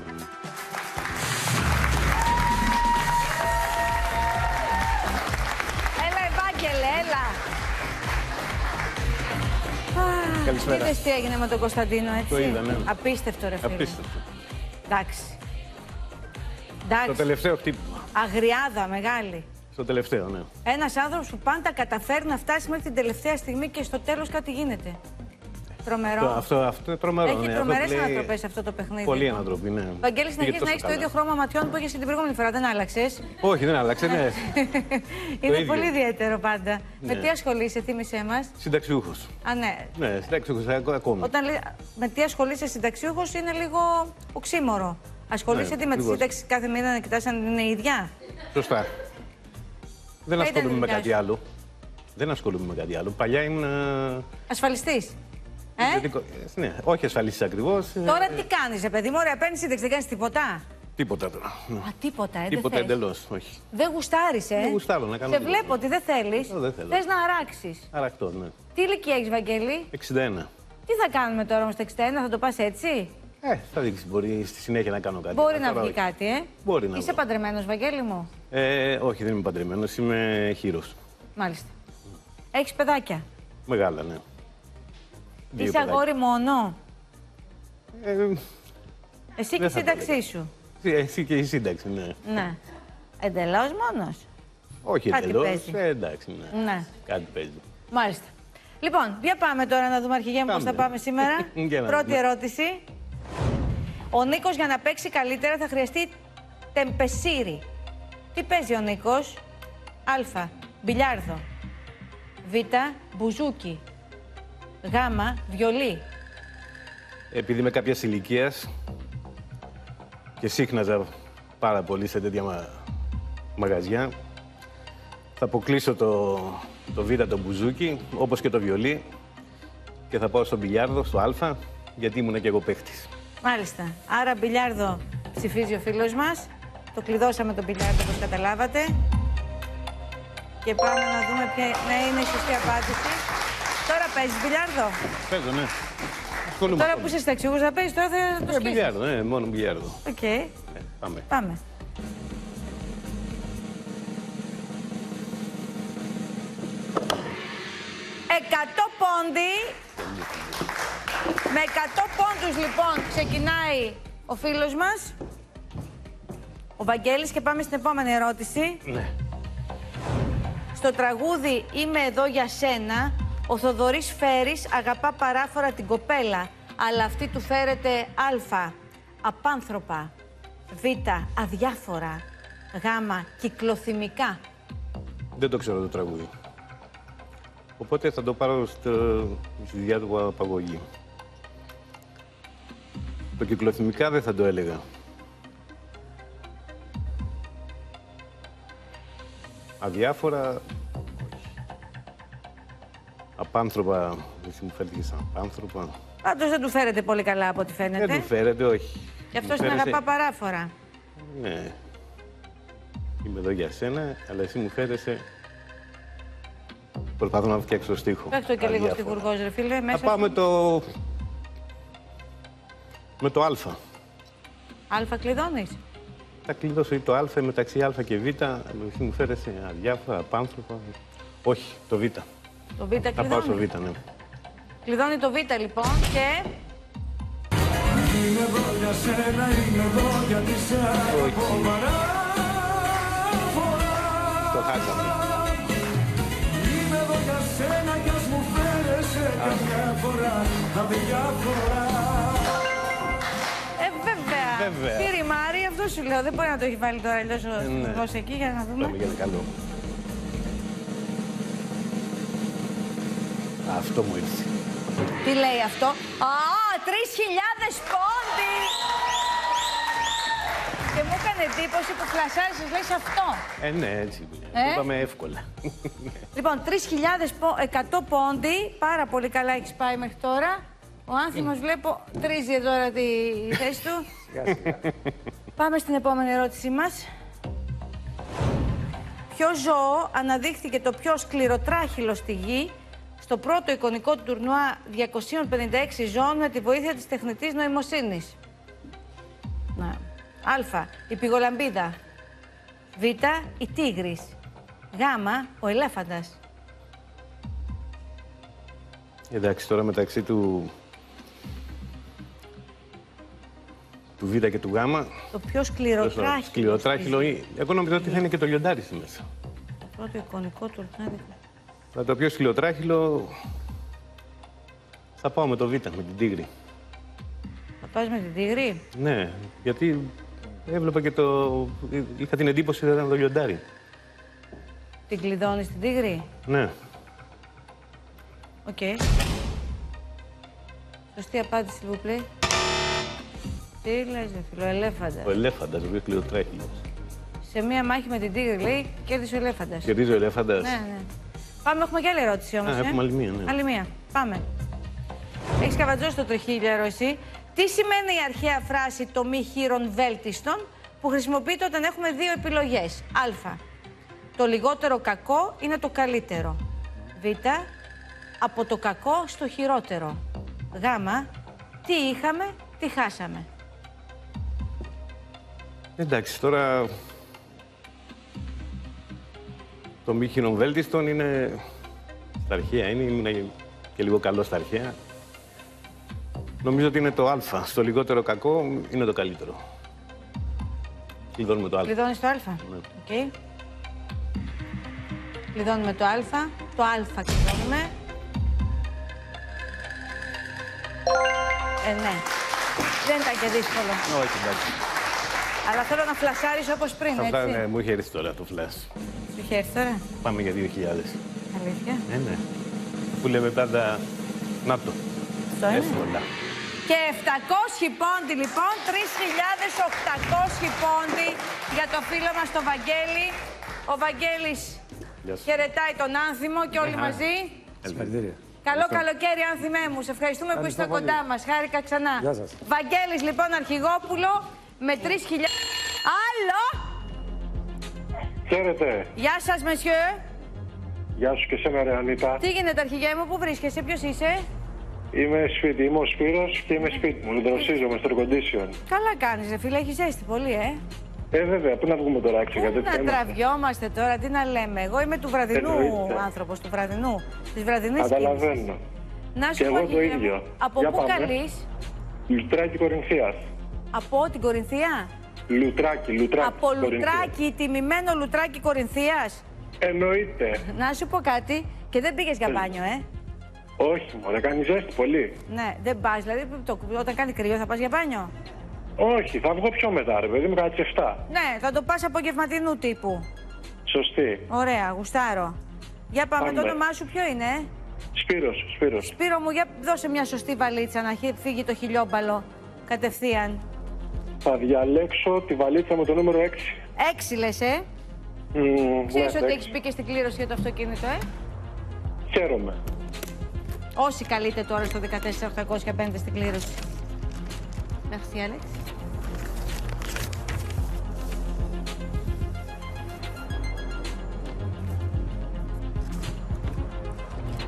Καλησπέρα. Είδες τι έγινε με τον Κωνσταντίνο, έτσι; Το είδα, ναι. Απίστευτο, ρε φίλε. Απίστευτο. Εντάξει. Το Εντάξει. τελευταίο χτύπημα. Αγριάδα μεγάλη. Στο τελευταίο, ναι. Ένας άνθρωπος που πάντα καταφέρει να φτάσει μέχρι την τελευταία στιγμή και στο τέλος κάτι γίνεται. Τρομερό. Το- αυτό, αυτό είναι τρομερό. Έχει ναι. Αυτό τρομερές που λέει- ανατροπές αυτό το παιχνίδι. Πολύ ανατροπή, ναι. Βαγγέλη, Πήγε συνεχίζει να τόσο έχει το καλά. ίδιο χρώμα ματιών που είχε την προηγούμενη φορά. Δεν άλλαξες. Όχι, δεν άλλαξε, ναι. Είναι ίδιο. πολύ ιδιαίτερο πάντα. Με Ναι. τι ασχολείσαι, θύμισέ μα. Συνταξιούχος. Α, ναι. Ναι, συνταξιούχος ακόμη. Όταν λέει, με τι ασχολείσαι συνταξιούχος είναι λίγο οξύμορο. Ασχολείσαι Ναι, τι με τη ακριβώς. σύνταξη κάθε μήνα να κοιτάς αν είναι ίδια; Σωστά. Δεν Ποια ήταν η ασχολούμαι με δουλειάς κάτι σου; άλλο. Δεν ασχολούμαι με κάτι άλλο. Παλιά ήμουν. ε, Ασφαλιστής. Ε; ιδιωτικό- ε, Ναι, όχι ασφαλιστή ακριβώς. Τώρα τι κάνεις, ρε παιδί μου, ωραία, παίρνεις σύνταξη, δεν κάνει τίποτα; Τίποτα τώρα. Ναι. Α, τίποτα, ε, Τίποτα δεν θες. εντελώς. Όχι. Δεν γουστάρεις, ε; Δεν γουστάρω να κάνω Σε τίποτα. βλέπω ότι δεν θέλεις. Ε, δεν θέλω. Θες να αράξεις. Αρακτό, ναι. Τι ηλικία έχεις, Βαγγέλη; 61. Τι θα κάνουμε τώρα όμως τα 61, θα το πας έτσι; Ε, θα δείξεις. Μπορεί στη συνέχεια να κάνω κάτι. Μπορεί Αλλά να τώρα βγει όχι. κάτι, ε; Μπορεί να Είσαι βγω. παντρεμένος, Βαγγέλη μου; Ε, όχι, δεν είμαι παντρεμένος. Είμαι χείρος. Μάλιστα. Έχεις παιδάκια; Μεγάλα, ναι. Δύο Είσαι παιδάκια. αγόρι μόνο; Ε, Εσύ και η δεν θα το σύνταξή σου. εσύ- εσύ και η σύνταξη, ναι. Ναι. Εντελώς μόνος; Όχι Κάτι εντελώς. παίζει. Ε, εντάξει, ναι. Ναι. Κάτι παίζει. Μάλιστα. Λοιπόν, για πάμε τώρα να δούμε αρχηγέ μου πώς Πάμε. θα πάμε σήμερα. Για να Πρώτη δούμε. ερώτηση. Ο Νίκος για να παίξει καλύτερα θα χρειαστεί τεμπεσίρι. Τι παίζει ο Νίκος; Α. Μπιλιάρδο. Β. Μπουζούκι. Γ. Βιολί. Επειδή είμαι κάποια ηλικίας και σύχναζα πάρα πολύ σε τέτοια μα... μαγαζιά, θα αποκλείσω το, το β' το μπουζούκι, όπως και το βιολί, και θα πάω στο μπιλιάρδο, στο α, γιατί ήμουν και εγώ παίχτης. Μάλιστα. Άρα μπιλιάρδο ψηφίζει ο φίλος μας. Το κλειδώσαμε τον μπιλιάρδο όπως καταλάβατε. Και πάμε να δούμε ποια ναι, είναι η σωστή απάντηση. Τώρα παίζεις μπιλιάρδο; Παίζω, ναι. Ασχολούμαι Τώρα ακόμη. που είσαι συνταξιούχος θα παίζεις, τώρα θα το Ε, σκίσεις. μπιλιάρδο, ναι, μόνο μπιλιάρδο. Οκ. Ε, πάμε. Πάμε. Εκατό πόντοι. Με 100 πόντους λοιπόν ξεκινάει ο φίλος μας. Ο Βαγγέλης και πάμε στην επόμενη ερώτηση. Ναι. Στο τραγούδι «Είμαι εδώ για σένα», ο Θοδωρής Φέρης αγαπά παράφορα την κοπέλα, αλλά αυτή του φέρεται α. Απάνθρωπα. Β. Αδιάφορα. Γ. Κυκλοθυμικά. Δεν το ξέρω το τραγούδι. Οπότε θα το πάρω στο, στη διάτογο απαγωγή. Το κυκλοθυμικά δεν θα το έλεγα. Αδιάφορα, όχι. Απάνθρωπα, εσύ μου φέρθηκε σαν απάνθρωπα. Πάντως δεν του φέρεται πολύ καλά από ό,τι φαίνεται. Δεν του φέρεται, όχι. Γι' αυτό Μου την φέρεσαι- αγαπά παράφορα. Ναι. Είμαι εδώ για σένα, αλλά εσύ μου φέρεσαι... Προσπαθώ να φτιάξω το στίχο. Πες το και λίγο Αδιάφορα. στη Γουργός, ρε φίλε. Θα Μέσα πάμε σου. το... Με το α. Αλφα κλειδώνεις; Θα κλειδώσω ή το α μεταξύ α και β. αλλά Εσύ μου φέρεσαι αδιάφορα, απάνθρωπα. Όχι, το β. Το Β Θα πάω στο κλειδώνει. β, ναι. Κλειδώνει το Β λοιπόν και... Είμαι εδώ για σένα, είμαι εδώ γιατί σε αγαπώ παράφορα Το χάσαμε. Είμαι εδώ για σένα κι ας μου φέρεσαι καμιά φορά αδιάφορα Ε, βέβαια. Βέβαια. Τι ρημάρι, αυτό σου λέω. Δεν μπορεί να το έχει βάλει τώρα αλλιώς ο ναι. Γουργός εκεί για να δούμε. Πάμε για ένα καλό. Αυτό μου ήρθε. Τι λέει αυτό; Α, 3.000 πόντι! Και μου έκανε εντύπωση που φλασάρισες, λες αυτό. Ε, ναι, έτσι. Ε; Το είπαμε εύκολα. Λοιπόν, 3.100 πόντι. Πάρα πολύ καλά έχεις πάει μέχρι τώρα. Ο άνθρωπος βλέπω τρίζει τώρα τη θέση του. Πάμε στην επόμενη ερώτησή μας. Ποιο ζώο αναδείχθηκε το πιο σκληροτράχυλο στη γη στο πρώτο εικονικό τουρνουά 256 ζώων με τη βοήθεια της τεχνητής νοημοσύνης. Να. Α. Η πηγολαμπίδα. Β. Η τίγρης. Γ. Ο ελέφαντας. Εντάξει, τώρα μεταξύ του... του Β και του Γ. Το πιο σκληροτράχυλο. Σκληροτράχυλο. ή- Εγώ νομίζω ότι θα είναι και το λιοντάρι στη μέσα. Το πρώτο εικονικό τουρνουά. Αλλά το πιο σκληροτράχυλο θα πάω με το Β, με την τίγρη. Θα πας με την τίγρη; Ναι, γιατί έβλεπα και το... Είχα την εντύπωση ότι ήταν το λιοντάρι. Την κλειδώνεις την τίγρη; Ναι. Οκ. Σωστή απάντηση, Βουπλή. Τι λες, ρε φίλο, ελέφαντας. Ο ελέφαντας, ο πιο σκληροτράχηλος. Σε μία μάχη με την τίγρη, λέει, κέρδισε ο ελέφαντας. Κερδίζει ο ελέφαντας. Ναι, ναι. Πάμε, έχουμε και άλλη ερώτηση όμως. Α, ε. έχουμε άλλη μία, ναι. Άλλη μία. Πάμε. Έχεις καβατζώσει το τροχίλιαρο εσύ. Τι σημαίνει η αρχαία φράση το μη χείρον βέλτιστον που χρησιμοποιείται όταν έχουμε δύο επιλογές; Α. Το λιγότερο κακό είναι το καλύτερο. Β. Από το κακό στο χειρότερο. Γ. Τι είχαμε, τι χάσαμε. Εντάξει, τώρα το μη χείρον βέλτιστον είναι στα αρχαία. Είναι, ήμουν και λίγο καλός στα αρχαία. Νομίζω ότι είναι το α. Το λιγότερο κακό είναι το καλύτερο. Κλειδώνουμε το α. Κλειδώνεις το α. Ναι. Οκ. Κλειδώνουμε το α. Το α κλειδώνουμε. Ε, ναι. Δεν ήταν και δύσκολο. Όχι, εντάξει. Αλλά θέλω να φλασάρεις όπως πριν, Αυτά έτσι. ναι, μου είχε έρθει τώρα το flash. Σου είχε έρθει τώρα; Πάμε για 2.000. Αλήθεια; Ναι, ναι. Που λέμε πάντα. Να το. Αυτό είναι; Εύκολα. Και 700 πόντι λοιπόν, 3.800 πόντι για το φίλο μας τον Βαγγέλη. Ο Βαγγέλης Γεια σου. χαιρετάει τον Άνθιμο και όλοι μαζί. Συγχαρητήρια. Καλό καλοκαίρι, Άνθιμέ μου. Σε ευχαριστούμε που Ευχαριστώ είστε πολύ. κοντά μας. Χάρηκα ξανά. Γεια σας. Βαγγέλης λοιπόν Αρχηγόπουλο με 3.000... Άλλο! Χαίρετε. Γεια σας, μεσιέ. Γεια σου και σένα, ρε Ανίτα. Τι γίνεται, αρχηγέ μου, πού βρίσκεσαι, ποιος είσαι; Είμαι σπίτι, είμαι ο Σπύρος και είμαι σπίτι μου. Δροσίζομαι στο air condition. Καλά κάνεις, ρε φίλε, έχεις ζέστη πολύ, ε. Ε, βέβαια, πού να βγούμε τώρα, έξω για Πού τέτοια να θέματα. τραβιόμαστε τώρα, τι να λέμε. Εγώ είμαι του βραδινού Εννοείται. άνθρωπος, του βραδινού. Της βραδινής Καταλαβαίνω. κίνησης. Να σου Και πω, εγώ το αρχηγέ μου, ίδιο. Από Για πού πάμε. καλείς, Λουτράκι Κορινθίας. από την Κορινθία; Λουτράκι, λουτράκι. Από Κορινθίας. λουτράκι, τιμημένο λουτράκι Κορινθίας. Εννοείται. Να σου πω κάτι. Και δεν πήγες για Ε. μπάνιο, ε; Όχι, μωρέ, κάνεις ζέστη πολύ. Ναι, δεν πας. Δηλαδή, το, όταν κάνει κρύο θα πας για μπάνιο; Όχι, θα βγω πιο μετά, ρε παιδί μου, κατά τι 7. Ναι, θα το πας απογευματινού τύπου. Σωστή. Ωραία, γουστάρω. Για πάμε, Πάμε. το όνομά σου ποιο είναι, ε; Σπύρος, Σπύρος. Σπύρο μου, για δώσε μια σωστή βαλίτσα να χει- φύγει το χιλιόμπαλο κατευθείαν. Θα διαλέξω τη βαλίτσα με το νούμερο 6. Έξι λες, ε; Μμμ, Ξέρεις ναι, ότι έξι. έχεις μπει και στην κλήρωση για το αυτοκίνητο, ε; Χαίρομαι. Όσοι καλείτε τώρα στο 14805 στην κλήρωση. Merci, Alex.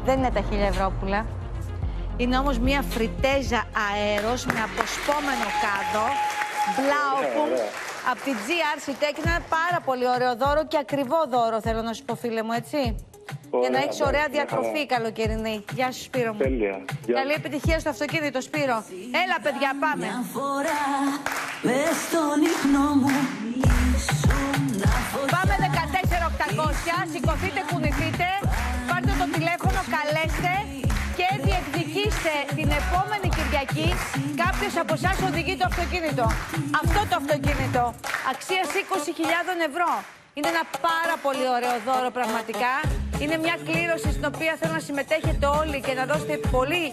Δεν είναι τα χίλια ευρώ Είναι όμως μια φριτέζα αέρος με αποσπόμενο κάδο. Μπλάουπουν. Ωραία. Από την GRC Tech είναι ένα πάρα πολύ ωραίο δώρο και ακριβό δώρο θέλω να σου πω φίλε μου, έτσι. Για να Ωραία, έχεις εντάξει, ωραία μια διατροφή χαρά. καλοκαιρινή. Γεια σου Σπύρο μου. Τέλεια. Γεια. Καλή επιτυχία στο αυτοκίνητο, Σπύρο. Έλα, παιδιά, πάμε. Μες στον ύπνο μου Πάμε 14-800. Σηκωθείτε, κουνηθείτε. Πάρτε το τηλέφωνο, καλέστε και διεκδικήστε την επόμενη Κυριακή. Κάποιος από εσάς οδηγεί το αυτοκίνητο. Αυτό το αυτοκίνητο αξίας 20.000 ευρώ. Είναι ένα πάρα πολύ ωραίο δώρο πραγματικά. Είναι μια κλήρωση στην οποία θέλω να συμμετέχετε όλοι και να δώσετε πολύ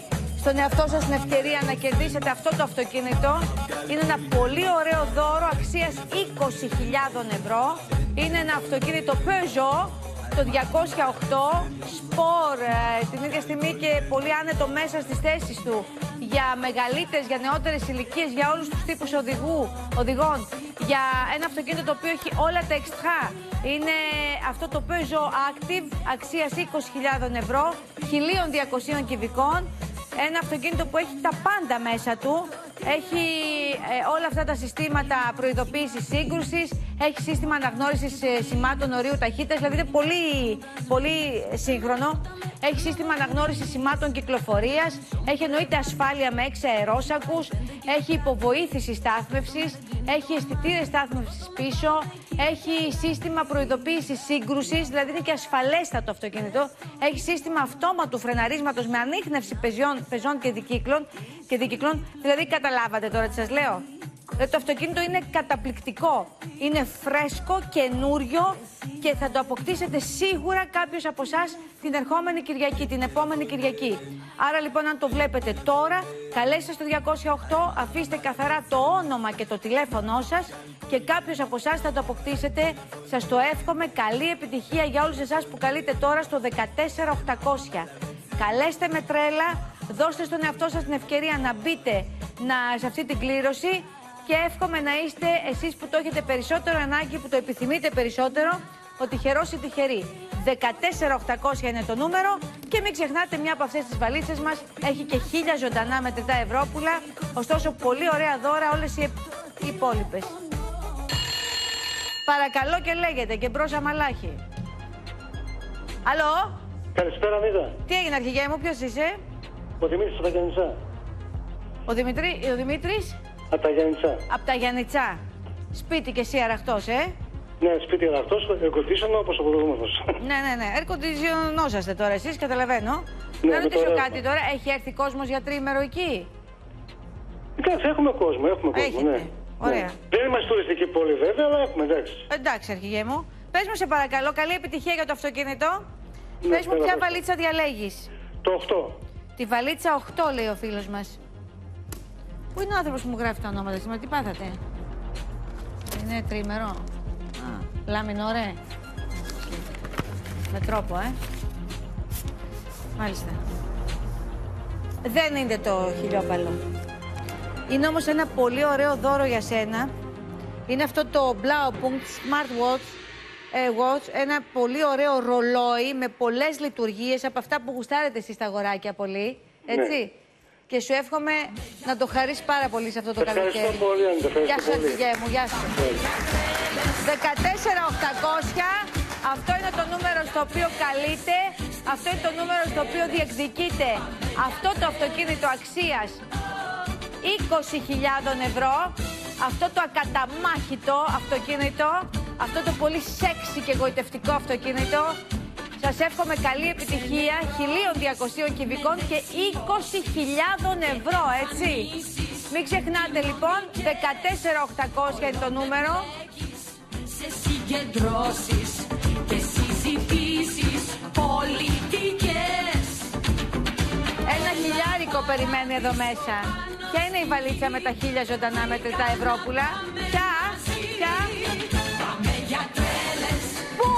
στον εαυτό σας την ευκαιρία να κερδίσετε αυτό το αυτοκίνητο. Είναι ένα πολύ ωραίο δώρο αξίας 20.000 ευρώ. Είναι ένα αυτοκίνητο Peugeot το 208 σπορ ε, την ίδια στιγμή και πολύ άνετο μέσα στις θέσεις του για μεγαλύτερες, για νεότερες ηλικίες, για όλους τους τύπους οδηγού, οδηγών για ένα αυτοκίνητο το οποίο έχει όλα τα εξτρά είναι αυτό το Peugeot Active αξίας 20.000 ευρώ 1.200 κυβικών ένα αυτοκίνητο που έχει τα πάντα μέσα του. Έχει ε, όλα αυτά τα συστήματα προειδοποίησης σύγκρουσης. Έχει σύστημα αναγνώρισης σημάτων ορίου ταχύτητας. Δηλαδή είναι πολύ, πολύ σύγχρονο. Έχει σύστημα αναγνώρισης σημάτων κυκλοφορίας. Έχει εννοείται ασφάλεια με έξι αερόσακους. Έχει υποβοήθηση στάθμευσης. Έχει αισθητήρες στάθμευσης πίσω. Έχει σύστημα προειδοποίησης σύγκρουσης. Δηλαδή είναι και ασφαλέστατο αυτοκίνητο. Έχει σύστημα αυτόματου φρεναρίσματος με ανείχνευση πεζών, πεζών και δικύκλων. Και δικύκλων. Δηλαδή καταλάβατε τώρα τι σας λέω. Δηλαδή, το αυτοκίνητο είναι καταπληκτικό. Είναι φρέσκο, καινούριο και θα το αποκτήσετε σίγουρα κάποιος από εσάς την ερχόμενη Κυριακή, την επόμενη Κυριακή. Άρα λοιπόν, αν το βλέπετε τώρα, καλέστε στο 208, αφήστε καθαρά το όνομα και το τηλέφωνό σας και κάποιος από εσάς θα το αποκτήσετε. Σας το εύχομαι. Καλή επιτυχία για όλους εσάς που καλείτε τώρα στο 14800. Καλέστε με τρέλα, δώστε στον εαυτό σας την ευκαιρία να μπείτε να, σε αυτή την κλήρωση και εύχομαι να είστε εσείς που το έχετε περισσότερο ανάγκη, που το επιθυμείτε περισσότερο, ο τυχερός ή τυχερή. 14800 είναι το νούμερο και μην ξεχνάτε μια από αυτές τις βαλίτσες μας έχει και χίλια ζωντανά μετρητά Ευρώπουλα, ωστόσο πολύ ωραία δώρα όλες οι, οι υπόλοιπες. Παρακαλώ και λέγεται και μπρος αμαλάχη. Αλλό, Καλησπέρα, Μίδα. τι έγινε αρχηγέ μου, ποιος είσαι; Ο Δημήτρης από τα Γιάννητσά. Ο, Δημητρή, ο Δημήτρης; Από τα Γιάννητσά. από τα Γιαννιτσά. Σπίτι και εσύ αραχτός, ε; Ναι, σπίτι αναυτός, εγκοτήσαμε όπως αποδογούμενος. ναι, ναι, ναι. Ερκοντιζιονόσαστε τώρα εσείς, καταλαβαίνω. Ναι, να με ρωτήσω το ρεύμα. κάτι τώρα. Έχει έρθει κόσμος για τρίμερο εκεί; Εντάξει, έχουμε κόσμο, έχουμε κόσμο, Έχετε. ναι. Ωραία. Ναι. Δεν είμαστε τουριστική πόλη βέβαια, αλλά έχουμε, εντάξει. Εντάξει, αρχηγέ μου. Πες μου σε παρακαλώ, καλή επιτυχία για το αυτοκίνητο. Ναι, Πες μου πέρα ποια από αυτό. βαλίτσα διαλέγεις. Το 8. Τη βαλίτσα 8 λέει ο φίλος μας. Πού είναι ο άνθρωπος που μου γράφει τα ονόματα σήμερα, τι πάθατε; Είναι τρίμερο. Α, λάμινο, ωραία. Με τρόπο, ε. Μάλιστα. Δεν είναι το χιλιόπαλο. Είναι όμως ένα πολύ ωραίο δώρο για σένα. Είναι αυτό το Blaupunkt Smartwatch ε, watch, ένα πολύ ωραίο ρολόι με πολλές λειτουργίες από αυτά που γουστάρετε εσείς τα αγοράκια πολύ, έτσι. Ναι. Και σου εύχομαι να το χαρείς πάρα πολύ σε αυτό το Ευχαριστώ καλοκαίρι. πολύ, Άννη, ευχαριστώ Γεια σου, πολύ. αρχηγέ μου, γεια σου. 14800, αυτό είναι το νούμερο στο οποίο καλείτε, αυτό είναι το νούμερο στο οποίο διεκδικείτε αυτό το αυτοκίνητο αξίας 20.000 ευρώ. αυτό το ακαταμάχητο αυτοκίνητο, αυτό το πολύ σεξι και εγωιτευτικό αυτοκίνητο. Σας εύχομαι καλή επιτυχία 1200 κυβικών και 20.000 ευρώ, έτσι. Μην ξεχνάτε λοιπόν, 14800 είναι το νούμερο. σε συγκεντρώσεις και συζητήσεις πολιτικές. Ένα χιλιάρικο περιμένει εδώ μέσα. Ποια είναι η βαλίτσα με τα χίλια ζωντανά μετρητά ευρώπουλα; Ποια, ποια; Πού;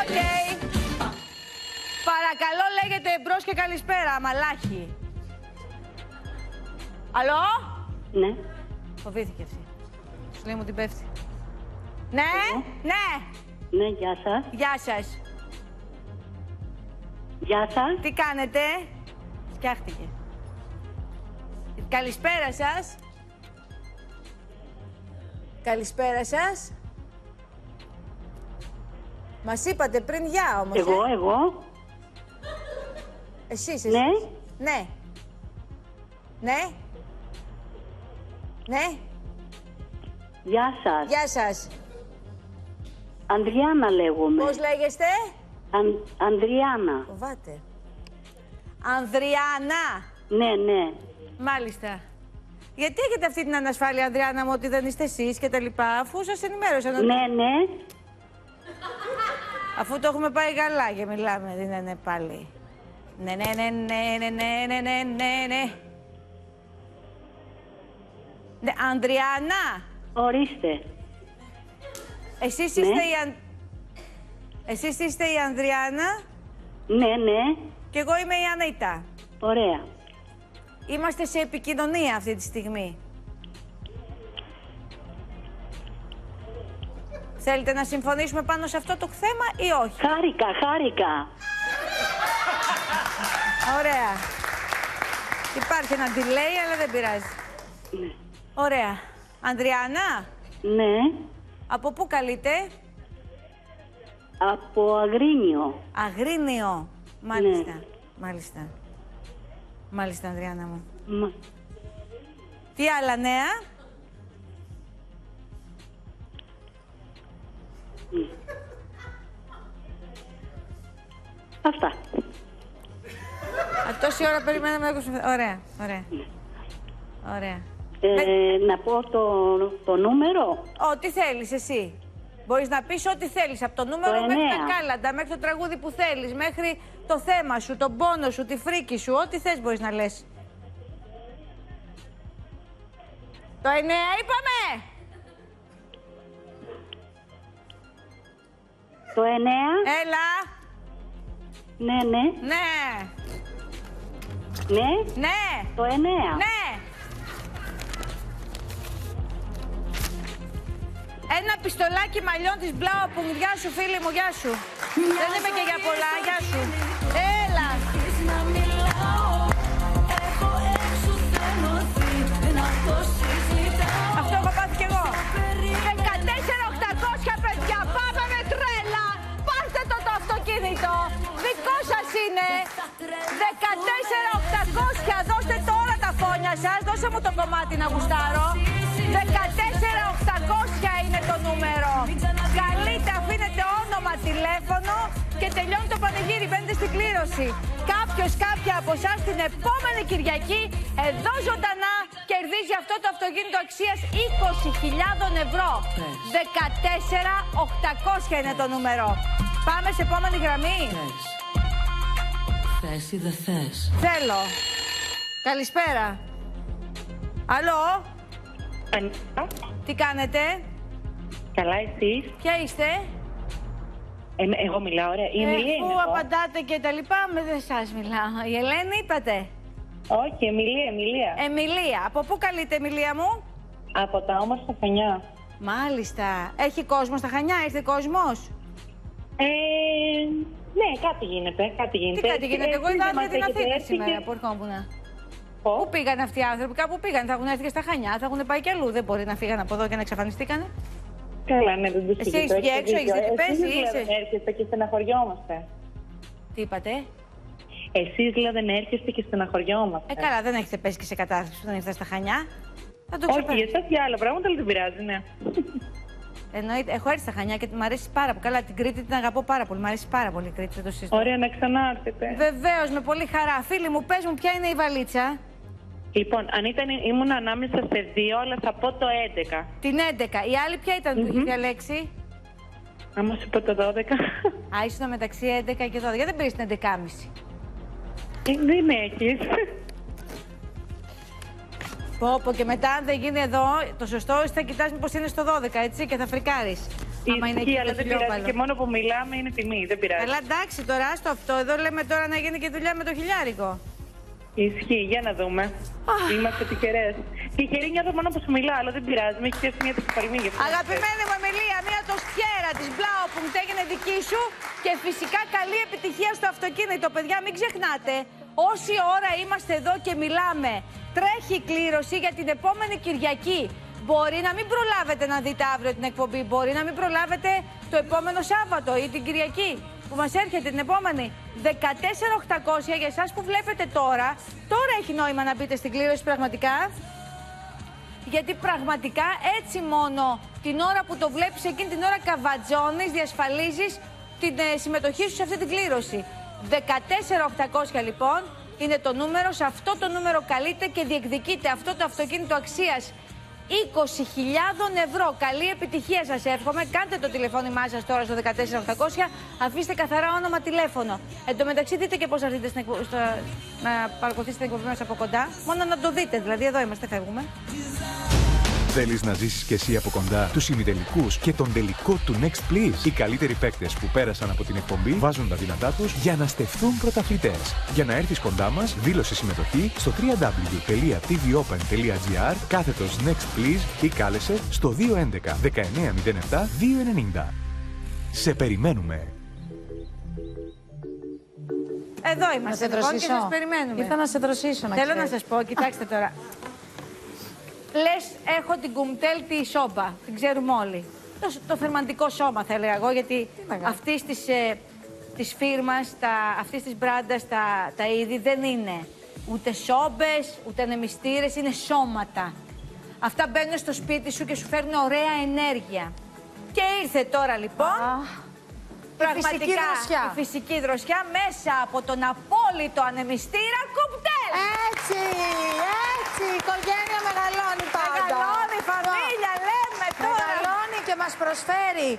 Οκ. Παρακαλώ λέγετε εμπρός και καλησπέρα, μαλάχη. Αλό; Ναι. Φοβήθηκε αυτή. Σου λέει μου την πέφτει. Ναι, ναι. Ναι, γεια σας. Γεια σας. Γεια σας. Τι κάνετε; Φτιάχτηκε. Καλησπέρα σας. Καλησπέρα σας. Μας είπατε πριν γεια όμως. Εγώ, ε; εγώ. Εσείς, εσείς. Ναι. Ναι. Ναι. Ναι. Γεια σας. Γεια σας. Ανδριάννα λέγομαι. Πώς λέγεστε; Αν, Ανδριάννα. Φοβάται. Ανδριάννα. Ναι, ναι. Μάλιστα. Γιατί έχετε αυτή την ανασφάλεια, Ανδριάννα μου, ότι δεν είστε εσείς και τα λοιπά, αφού σας ενημέρωσαν. ότι- Ναι, ναι. Αφού το έχουμε πάει καλά και μιλάμε, δεν είναι πάλι. Ναι, ναι, ναι, ναι, ναι, ναι, ναι, ναι, ναι, ναι. Ναι, Ανδριάννα. Ορίστε. Εσείς Ναι. είστε η Αν... Εσείς είστε η Ανδριάννα; Ναι, ναι. και εγώ είμαι η Ανίτα. Ωραία. Είμαστε σε επικοινωνία αυτή τη στιγμή. Θέλετε να συμφωνήσουμε πάνω σε αυτό το θέμα ή όχι; Χάρηκα, χάρηκα. Ωραία. Υπάρχει ένα delay, αλλά δεν πειράζει. Ωραία. Ανδριάννα, Ναι. από πού καλείτε; Από Αγρίνιο. Αγρίνιο. Μάλιστα. Ναι. Μάλιστα. Μάλιστα, Ανδριάννα μου. Μα- Τι άλλα νέα; Αυτά. Α, τόση ώρα περιμέναμε να ακούσουμε. Ωραία, ωραία. Ωραία. Ε, να πω το, το νούμερο; Ό,τι θέλεις εσύ. Μπορείς να πεις ό,τι θέλεις. Από το νούμερο Το μέχρι τα εννέα. κάλαντα, μέχρι το τραγούδι που θέλεις, μέχρι το θέμα σου, τον πόνο σου, τη φρίκη σου. Ό,τι θες μπορείς να λες. Το εννέα είπαμε! Το 9. Έλα! Ναι, ναι. Ναι! Ναι. Ναι! Το 9. Ναι! Ένα πιστολάκι μαλλιών της Μπλάουπουγκ. Γεια σου, φίλη μου, γεια σου. Δεν είμαι και για πολλά, γεια σου. Έλα! Να μιλάω, έχω έξω θενωθεί, να το συζητάω. Αυτό έχω πάθει κι εγώ. 14.800 παιδιά, πάμε με τρέλα. Πάρτε το το αυτοκίνητο. Δικό σας είναι. 14.800. Δώστε τώρα τα φόνια σας. Δώσε μου το κομμάτι να γουστάρω. 14.800 είναι το νούμερο. Καλείτε, αφήνετε όνομα, τηλέφωνο και τελειώνει το πανηγύρι. Μπαίνετε στην κλήρωση. Κάποιος, κάποια από εσάς την επόμενη Κυριακή, εδώ ζωντανά, κερδίζει αυτό το αυτοκίνητο αξίας 20.000 ευρώ. 14.800 είναι το νούμερο. Πάμε σε επόμενη γραμμή. Θες ή δεν θες. Θέλω. Καλησπέρα. Αλό. Τι κάνετε; Καλά, εσείς; Ποια είστε; Ε, εγώ μιλάω, ωραία. Η Εμιλία Αφού είμαι εγώ. απαντάτε και τα λοιπά, με δεν σας μιλάω. Η Ελένη είπατε; Όχι, Εμιλία, Εμιλία. Εμιλία. Από πού καλείτε, Εμιλία μου; Από τα όμορφα Χανιά. Μάλιστα. Έχει κόσμο στα Χανιά, ήρθε κόσμος; Ε, ναι, κάτι γίνεται, κάτι Τι γίνεται. κάτι γίνεται; Ε, Εγώ είδα δεν μας την έχετε Αθήνα έρθει σήμερα και- που ερχόμουν. Πού πήγαν αυτοί οι άνθρωποι, κάπου πήγαν. Θα έχουν έρθει και στα Χανιά, θα έχουν πάει κι αλλού. Δεν μπορεί να φύγαν από εδώ και να εξαφανιστήκανε. Καλά, ναι, δεν το Εσύ συζητώ, έχεις βγει έχετε έξω, έχεις δίκιο. δει τι Εσείς παίζει, λέω, είσαι. δεν έρχεστε και στεναχωριόμαστε. Τι είπατε; Εσείς λέω δεν έρχεστε και στεναχωριόμαστε. Ε, καλά, δεν έχετε πέσει και σε κατάσταση που δεν ήρθα στα Χανιά. Θα το Όχι, ξεπεράσω. για εσάς για άλλα πράγματα, αλλά δεν πειράζει, ναι. Εννοείται, έχω έρθει στα Χανιά και μου αρέσει πάρα πολύ. Καλά, την Κρήτη την αγαπώ πάρα πολύ. Μου αρέσει πάρα πολύ η Κρήτη, δεν το συζητώ. Ωραία, να ξανάρθετε. Βεβαίως, με πολύ χαρά. Φίλοι μου, πες μου, ποια είναι η βαλίτσα; Λοιπόν, αν ήταν, ήμουν ανάμεσα σε δύο, αλλά θα πω το 11. Την 11. Η άλλη ποια ήταν που είχε διαλέξει; Άμα σου πω το 12. Α, ήσουν μεταξύ 11 και 12. Γιατί δεν πήρες την 11.30. Ε, δεν έχεις. Πω, πω, και μετά, αν δεν γίνει εδώ, το σωστό θα κοιτάς μήπως είναι στο 12, έτσι, και θα φρικάρεις. Άμα είναι εκεί Ισχύει, το αλλά δεν πειράζει. χιλιόπαλο. Και μόνο που μιλάμε είναι τιμή, δεν πειράζει. Καλά, εντάξει, τώρα άστο αυτό. Εδώ λέμε τώρα να γίνει και δουλειά με το χιλιάρικο. Ισχύει, για να δούμε. Είμαστε τυχερές. Τυχερή νιώθω μόνο που σου μιλάω, αλλά δεν πειράζει. Με έχει πιάσει μια τυχοπαρμή γι' αυτό. Αγαπημένη μου Εμιλία, μία τοστιέρα της Μπλάου που μου έγινε δική σου και φυσικά καλή επιτυχία στο αυτοκίνητο. Παιδιά, μην ξεχνάτε, όση ώρα είμαστε εδώ και μιλάμε, τρέχει η κλήρωση για την επόμενη Κυριακή. Μπορεί να μην προλάβετε να δείτε αύριο την εκπομπή, μπορεί να μην προλάβετε το επόμενο Σάββατο ή την Κυριακή που μας έρχεται την επόμενη. 14.800 για εσάς που βλέπετε τώρα. Τώρα έχει νόημα να μπείτε στην κλήρωση πραγματικά γιατί πραγματικά έτσι μόνο την ώρα που το βλέπεις εκείνη την ώρα καβατζώνεις, διασφαλίζεις την ε, συμμετοχή σου σε αυτή την κλήρωση. 14.800 λοιπόν είναι το νούμερο, σε αυτό το νούμερο καλείτε και διεκδικείτε αυτό το αυτοκίνητο αξίας 20.000 ευρώ. Καλή επιτυχία σας εύχομαι. Κάντε το τηλεφώνημά σας τώρα στο 14800. Αφήστε καθαρά όνομα τηλέφωνο. Εν τω μεταξύ δείτε και πώς θα έρθετε στην εκπο... στο- να παρακολουθήσετε την εκπομπή μας από κοντά. Μόνο να το δείτε, δηλαδή εδώ είμαστε, φεύγουμε. Θέλεις να ζήσεις κι εσύ από κοντά τους ημιτελικούς και τον τελικό του Next Please. Οι καλύτεροι παίκτες που πέρασαν από την εκπομπή βάζουν τα δυνατά τους για να στεφθούν πρωταθλητές. Για να έρθεις κοντά μας, δήλωσε συμμετοχή στο www.tvopen.gr κάθετος Next Please ή κάλεσε στο 211 1907 290. Σε περιμένουμε. Εδώ Να είμαστε σε λοιπόν και δροσίσω. σας περιμένουμε. Ήρθα να σε δροσίσω, να Θέλω να ξέρεις. σας πω, κοιτάξτε τώρα. Λες, έχω την κουμτέλ τη σόμπα, την ξέρουμε όλοι. Το, το θερμαντικό σώμα θα έλεγα εγώ, γιατί αυτής της, ε, της φίρμας, τα, αυτής της μπράντας, τα, τα είδη δεν είναι ούτε σόμπες, ούτε ανεμιστήρες, είναι σώματα. Αυτά μπαίνουν στο σπίτι σου και σου φέρνουν ωραία ενέργεια. Και ήρθε τώρα λοιπόν φυσική δροσιά. η φυσική δροσιά μέσα από τον απόλυτο ανεμιστήρα κουπτέλ. Έτσι, έτσι, η οικογένεια μεγαλώνει πάντα. Μεγαλώνει, φαμίλια, λέμε τώρα. Μεγαλώνει και μας προσφέρει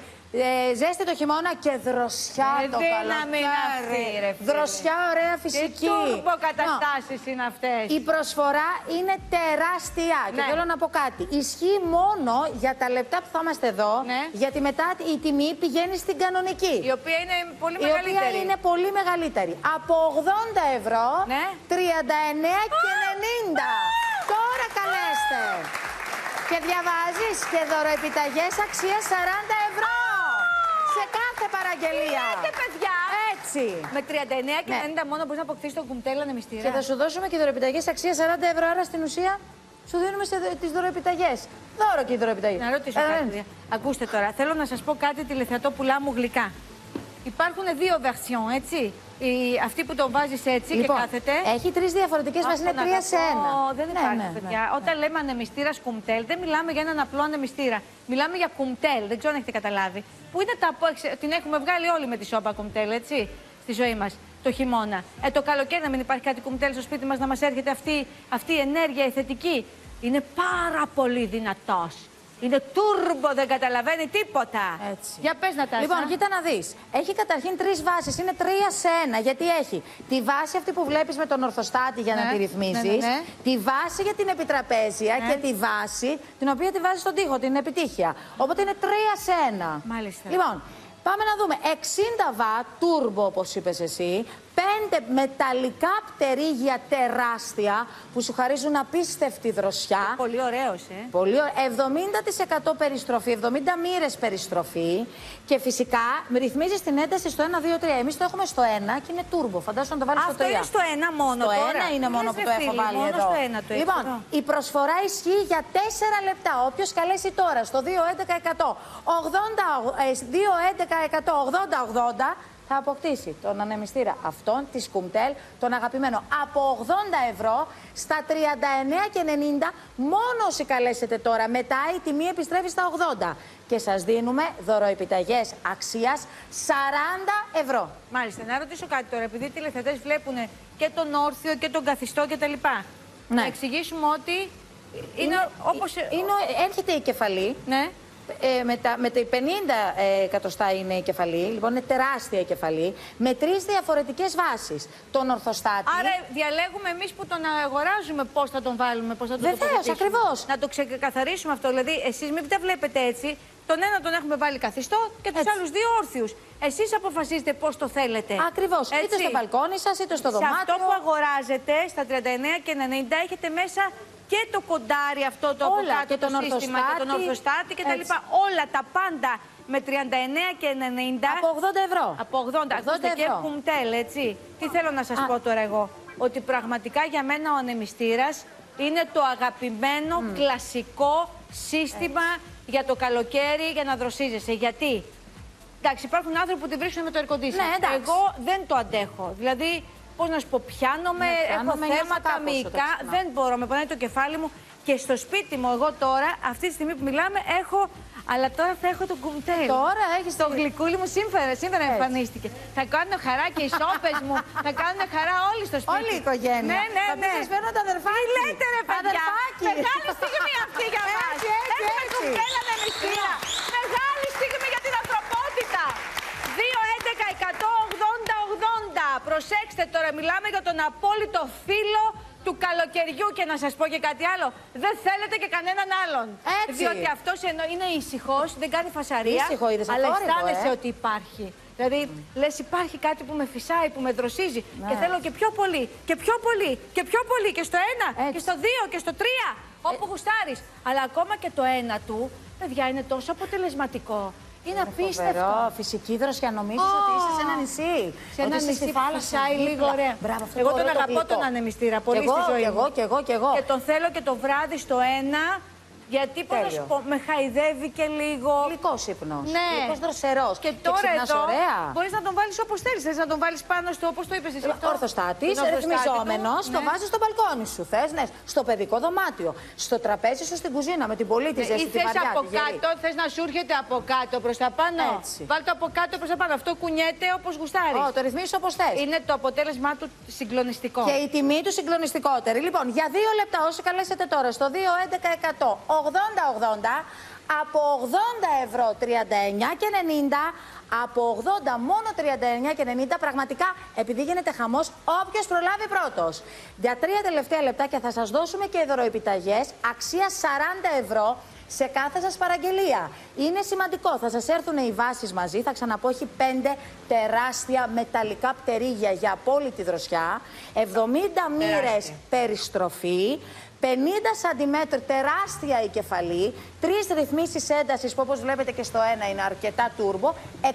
ε, ζέστη το χειμώνα και δροσιά Ε, το δύναμη είναι αυτή, καλοκαίρι. ρε φίλε. Δροσιά ωραία φυσική. Τι τουρμπο καταστάσεις είναι αυτές. Η προσφορά είναι τεράστια. Και Ναι. θέλω να πω κάτι. Ισχύει μόνο για τα λεπτά που θα είμαστε εδώ. Ναι. Γιατί μετά η τιμή πηγαίνει στην κανονική. Η οποία είναι πολύ Η οποία μεγαλύτερη. είναι πολύ μεγαλύτερη. Από 80 ευρώ, Ναι. 39 και 90. Τώρα καλέστε. Και διαβάζεις και δωροεπιταγές αξία 40 ευρώ. Σε κάθε παραγγελία. λέτε, παιδιά; Έτσι. Με 39 και Ναι. 90 μόνο μπορείς να αποκτήσεις τον κουμπτέλ ανεμιστήρα. Και θα σου δώσουμε και δωροεπιταγές αξία 40 ευρώ. Άρα στην ουσία σου δίνουμε σε, τις δωροεπιταγές. Δώρο και οι δωροεπιταγές. Να ρωτήσω Ε, κάτι. ναι. παιδιά. Ακούστε τώρα, θέλω να σας πω κάτι τηλεθεατό πουλά μου γλυκά. Υπάρχουν δύο version, έτσι; Η, αυτή που τον βάζεις έτσι Λοιπόν, και κάθεται. έχει τρεις διαφορετικές Αχ, βάσεις, είναι τον τρία σε αγαπώ. ένα. Δεν Ναι, υπάρχει, ναι, ναι, παιδιά. ναι. Όταν λέμε ανεμιστήρα κουμτέλ, δεν μιλάμε για έναν απλό ανεμιστήρα. Μιλάμε για κουμτέλ, δεν ξέρω αν έχετε καταλάβει. Που είναι τα, από- εξε- την έχουμε βγάλει όλοι με τη σόπα κουμτέλ, έτσι, στη ζωή μας το χειμώνα. Ε, το καλοκαίρι να μην υπάρχει κάτι κουμτέλ στο σπίτι μας να μας έρχεται αυτή, αυτή η ενέργεια, η θετική. Είναι πάρα πολύ δυνατός. Είναι τούρμπο, δεν καταλαβαίνει τίποτα. Έτσι. Για πες να τα Λοιπόν, κοίτα να δεις. Έχει καταρχήν τρεις βάσεις. Είναι τρία σε ένα. Γιατί έχει τη βάση αυτή που βλέπεις με τον ορθοστάτη για να Ναι, τη ρυθμίσει. ναι, ναι, ναι. Τη βάση για την επιτραπέζια Ναι. και τη βάση την οποία τη βάζεις στον τοίχο, την επιτύχεια. Οπότε είναι τρία σε ένα. Μάλιστα. Λοιπόν, πάμε να δούμε. 60 βατ turbo, όπως είπες εσύ. Πέντε μεταλλικά πτερίγια τεράστια που σου χαρίζουν απίστευτη δροσιά. Πολύ ωραίος, ε. Πολύ ωραία. 70% περιστροφή, 70 μοίρες περιστροφή. Και φυσικά ρυθμίζεις την ένταση στο 1-2-3. Εμείς το έχουμε στο 1 και είναι turbo. Φαντάσου να το βάλεις στο 3. Αυτό είναι στο ένα μόνο Στο τώρα. 1 είναι Τι μόνο λες, που ρε το έχω φίλη, βάλει μόνο εδώ. στο ένα το έχεις λοιπόν, εδώ. η προσφορά ισχύει για 4 λεπτά. Όποιος καλέσει τώρα στο 2-11-100 80, ε, 2-11-100 80-80 θα αποκτήσει τον ανεμιστήρα αυτόν, τη Κουμτέλ, τον αγαπημένο, από 80 ευρώ στα 39 και 90, μόνο όσοι καλέσετε τώρα. Μετά η τιμή επιστρέφει στα 80. Και σας δίνουμε δωροεπιταγές αξίας 40 ευρώ. Μάλιστα, να ρωτήσω κάτι τώρα, επειδή οι τηλεθεατές βλέπουν και τον όρθιο και τον καθιστό κτλ. Ναι. Να εξηγήσουμε ότι είναι, όπως... είναι, έρχεται η κεφαλή. Ναι. Ε, με, τα, με τα 50 ε, εκατοστά είναι η κεφαλή, λοιπόν είναι τεράστια η κεφαλή, με τρεις διαφορετικές βάσεις. Τον ορθοστάτη. Άρα διαλέγουμε εμείς που τον αγοράζουμε πώς θα τον βάλουμε, πώς θα τον Βεβαίως, τοποθετήσουμε. ακριβώς. Να το ξεκαθαρίσουμε αυτό. Δηλαδή, εσείς μην τα βλέπετε έτσι. Τον ένα τον έχουμε βάλει καθιστό και τους άλλους δύο όρθιους. Εσείς αποφασίζετε πώς το θέλετε. Ακριβώς. Είτε Έτσι. στο μπαλκόνι σας, είτε στο Σε αυτό δωμάτιο. που αγοράζετε στα 39 και 90 έχετε μέσα και το κοντάρι αυτό το από Όλα, κάτω, και το τον σύστημα και τον ορθοστάτη. ορθοστάτη και τα Έτσι. λοιπά. Όλα τα πάντα με 39 και 90. Από 80 ευρώ. Από 80. 80 Ακούστε και ευρώ. κουμτέλ, έτσι. Τι θέλω να σας πω τώρα εγώ. Ότι πραγματικά για μένα ο ανεμιστήρας είναι το αγαπημένο κλασικό σύστημα για το καλοκαίρι για να δροσίζεσαι. Γιατί; Εντάξει, υπάρχουν άνθρωποι που τη βρίσκουν με το air conditioner. Ναι, εντάξει. Εγώ δεν το αντέχω. Δηλαδή, πώς να σου πω, πιάνομαι, Ναι, έχω πιάνομαι, νιώθω θέματα κάπως μυϊκά, όταν ξυπνάω. δεν μπορώ, με πονάει το κεφάλι μου. Και στο σπίτι μου, εγώ τώρα, αυτή τη στιγμή που μιλάμε, έχω. Αλλά τώρα θα έχω το κουμπτέλ. Τώρα έχεις το γλυκούλι μου σήμερα, σήμερα εμφανίστηκε. Θα κάνουν χαρά και οι σόπες μου, θα κάνουν χαρά όλοι στο σπίτι. Όλη η οικογένεια. Ναι, ναι, Θα ναι. πεις, σας φέρνω το αδερφάκι. Τι λέτε, ρε παιδιά; Αδερφάκι. Μεγάλη στιγμή αυτή για μας. Έτσι, έτσι, Έχουμε έτσι. κουμπτέλ ανεμιστήρα. Μεγάλη στιγμή για την ανθρωπότητα. 2-11-180-80. Προσέξτε τώρα, μιλάμε για τον απόλυτο φίλο του καλοκαιριού και να σας πω και κάτι άλλο. Δεν θέλετε και κανέναν άλλον. Έτσι. Διότι αυτός ενώ είναι ησυχό, δεν κάνει φασαρία, Ήσυχο, είδες, αλλά αθόρυβο, αισθάνεσαι ε. ότι υπάρχει. Δηλαδή, λες υπάρχει κάτι που με φυσάει, που με δροσίζει Ναι. και θέλω και πιο πολύ, και πιο πολύ, και πιο πολύ, και στο ένα, και στο δύο, και στο τρία, όπου γουστάρεις. Αλλά ακόμα και το ένα του, παιδιά, είναι τόσο αποτελεσματικό. Είναι απίστευτο. Φοβερό, φυσική δροσιά. Νομίζεις Ω. ότι είσαι σε ένα νησί. Σε ένα ότι είσαι νησί στη που θάλασσα. φυσάει δίπλα. λίγο ωραία. Μπράβο, αυτό εγώ το τον ωραίο το αγαπώ γλυκό. τον ανεμιστήρα πολύ Κι εγώ, στη ζωή κι μου. εγώ, κι εγώ, κι εγώ. Και τον θέλω και το βράδυ στο ένα, γιατί πώς να σου Τέλειο. πω, με χαϊδεύει και λίγο. Γλυκός ύπνος. Ναι. Γλυκός δροσερός. Και Και τώρα ξυπνάς εδώ ωραία. μπορείς να τον βάλεις όπως θέλεις. Θες να τον βάλεις πάνω στο, όπως το είπες εσύ αυτό; Ορθοστάτης, Τον ορθοστάτη ρυθμιζόμενος, του. το Ναι. βάζεις στο μπαλκόνι σου. Θες, ναι, στο παιδικό δωμάτιο, στο τραπέζι σου στην κουζίνα με την πολύ τη Ναι, ζέστη ή τη θες βαριά. από τη γερή. κάτω, θες να σου έρχεται από κάτω προς τα πάνω; Έτσι. Βάλ το από κάτω προς τα πάνω. Αυτό κουνιέται όπως γουστάρεις. Ω, το ρυθμίζεις όπως θες. Είναι το αποτέλεσμά του συγκλονιστικό. Και η τιμή του συγκλονιστικότερη. Λοιπόν, για δύο λεπτά, όσοι καλέσετε τώρα στο 211 80-80, από 80 ευρώ 39 και 90, από 80 μόνο 39 και 90, πραγματικά επειδή γίνεται χαμός, όποιος προλάβει πρώτος. Για τρία τελευταία λεπτάκια θα σας δώσουμε και δωροεπιταγές αξία 40 ευρώ σε κάθε σας παραγγελία. Είναι σημαντικό, θα σας έρθουν οι βάσεις μαζί, θα ξαναπώ, έχει πέντε τεράστια μεταλλικά πτερίγια για απόλυτη δροσιά, 70 μοίρες περιστροφή, 50 σαντιμέτρ τεράστια η κεφαλή, τρεις ρυθμίσεις έντασης που όπως βλέπετε και στο ένα είναι αρκετά τούρμπο, 60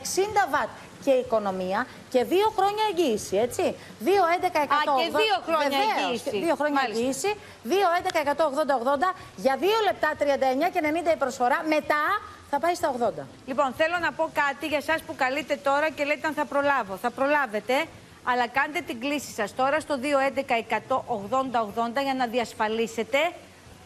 βατ και οικονομία και δύο χρόνια εγγύηση, έτσι. 2, 11, 100, Α, και δύο χρόνια Βεβαίως, εγγύηση. Δύο χρόνια Μάλιστα. εγγύηση. 2, 11, 100, 80, 80. Για δύο λεπτά 39 και 90 η προσφορά. Μετά θα πάει στα 80. Λοιπόν, θέλω να πω κάτι για εσάς που καλείτε τώρα και λέτε αν θα προλάβω. Θα προλάβετε, αλλά κάντε την κλίση σας τώρα στο 211-180-80 για να διασφαλίσετε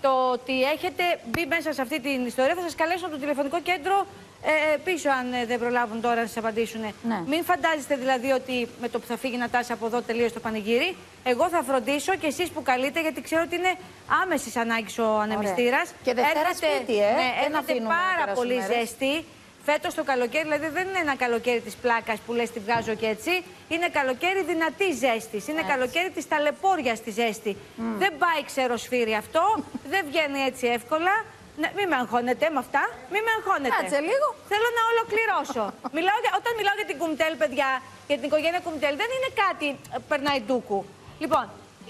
το ότι έχετε μπει μέσα σε αυτή την ιστορία. Θα σας καλέσω από το τηλεφωνικό κέντρο ε, πίσω αν ε, δεν προλάβουν τώρα να σας απαντήσουν. Ναι. Μην φαντάζεστε δηλαδή ότι με το που θα φύγει η Νατάσα από εδώ τελείω το πανηγύρι. Εγώ θα φροντίσω και εσείς που καλείτε, γιατί ξέρω ότι είναι άμεσης ανάγκης ο ανεμιστήρας. Και Δευτέρα σπίτι, ε. Ναι, Δεν έρχεται αφήνουμε να πάρα περάσουν πολύ μέρες. ζέστη. Φέτος το καλοκαίρι, δηλαδή δεν είναι ένα καλοκαίρι της πλάκας που λες τη βγάζω και έτσι. Είναι καλοκαίρι δυνατή ζέστη. Είναι καλοκαίρι της ταλαιπώρια τη ζέστη. Δεν πάει ξεροσφύρι αυτό. δεν βγαίνει έτσι εύκολα. Ναι, μην με αγχώνετε με αυτά. Μην με αγχώνετε. Κάτσε λίγο. Θέλω να ολοκληρώσω. μιλάω για, όταν μιλάω για την Κουμτέλ, παιδιά, για την οικογένεια Κουμτέλ, δεν είναι κάτι ε, περνάει ντούκου. Λοιπόν,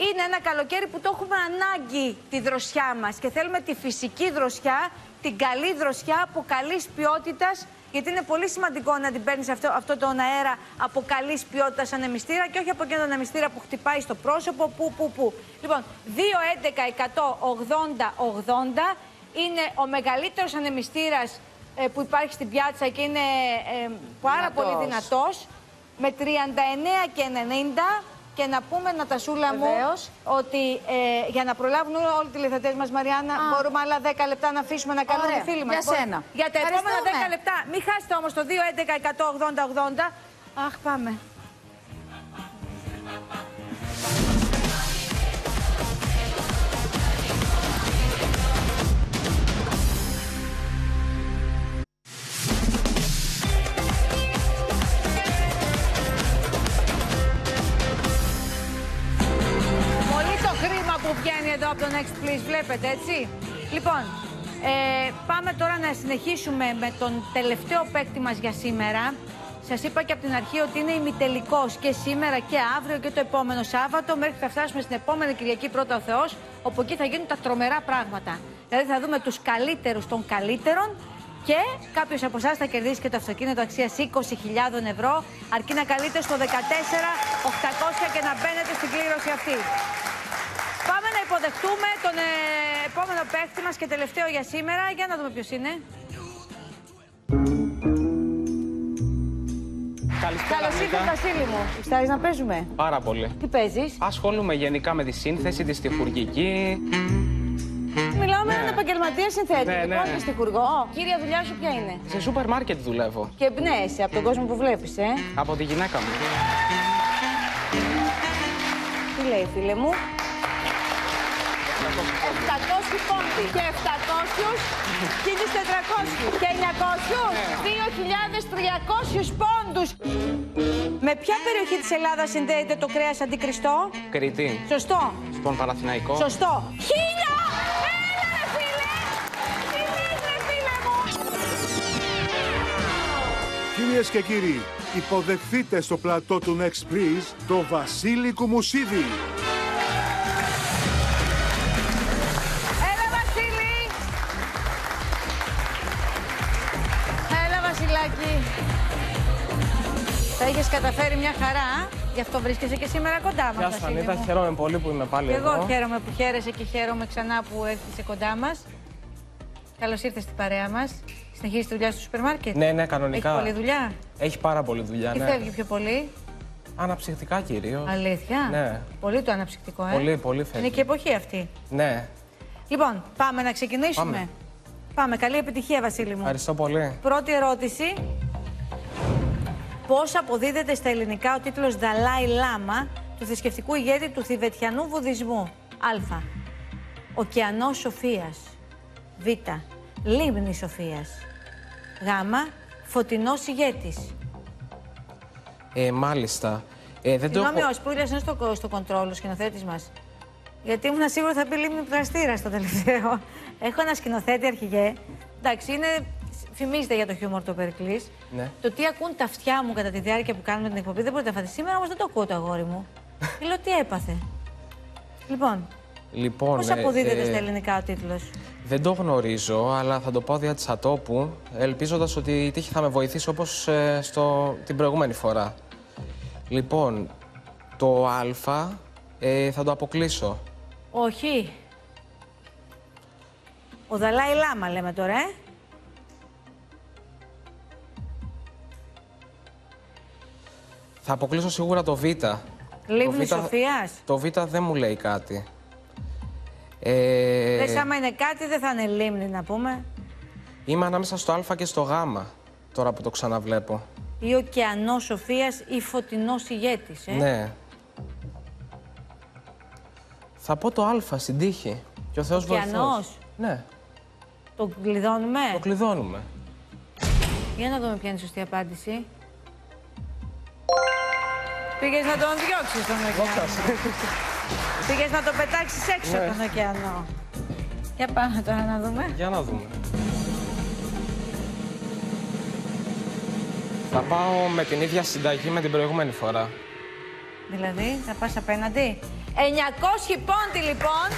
είναι ένα καλοκαίρι που το έχουμε ανάγκη τη δροσιά μας και θέλουμε τη φυσική δροσιά, την καλή δροσιά από καλής ποιότητας. Γιατί είναι πολύ σημαντικό να την παίρνεις αυτό, αυτό τον αέρα από καλής ποιότητας ανεμιστήρα και όχι από εκείνον τον ανεμιστήρα που χτυπάει στο πρόσωπο. Που, που, που. Λοιπόν, 2-11-180-80 είναι ο μεγαλύτερος ανεμιστήρας που υπάρχει στην πιάτσα και είναι ε, πάρα Δυνατός. πολύ δυνατός. με 39 και 90 και να πούμε, Νατασούλα μου, Βεβαίως. ότι ε, για να προλάβουν όλοι οι τηλεθεατές μας, Μαριάννα, μπορούμε άλλα 10 λεπτά να αφήσουμε να καλούν οι Ωραία. φίλοι μας. Για σένα. Για τα επόμενα Ευχαριστούμε. 10 λεπτά. Μην χάσετε όμως το 2-11-180-80. Αχ, πάμε. Από το Next Please, βλέπετε έτσι. Λοιπόν, ε, πάμε τώρα να συνεχίσουμε με τον τελευταίο παίκτη μας για σήμερα. Σας είπα και από την αρχή ότι είναι ημιτελικός και σήμερα και αύριο και το επόμενο Σάββατο μέχρι που θα φτάσουμε στην επόμενη Κυριακή πρώτα ο Θεός, όπου εκεί θα γίνουν τα τρομερά πράγματα. Δηλαδή θα δούμε τους καλύτερους των καλύτερων και κάποιος από εσάς θα κερδίσει και το αυτοκίνητο αξίας 20.000 ευρώ, αρκεί να καλείτε στο 14 800 και να μπαίνετε στην κλήρωση αυτή. Πάμε να υποδεχτούμε τον ε, επόμενο παίχτη μας και τελευταίο για σήμερα. Για να δούμε ποιος είναι. Καλησπέρα, Καλώς Νίκα. ήρθατε, Βασίλη μου. Γουστάρεις να παίζουμε; Πάρα πολύ. Τι παίζεις; Ασχολούμαι γενικά με τη σύνθεση, τη στιχουργική. Μιλάω με έναν επαγγελματία συνθέτη. Ναι, λοιπόν, ναι. και στιχουργό. Κύρια δουλειά σου ποια είναι; Σε σούπερ μάρκετ δουλεύω. Και εμπνέεσαι από τον κόσμο που βλέπεις, ε. Από τη γυναίκα μου. Τι λέει, φίλε μου; 700 πόντοι και 700 1400 και 900 2.300 πόντους. Με ποια περιοχή της Ελλάδας συνδέεται το κρέας αντικριστό; Κρήτη. Σωστό. Στον Παναθηναϊκό. Σωστό. Χίλια! Έλα ρε φίλε! Τι λες ρε φίλε μου! Κυρίες και κύριοι, υποδεχθείτε στο πλατό του Next Please το Βασίλη Κουμουσίδη. Θα είχες καταφέρει μια χαρά, γι' αυτό βρίσκεσαι και σήμερα κοντά μας Γεια σου, Βασίλη Ανίτα. μου. Χαίρομαι πολύ που είμαι πάλι Και εδώ. εγώ χαίρομαι που χαίρεσαι και χαίρομαι ξανά που έρχεσαι κοντά μας. Καλώς ήρθες στην παρέα μας. Συνεχίζεις τη δουλειά στο σούπερ μάρκετ; Ναι, ναι, κανονικά. Έχεις πολλή δουλειά; Έχει πάρα πολύ δουλειά, Τι ναι. φεύγει πιο πολύ; Αναψυχτικά κυρίως. Αλήθεια; Ναι. Πολύ το αναψυκτικό, ε; Πολύ, πολύ φεύγει. Είναι και εποχή αυτή. Ναι. Λοιπόν, πάμε να ξεκινήσουμε. Πάμε. Πάμε. Καλή επιτυχία, Βασίλη μου. Ευχαριστώ πολύ. Πρώτη ερώτηση. Πώς αποδίδεται στα ελληνικά ο τίτλος Δαλάι Λάμα του θρησκευτικού ηγέτη του Θιβετιανού Βουδισμού. Α. Ωκεανός Σοφίας. Β. Λίμνης Σοφίας. Γ. Φωτεινός ηγέτης. Ε, μάλιστα. Ε, δεν το Συγγνώμη, έχω... ο Σπούλιας είναι στο, στο κοντρόλ, ο σκηνοθέτης μας. Γιατί ήμουν σίγουρο θα πει λίμνη πλαστήρα στο τελευταίο. Έχω ένα σκηνοθέτη αρχηγέ. Εντάξει, είναι, φημίζεται για το χιούμορ του Περικλής. Ναι. Το τι ακούν τα αυτιά μου κατά τη διάρκεια που κάνουμε την εκπομπή δεν μπορείτε να φάτε. Σήμερα όμως δεν το ακούω το αγόρι μου. Και λέω τι έπαθε. Λοιπόν, Λοιπόν, πώς ε, αποδίδεται ε, στα ελληνικά ο τίτλος; Δεν το γνωρίζω, αλλά θα το πω δια της ατόπου, ελπίζοντας ότι η τύχη θα με βοηθήσει όπως ε, στο, την προηγούμενη φορά. Λοιπόν, το α ε, θα το αποκλείσω. Όχι. Ο Δαλάι Λάμα λέμε τώρα, ε. Θα αποκλείσω σίγουρα το β. Λίμνη το Β- Σοφίας. Το β δεν μου λέει κάτι. Ε, Λες άμα είναι κάτι δεν θα είναι λίμνη να πούμε. είμαι ανάμεσα στο α και στο γ, τώρα που το ξαναβλέπω. Ή ωκεανός Σοφίας ή φωτεινός ηγέτης, ε. Ναι. Θα πω το α στην τύχη. Και ο Θεός βοηθός. Ωκεανός; Ναι, Το κλειδώνουμε; το κλειδώνουμε. Για να δούμε ποια είναι η σωστή απάντηση. Πήγες να τον διώξεις τον ωκεανό. Πήγες να τον πετάξεις έξω Ναι. τον ωκεανό. Για πάμε τώρα να δούμε. Για να δούμε. Θα πάω με την ίδια συνταγή με την προηγούμενη φορά. Δηλαδή, θα πας απέναντι. 900 πόντι λοιπόν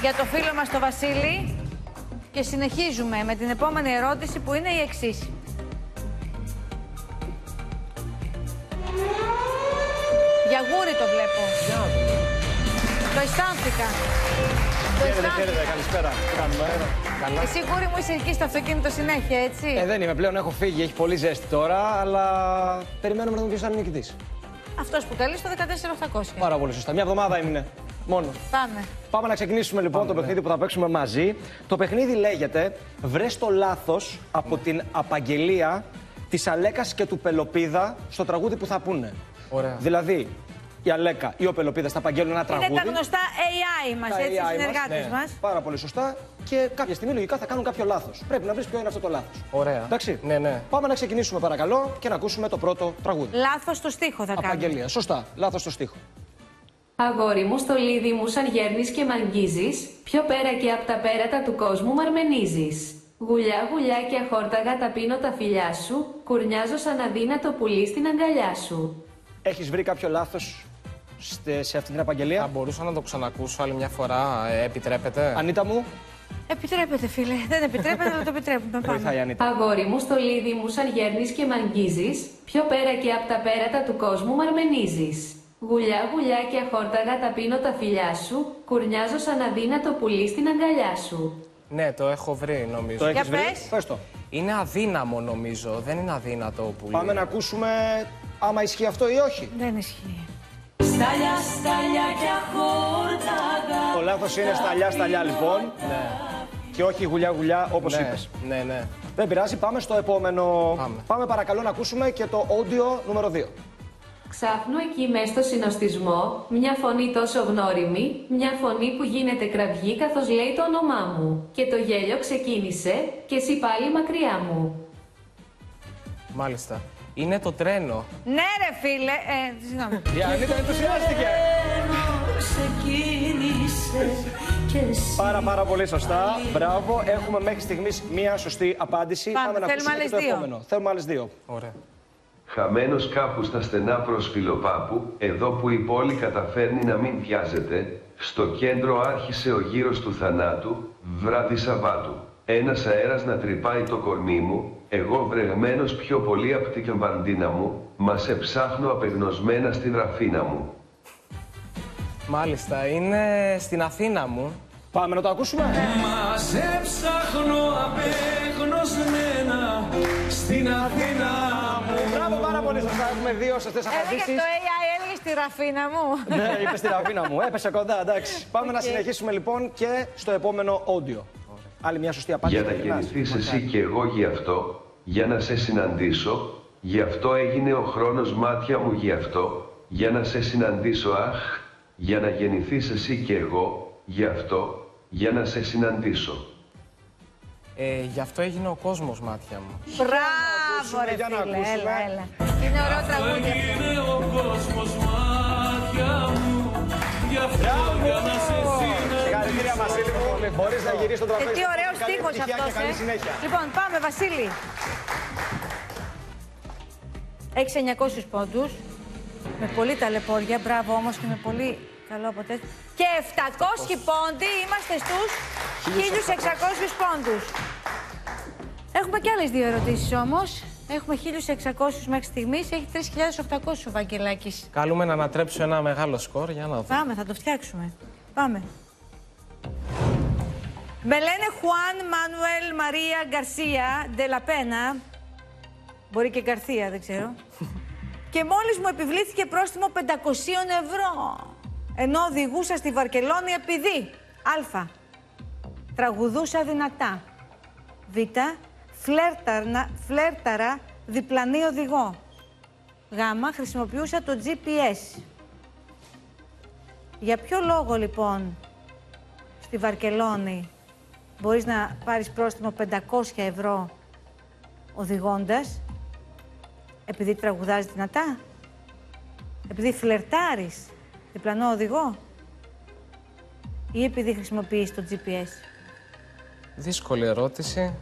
για το φίλο μας το Βασίλη. Και συνεχίζουμε με την επόμενη ερώτηση που είναι η εξής. Για γούρι το βλέπω. Το αισθάνθηκα. Το Χαίρετε, χαίρετε, αισθάνθηκα. καλησπέρα. Τι κάνουμε. Καλά. Εσύ γούρι μου είσαι εκεί στο αυτοκίνητο συνέχεια, έτσι; Ε, δεν είμαι πλέον, έχω φύγει, έχει πολύ ζέστη τώρα, αλλά περιμένουμε να δούμε ποιος θα είναι νικητής. Αυτός που καλείς στο 14800. Πάρα πολύ σωστά. Μια εβδομάδα έμεινε. Μόνο. Πάμε. Πάμε να ξεκινήσουμε λοιπόν το παιχνίδι που θα παίξουμε μαζί. Το παιχνίδι λέγεται Βρες το λάθος από την απαγγελία της Αλέκας και του Πελοπίδα στο τραγούδι που θα πούνε. Ωραία. Δηλαδή, η Αλέκα ή ο Πελοπίδας θα απαγγέλουν ένα τραγούδι. Είναι τα γνωστά AI μας, Τα έτσι, οι AI μας, συνεργάτες ναι. μας. Πάρα πολύ σωστά. Και κάποια στιγμή λογικά θα κάνουν κάποιο λάθος. Πρέπει να βρεις ποιο είναι αυτό το λάθος. Ωραία. Εντάξει. Ναι, ναι. Πάμε να ξεκινήσουμε παρακαλώ και να ακούσουμε το πρώτο τραγούδι. Λάθος στο στίχο θα κάνουμε. Απαγγελία. Σωστά. Λάθος στο στίχο. Αγόρι μου, στο λίδι μου σαν γέρνεις και μ' αγγίζεις, πιο πέρα και απ' τα πέρατα του κόσμου μ' αρμενίζεις. Γουλιά, γουλιά και αχόρταγα ταπείνω τα φιλιά σου, κουρνιάζω σαν αδύνατο πουλί στην αγκαλιά σου. Έχεις βρει κάποιο λάθος σε αυτή την απαγγελία; Θα μπορούσα να το ξανακούσω άλλη μια φορά, ε, επιτρέπετε; Ανίτα μου; Επιτρέπετε, φίλε. Δεν επιτρέπετε, αλλά το επιτρέπουμε. Πάμε. Βοηθάει η Ανίτα. Αγόρι μου, στο λίδι μου σαν γέρνεις και μ' αγγίζεις, πιο πέρα και απ' τα πέρατα του κόσμου μ' αρμενίζεις. Γουλιά, γουλιά και αχόρταγα ταπείνω τα φιλιά σου, κουρνιάζω σαν αδύνατο πουλί στην αγκαλιά σου. Ναι, το έχω βρει νομίζω. Το έχεις βρει; Πες το. Είναι αδύναμο νομίζω, δεν είναι αδύνατο που Πάμε να ακούσουμε άμα ισχύει αυτό ή όχι; Δεν ισχύει. Σταλιά, σταλιά και αχόρταγα. Το λάθος είναι σταλιά, σταλιά λοιπόν. Ναι. Και όχι γουλιά, γουλιά όπως Ναι, είπες. ναι, ναι. Δεν πειράζει, πάμε στο επόμενο. Πάμε. παρακαλώ να ακούσουμε και το audio νούμερο 2. Ξάφνου εκεί μες στο συνοστισμό, μια φωνή τόσο γνώριμη, μια φωνή που γίνεται κραυγή καθώς λέει το όνομά μου. Και το γέλιο ξεκίνησε και εσύ πάλι μακριά μου. Μάλιστα. Είναι το τρένο. Ναι, ρε φίλε. Ε, συγγνώμη. Η Ανίτα ενθουσιάστηκε. Πάρα πάρα πολύ σωστά. Μπράβο. Έχουμε μέχρι στιγμής μία σωστή απάντηση. Πάμε, να θέλουμε ακούσουμε και άλλες το δύο. επόμενο. Θέλουμε άλλες δύο. Ωραία. Χαμένος κάπου στα στενά προς Φιλοπάπου, εδώ που η πόλη καταφέρνει να μην βιάζεται, στο κέντρο άρχισε ο γύρος του θανάτου, βράδυ Σαββάτου. Ένας αέρας να τρυπάει το κορμί μου, εγώ βρεγμένος πιο πολύ απ' την καμπαρντίνα μου, μα σε ψάχνω απεγνωσμένα στη Ραφήνα μου. Μάλιστα, είναι στην Αθήνα μου. Πάμε να το ακούσουμε. Μα σε ψάχνω απεγνωσμένα στην Αθήνα μου. Μπράβο, πάρα πολύ σωστά. Έχουμε δύο σωστές Έλεγε απαντήσεις. το AI, έλεγε στη Ραφήνα μου. ναι, είπε στη Ραφήνα μου. Έπεσε κοντά, εντάξει. Πάμε να Οκ. συνεχίσουμε λοιπόν και στο επόμενο audio. Άλλη μια σωστή απάντηση. Για να Γυρνάς. γεννηθείς εσύ και εγώ γι' αυτό, για να σε συναντήσω, γι' αυτό έγινε ο χρόνος μάτια μου γι' αυτό, για να σε συναντήσω αχ, για να γεννηθείς εσύ και εγώ, γι' αυτό, για να σε συναντήσω. Ε, γι' αυτό έγινε ο κόσμος μάτια μου. Μπράβο, ρε για να φίλε. ακούσουμε. Έλα, έλα. Είναι ωραίο τραγούδι. Είναι ο κόσμος μάτια μου, γι' αυτό για να Μπορείς να γυρίσεις τον Και τραπέζι. τι ωραίος Καλή στίχος επιτυχία αυτός, και καλή ε. συνέχεια. Λοιπόν, πάμε, Βασίλη. Έχει 900 πόντους. Με πολύ ταλαιπώρια. Μπράβο όμως και με πολύ καλό αποτέλεσμα. Και 700 πόντοι είμαστε στους 1600 πόντους. Έχουμε και άλλες δύο ερωτήσεις όμως. Έχουμε 1600 μέχρι στιγμής. Έχει 3800 ο Βαγγελάκης. Καλούμε να ανατρέψω ένα μεγάλο σκορ για να δω. Πάμε, θα το φτιάξουμε. Πάμε. Με λένε Χουάν Μανουέλ Μαρία Γκαρσία Ντελαπένα. Μπορεί και Γκαρθία, δεν ξέρω. και μόλις μου επιβλήθηκε πρόστιμο 500 ευρώ. Ενώ οδηγούσα στη Βαρκελόνη επειδή Α. Τραγουδούσα δυνατά. Β. Φλέρταρα, φλέρταρα διπλανή οδηγό. Γ. Χρησιμοποιούσα το GPS. Για ποιο λόγο λοιπόν στη Βαρκελόνη μπορείς να πάρεις πρόστιμο 500 ευρώ οδηγώντας επειδή τραγουδάς δυνατά, επειδή φλερτάρεις διπλανό οδηγό ή επειδή χρησιμοποιείς το GPS. Δύσκολη ερώτηση.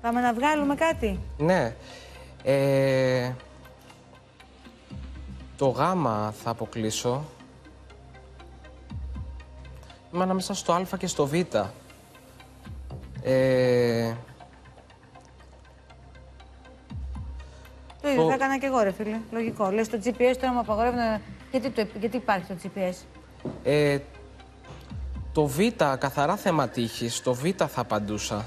Πάμε να βγάλουμε κάτι; Ναι. Ε, το γάμα θα αποκλείσω. Είμαι ανάμεσα στο α και στο β. Ε, Το ίδιο Το- θα έκανα και εγώ, ρε φίλε. Λογικό. Λες το GPS τώρα μου απαγορεύει να... Γιατί, το... Γιατί υπάρχει το GPS. ε, Το Β, καθαρά θέμα τύχης, το Β θα απαντούσα.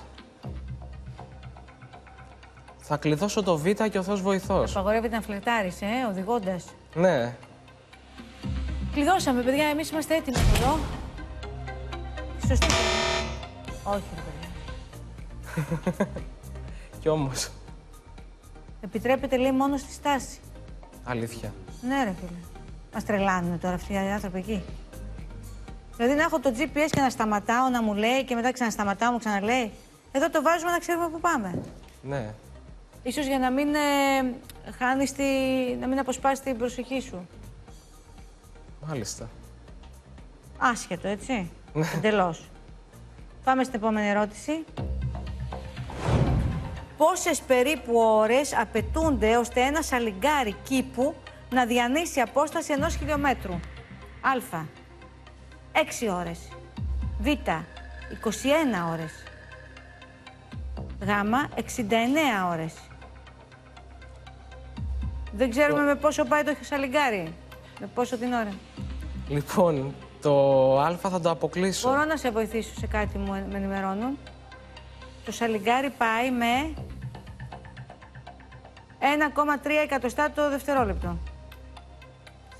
Θα κλειδώσω το Β και ο Θεός βοηθός. Απαγορεύεται να φλερτάρεις, ε, οδηγώντας. Ναι. Κλειδώσαμε, παιδιά, εμείς είμαστε έτοιμοι εδώ. Σωστή. Όχι, ρε παιδιά. Κι όμως, Επιτρέπεται, λέει, μόνο στη στάση. αλήθεια. Ναι, ρε φίλε. Μας τρελάνουν τώρα αυτοί οι άνθρωποι εκεί. Δηλαδή να έχω το GPS και να σταματάω να μου λέει και μετά ξανασταματάω, μου ξαναλέει. Εδώ το βάζουμε να ξέρουμε πού πάμε. Ναι. Ίσως για να μην ε, χάνεις τη... να μην αποσπάσεις την προσοχή σου. Μάλιστα. Άσχετο, έτσι. Εντελώς. Πάμε στην επόμενη ερώτηση. Πόσες περίπου ώρες απαιτούνται ώστε ένα σαλιγκάρι κήπου να διανύσει απόσταση ενός χιλιόμετρου; Α. 6 ώρες. Β. 21 ώρες. Γ. 69 ώρες. Δεν ξέρουμε με πόσο πάει το σαλιγκάρι. Με πόσο την ώρα. Λοιπόν, το Α θα το αποκλείσω. Μπορώ να σε βοηθήσω σε κάτι μου με ενημερώνουν. Το σαλιγκάρι πάει με 1,3 εκατοστά το δευτερόλεπτο.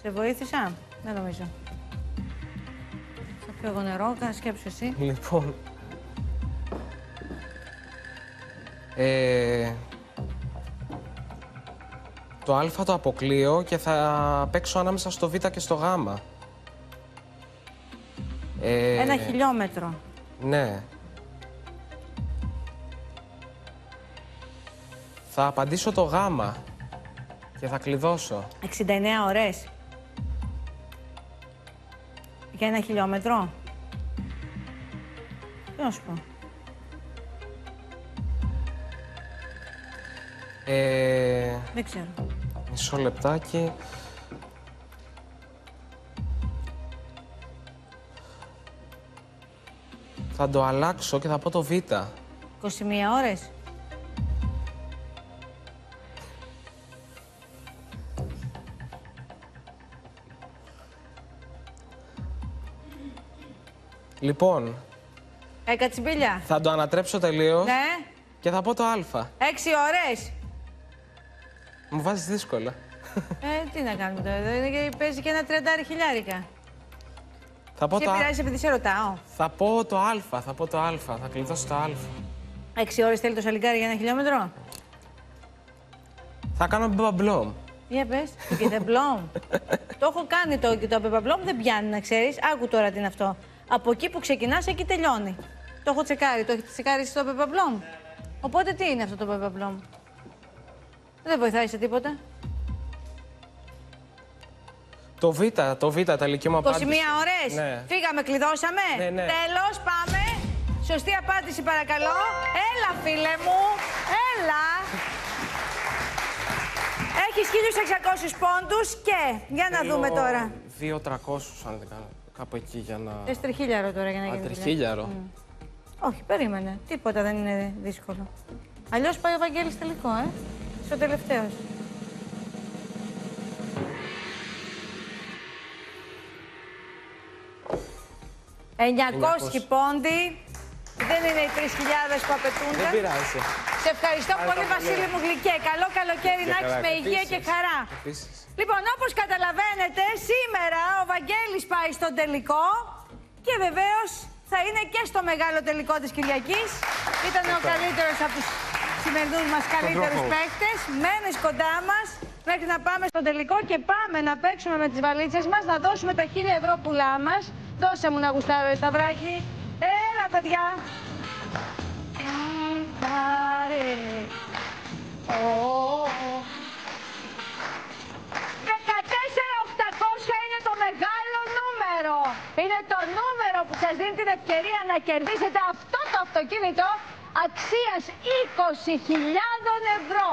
Σε βοήθησα; Δεν νομίζω. Θα πιω εγώ νερό, κάνε σκέψου εσύ. Λοιπόν. Ε, το Α το αποκλείω και θα παίξω ανάμεσα στο Β και στο Γ. Ε, Ένα χιλιόμετρο. Ναι. Θα απαντήσω το Γ και θα κλειδώσω. 69 ώρες. Για ένα χιλιόμετρο. Τι να σου πω. Ε, Δεν ξέρω. μισό λεπτάκι. Θα το αλλάξω και θα πω το Β. 21 ώρες. Λοιπόν, Έκα τσιμπίλια. θα το ανατρέψω τελείως Ναι. και θα πω το Α. Έξι ώρες. Μου βάζεις δύσκολα. Ε, τι να κάνουμε τώρα. Εδώ είναι και παίζει και ένα τριαντάρι χιλιάρικα. Θα πω Σε το Α. πειράζει επειδή σε ρωτάω. Θα πω το Α. Θα πω το Α. Θα κλειδώσω το Α. Έξι ώρες θέλει το σαλιγκάρι για ένα χιλιόμετρο; Θα κάνω μπαμπλόμ. Για πες, το κεντεμπλόμ. το έχω κάνει το, και το πεπαμπλόμ δεν πιάνει να ξέρεις. Άκου τώρα τι είναι αυτό. Από εκεί που ξεκινάς, εκεί τελειώνει. Το έχω τσεκάρει. Το έχετε τσεκάρει στο πεπαμπλόμ. Οπότε τι είναι αυτό το πεπαμπλόμ. Δεν βοηθάει σε τίποτα. Το Β, το Β, τα ηλικία μου 21 απάντηση. ώρες. Ναι. Φύγαμε, κλειδώσαμε. Ναι, ναι. Τέλος, πάμε. Σωστή απάντηση, παρακαλώ. Έλα, φίλε μου. Έλα. Έχεις 1.600 πόντους και... Για να Θέλω δούμε τώρα. 2.300 αν δεν κάνω. Κάπου εκεί για να. Θες τριχίλιαρο τώρα για να Α, γίνεις. δουλειά. τριχίλιαρο. Όχι, περίμενε. Τίποτα δεν είναι δύσκολο. Αλλιώς πάει ο Βαγγέλης τελικό, ε. Στο τελευταίος. 900 πόντι. Δεν είναι οι 3.000 που απαιτούνται. Δεν πειράζει. Σε ευχαριστώ Άρα πολύ, τα Βασίλη πολύ μου γλυκέ. Καλό καλοκαίρι Και να έχεις καλά, με υγεία επίσης. και χαρά. Επίσης. Λοιπόν, όπως καταλαβαίνετε, σήμερα ο Βαγγέλης πάει στον τελικό και βεβαίως θα είναι και στο μεγάλο τελικό της Κυριακής. Ήταν ο καλύτερος από τους σημερινούς μας καλύτερους τρόπο. παίκτες. Μένεις κοντά μας μέχρι να πάμε στον τελικό και πάμε να παίξουμε με τις βαλίτσες μας, να δώσουμε τα χίλια ευρώ πουλά μας. Δώσε μου να γουστάρω, Σταυράκι. Έλα, παιδιά. Πάρε. Ω. 14.800 είναι το μεγάλο νούμερο. Είναι το νούμερο που σας δίνει την ευκαιρία να κερδίσετε αυτό το αυτοκίνητο αξίας 20.000 ευρώ.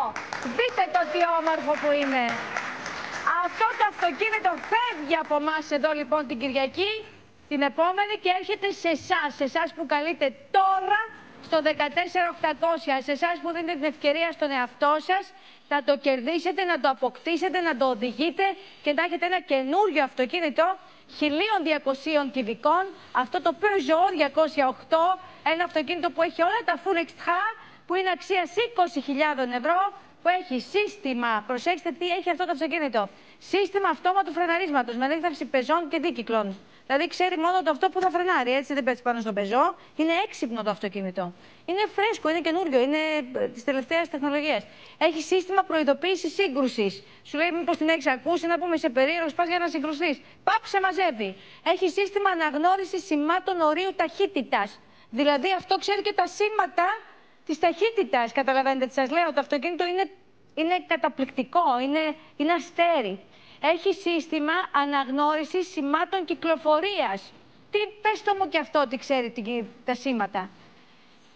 Δείτε το τι όμορφο που είναι. Αυτό το αυτοκίνητο φεύγει από εμάς εδώ λοιπόν την Κυριακή, την επόμενη και έρχεται σε εσάς, σε εσάς που καλείτε τώρα στο 14800, σε εσάς που δίνετε την ευκαιρία στον εαυτό σας να το κερδίσετε, να το αποκτήσετε, να το οδηγείτε και να έχετε ένα καινούριο αυτοκίνητο 1200 κυβικών. Αυτό το Peugeot 208, ένα αυτοκίνητο που έχει όλα τα full extra, που είναι αξίας 20.000 ευρώ, που έχει σύστημα, προσέξτε τι έχει αυτό το αυτοκίνητο, σύστημα αυτόματου φρεναρίσματος με ανέκθαυση πεζών και δίκυκλων. Δηλαδή ξέρει μόνο το αυτό που θα φρενάρει, έτσι δεν πέφτει πάνω στο πεζό. Είναι έξυπνο το αυτοκίνητο. Είναι φρέσκο, είναι καινούριο, είναι της τελευταίας τεχνολογίας. Έχει σύστημα προειδοποίησης σύγκρουσης. Σου λέει, μήπως την έχεις ακούσει, να πούμε σε περίεργο, πα για να συγκρουστείς. Πάπ σε μαζεύει. Έχει σύστημα αναγνώρισης σημάτων ορίου ταχύτητας. Δηλαδή αυτό ξέρει και τα σήματα της ταχύτητας. Καταλαβαίνετε τι σας λέω. Το αυτοκίνητο είναι, είναι καταπληκτικό, είναι, είναι αστέρι. Έχει σύστημα αναγνώρισης σημάτων κυκλοφορίας. Τι, πες το μου και αυτό ότι ξέρει την- τα σήματα.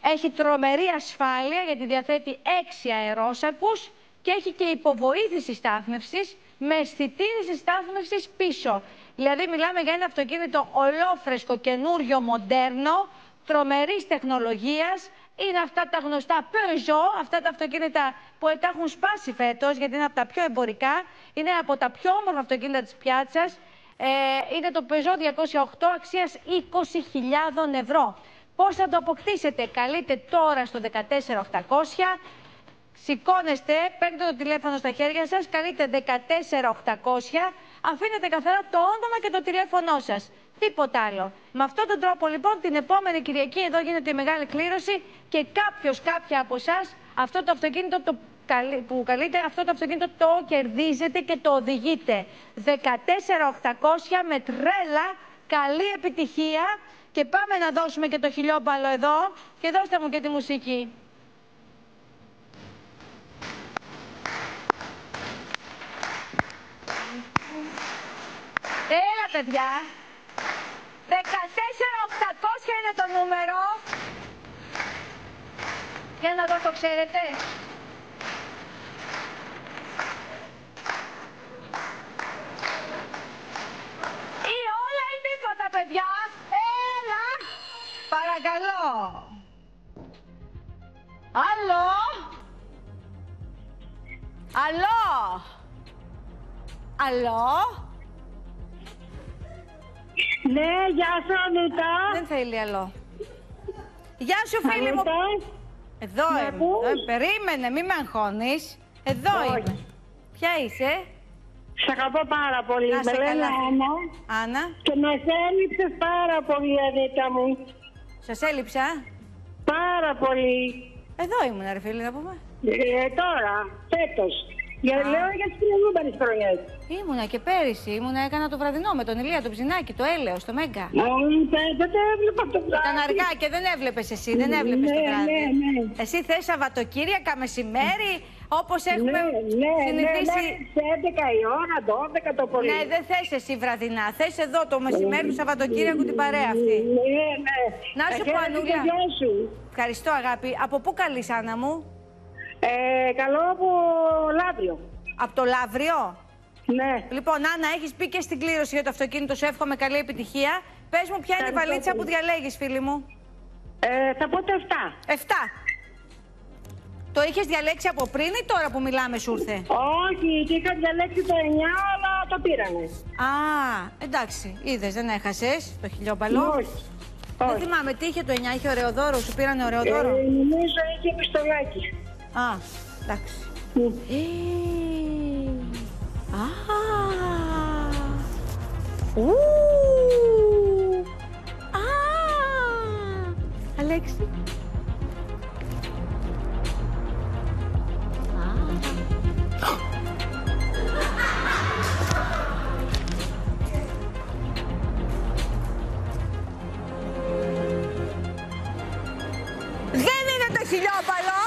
Έχει τρομερή ασφάλεια γιατί διαθέτει έξι αερόσακους και έχει και υποβοήθηση στάθμευσης με αισθητήρηση στάθμευσης πίσω. Δηλαδή μιλάμε για ένα αυτοκίνητο ολόφρεσκο, καινούριο, μοντέρνο, τρομερής τεχνολογίας. Είναι αυτά τα γνωστά Peugeot, αυτά τα αυτοκίνητα που τα έχουν σπάσει φέτος, γιατί είναι από τα πιο εμπορικά, είναι από τα πιο όμορφα αυτοκίνητα της πιάτσας. Ε, είναι το Peugeot 208 αξίας 20.000 ευρώ. Πώς θα το αποκτήσετε, καλείτε τώρα στο 14800, σηκώνεστε, παίρνετε το τηλέφωνο στα χέρια σας, καλείτε 14800, αφήνετε καθαρά το όνομα και το τηλέφωνό σας. Τίποτα άλλο. Με αυτόν τον τρόπο λοιπόν την επόμενη Κυριακή εδώ γίνεται η μεγάλη κλήρωση και κάποιος, κάποια από εσάς αυτό το αυτοκίνητο το καλεί- που καλείτε, αυτό το αυτοκίνητο το κερδίζετε και το οδηγείτε. 14800 με τρέλα, καλή επιτυχία και πάμε να δώσουμε και το χιλιόμπαλο εδώ και δώστε μου και τη μουσική. Έλα, παιδιά. 14800 είναι το νούμερο. Για να δω, το ξέρετε. Ή όλα ή τίποτα, παιδιά. Έλα. Παρακαλώ. Άλλο. Αλλό. Αλλό. Ναι, γεια σου, Ανίτα. Δεν θέλει άλλο. Γεια σου, φίλη μου. Ανίτα. Εδώ Με είμαι. ακούς; Ε, περίμενε, μη με αγχώνεις. Εδώ Όχι. είμαι. Ποια είσαι; Σ' αγαπώ πάρα πολύ. Να σε Με λένε καλά. Άννα. Άννα. Και με έλειψες πάρα πολύ, Ανίτα μου. Σας έλειψα. Πάρα πολύ. Εδώ ήμουν, ρε φίλη, να πούμε. Ε, τώρα, φέτος. Για, λέω για τις προηγούμενες χρονιές. Ήμουνα και πέρυσι. Ήμουνα, έκανα το βραδινό με τον Ηλία, το ψινάκι, το έλεος, το μέγκα. Δεν το έβλεπα το βράδυ. Ήταν αργά και δεν έβλεπες εσύ, δεν έβλεπες το Ναι, βράδυ. ναι, ναι. Εσύ θες Σαββατοκύριακα μεσημέρι, όπως έχουμε Ναι, ναι, συνηθίσει. ναι, σε 11 η ώρα, 12 το πολύ. Ναι, δεν θες εσύ βραδινά. Θες εδώ το μεσημέρι του Σαββατοκύριακου την παρέα αυτή. Ναι, ναι. Να Τα σου πω, χαίρετε Ανούλια. και γεια σου. Ευχαριστώ, αγάπη. Από πού καλεί, Άννα μου, Ε, καλό από Λαύριο. Από το Λαύριο. Ναι. Λοιπόν, Άννα, έχεις πει και στην κλήρωση για το αυτοκίνητο σου. Εύχομαι καλή επιτυχία. Πες μου, ποια είναι η Ευχαριστώ βαλίτσα που πολύ. διαλέγεις, φίλη μου; Ε, θα πω το 7. 7. Το είχες διαλέξει από πριν ή τώρα που μιλάμε σου ήρθε; Όχι, και είχα διαλέξει το 9, αλλά το πήρανε. Α, εντάξει. Είδες, δεν έχασες το χιλιόπαλο. Όχι. Δεν θυμάμαι τι είχε το 9, είχε ωραίο δώρο, σου πήρανε ωραίο δώρο; Ε, νομίζω είχε πιστολάκι. Α, εντάξει. Ε, Α. Ου. Α. Αλέξη. Δεν είναι το χιλιόπαλο,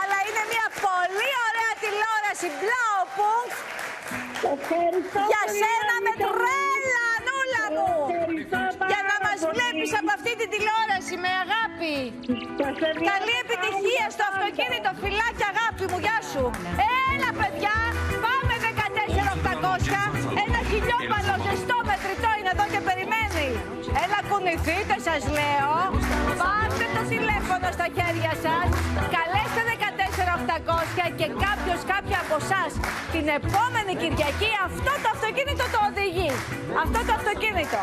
αλλά είναι μια πολύ ωραία τηλεόραση Blaupunkt. Για σένα με τρέλα, νούλα μου. Για να μας βλέπεις από αυτή τη τηλεόραση με αγάπη. Καλή επιτυχία στο αυτοκίνητο, φιλάκια αγάπη μου, γεια σου. Έλα παιδιά, πάμε 14.800. Ένα χιλιόπαλο ζεστό μετρητό είναι εδώ και περιμένει. Έλα κουνηθείτε σας λέω. Πάρτε το τηλέφωνο στα χέρια σας. Καλέστε 14800 και κάποιος κάποια από εσάς την επόμενη Κυριακή αυτό το αυτοκίνητο το οδηγεί. Αυτό το αυτοκίνητο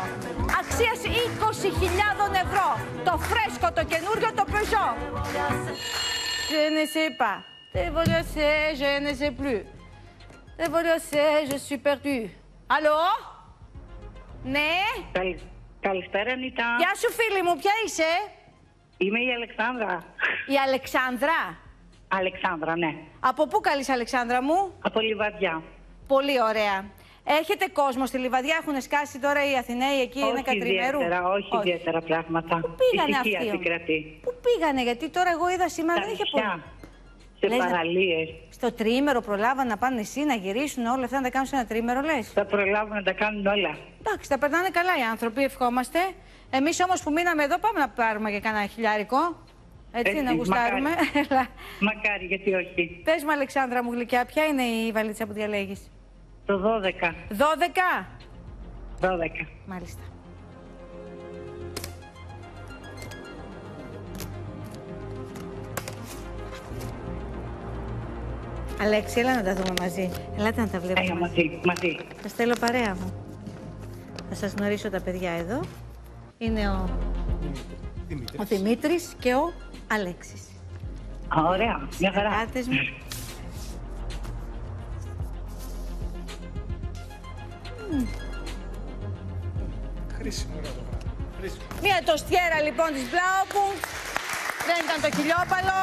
αξίας 20.000 ευρώ. Το φρέσκο, το καινούριο, το Peugeot. Je ne sais pas. C'est volé, je ne sais plus. C'est volé, je suis perdu. Allô? Ναι; Καλησπέρα, Νίτα. Γεια σου φίλη μου, ποια είσαι; Είμαι η Αλεξάνδρα. Η Αλεξάνδρα; Αλεξάνδρα, ναι. Από πού καλείς Αλεξάνδρα μου; Από Λιβαδιά. Πολύ ωραία. Έχετε κόσμο στη Λιβαδιά, έχουν σκάσει τώρα οι Αθηναίοι εκεί, είναι όχι κατριμερού; ιδιαίτερα, όχι, ιδιαίτερα πράγματα. Πού πήγανε Ησυχία αυτοί; όμως; επικρατεί. Πού πήγανε, γιατί τώρα εγώ είδα σήμερα δεν είχε πολύ. Σε Λες να- παραλίες. Στο τρίμερο προλάβαν να πάνε νησί, να γυρίσουν όλα αυτά, να τα κάνουν σε ένα τρίμερο, λες; Θα προλάβουν να τα κάνουν όλα. Εντάξει, τα περνάνε καλά οι άνθρωποι, ευχόμαστε. Εμείς όμως που μείναμε εδώ, πάμε να πάρουμε και κανένα χιλιάρικο. Έτσι, Έτσι, να γουστάρουμε. μακάρι. Μακάρι, γιατί όχι. Πες μου, Αλεξάνδρα μου γλυκιά, ποια είναι η βαλίτσα που διαλέγεις; Το 12. 12. 12. Μάλιστα. Αλέξη, έλα να τα δούμε μαζί. Ελάτε να τα βλέπουμε Έλα μαζί, μαζί. Σας θέλω παρέα μου. Θα σας γνωρίσω τα παιδιά εδώ. Είναι ο, ο Δημήτρης και ο Αλέξης. Α, ωραία. Μια χαρά. Συνεργάτες μου. Μμμ. Χρήσιμο ωραίο το πράγμα. Χρήσιμο. Μία τοστιέρα λοιπόν της Blaupunkt. Δεν ήταν το χιλιόπαλο.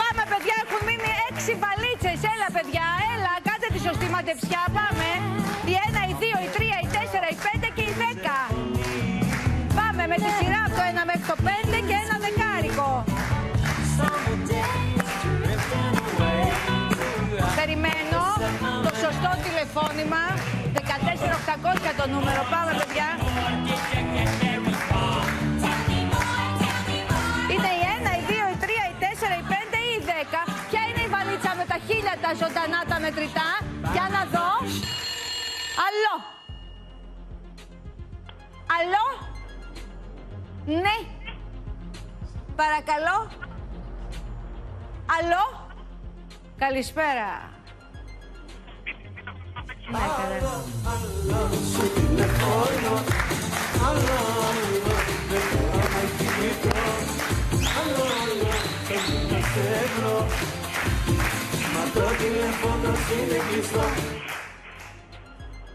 Πάμε παιδιά, έχουν μείνει έξι βαλίτσες. Έλα παιδιά, έλα, κάντε τη σωστή μαντεψιά. Πάμε. Η ένα, η δύο, η τρία, η τέσσερα, η πέντε και η δέκα. Πάμε με τη σειρά το σωστό τηλεφώνημα. 14800 το νούμερο. Πάμε παιδιά. Είναι η 1, η 2, η 3, η 4, η 5 ή η 10. Ποια είναι η βαλίτσα με τα χίλια τα ζωντανά τα μετρητά; Για να δω. Αλλό. Αλλό. Ναι. Παρακαλώ. Αλλό. Καλησπέρα. Ναι, καλά.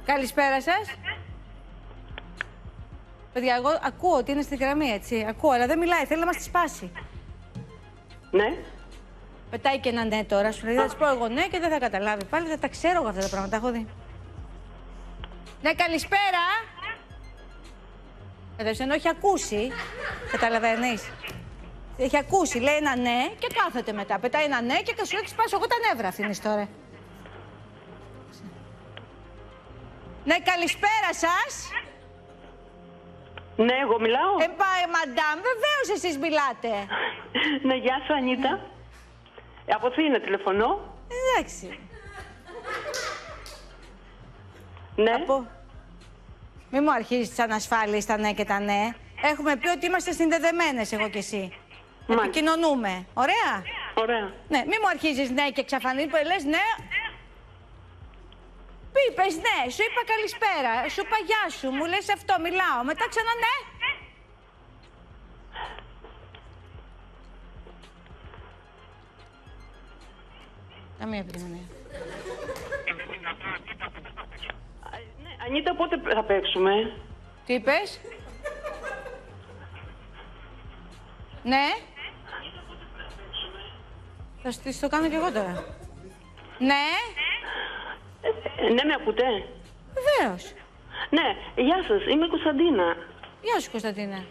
Καλησπέρα σας. Παιδιά, εγώ ακούω ότι είναι στη γραμμή, έτσι. Ακούω, αλλά δεν μιλάει. Θέλει να μας τη σπάσει. Ναι. Πετάει και ένα ναι τώρα. Σου λέει, θα της πω εγώ ναι και δεν θα καταλάβει. Πάλι δεν τα ξέρω εγώ αυτά τα πράγματα. Τα έχω δει. Ναι, καλησπέρα. Κατευθείαν έχει ακούσει. Καταλαβαίνεις. Έχει ακούσει, λέει ένα ναι και κάθεται μετά. Πετάει ένα ναι και σου έχει σπάσει εγώ τα νεύρα αυτήν την ιστορία. Ναι, καλησπέρα σας. Ναι, εγώ μιλάω. Ε, πάει, μαντάμ, βεβαίως εσείς μιλάτε. Ναι, γεια σου, Ανίτα. Ε, από Αθήνα τηλεφωνώ; Εντάξει. Ναι. Από... Μη μου αρχίζεις τις ανασφάλειες, τα ναι και τα ναι. Έχουμε πει ότι είμαστε συνδεδεμένες εγώ και εσύ. Επικοινωνούμε. Ωραία. Ωραία. Ναι, μη μου αρχίζεις ναι και εξαφανίζεις που λες ναι. Είπες ναι, σου είπα καλησπέρα, σου είπα γεια σου, μου λες αυτό, μιλάω. Μετά ξανά ναι. Καμία επικοινωνία. Ναι, Ανίτα, πότε θα παίξουμε; Τι είπες; Ναι. Θα σου το κάνω κι εγώ τώρα. Ναι. Ε, ναι, με ακούτε; Βεβαίως. Ναι, γεια σας, είμαι η Κωνσταντίνα. Γεια σου Κωνσταντίνα.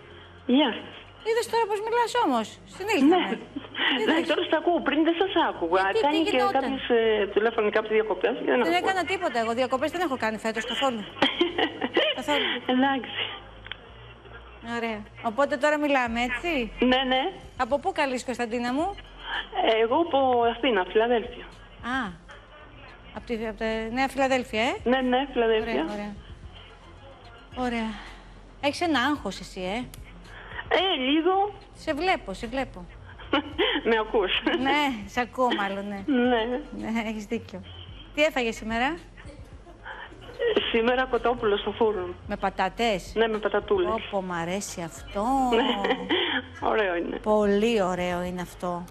Γεια σας. Είδες τώρα πώς μιλάς όμως. Συνήλθαμε. Ναι, τώρα σας ακούω, πριν δεν σας άκουγα. τι Κάνει και γινόταν; κάποιες ε, τηλέφωνοι, κάποιες διακοπές και δεν Δεν ακούω. έκανα τίποτα εγώ. Διακοπές δεν έχω κάνει φέτος καθόλου. καθόλου. Εντάξει. Ωραία. Οπότε τώρα μιλάμε, έτσι; Ναι, ναι. Από πού καλείς Κωνσταντίνα μου; Ε, Εγώ από Αθήνα, Φιλαδέλφια. Α. Από τη, από τη Νέα Φιλαδέλφια, ε; Ναι, ναι, Φιλαδέλφια. Ωραία, ωραία. Ωραία. Έχεις ένα άγχος εσύ, ε; Ε, λίγο. Σε βλέπω, σε βλέπω. Με ακούς. ναι, σε ακούω μάλλον, ναι. Ναι. ναι έχεις δίκιο. Τι έφαγες σήμερα; Σήμερα κοτόπουλο στο φούρνο. Με πατάτες; Ναι, με πατατούλες. Όπο, μ' αρέσει αυτό. Ναι. Ωραίο είναι. Πολύ ωραίο είναι αυτό.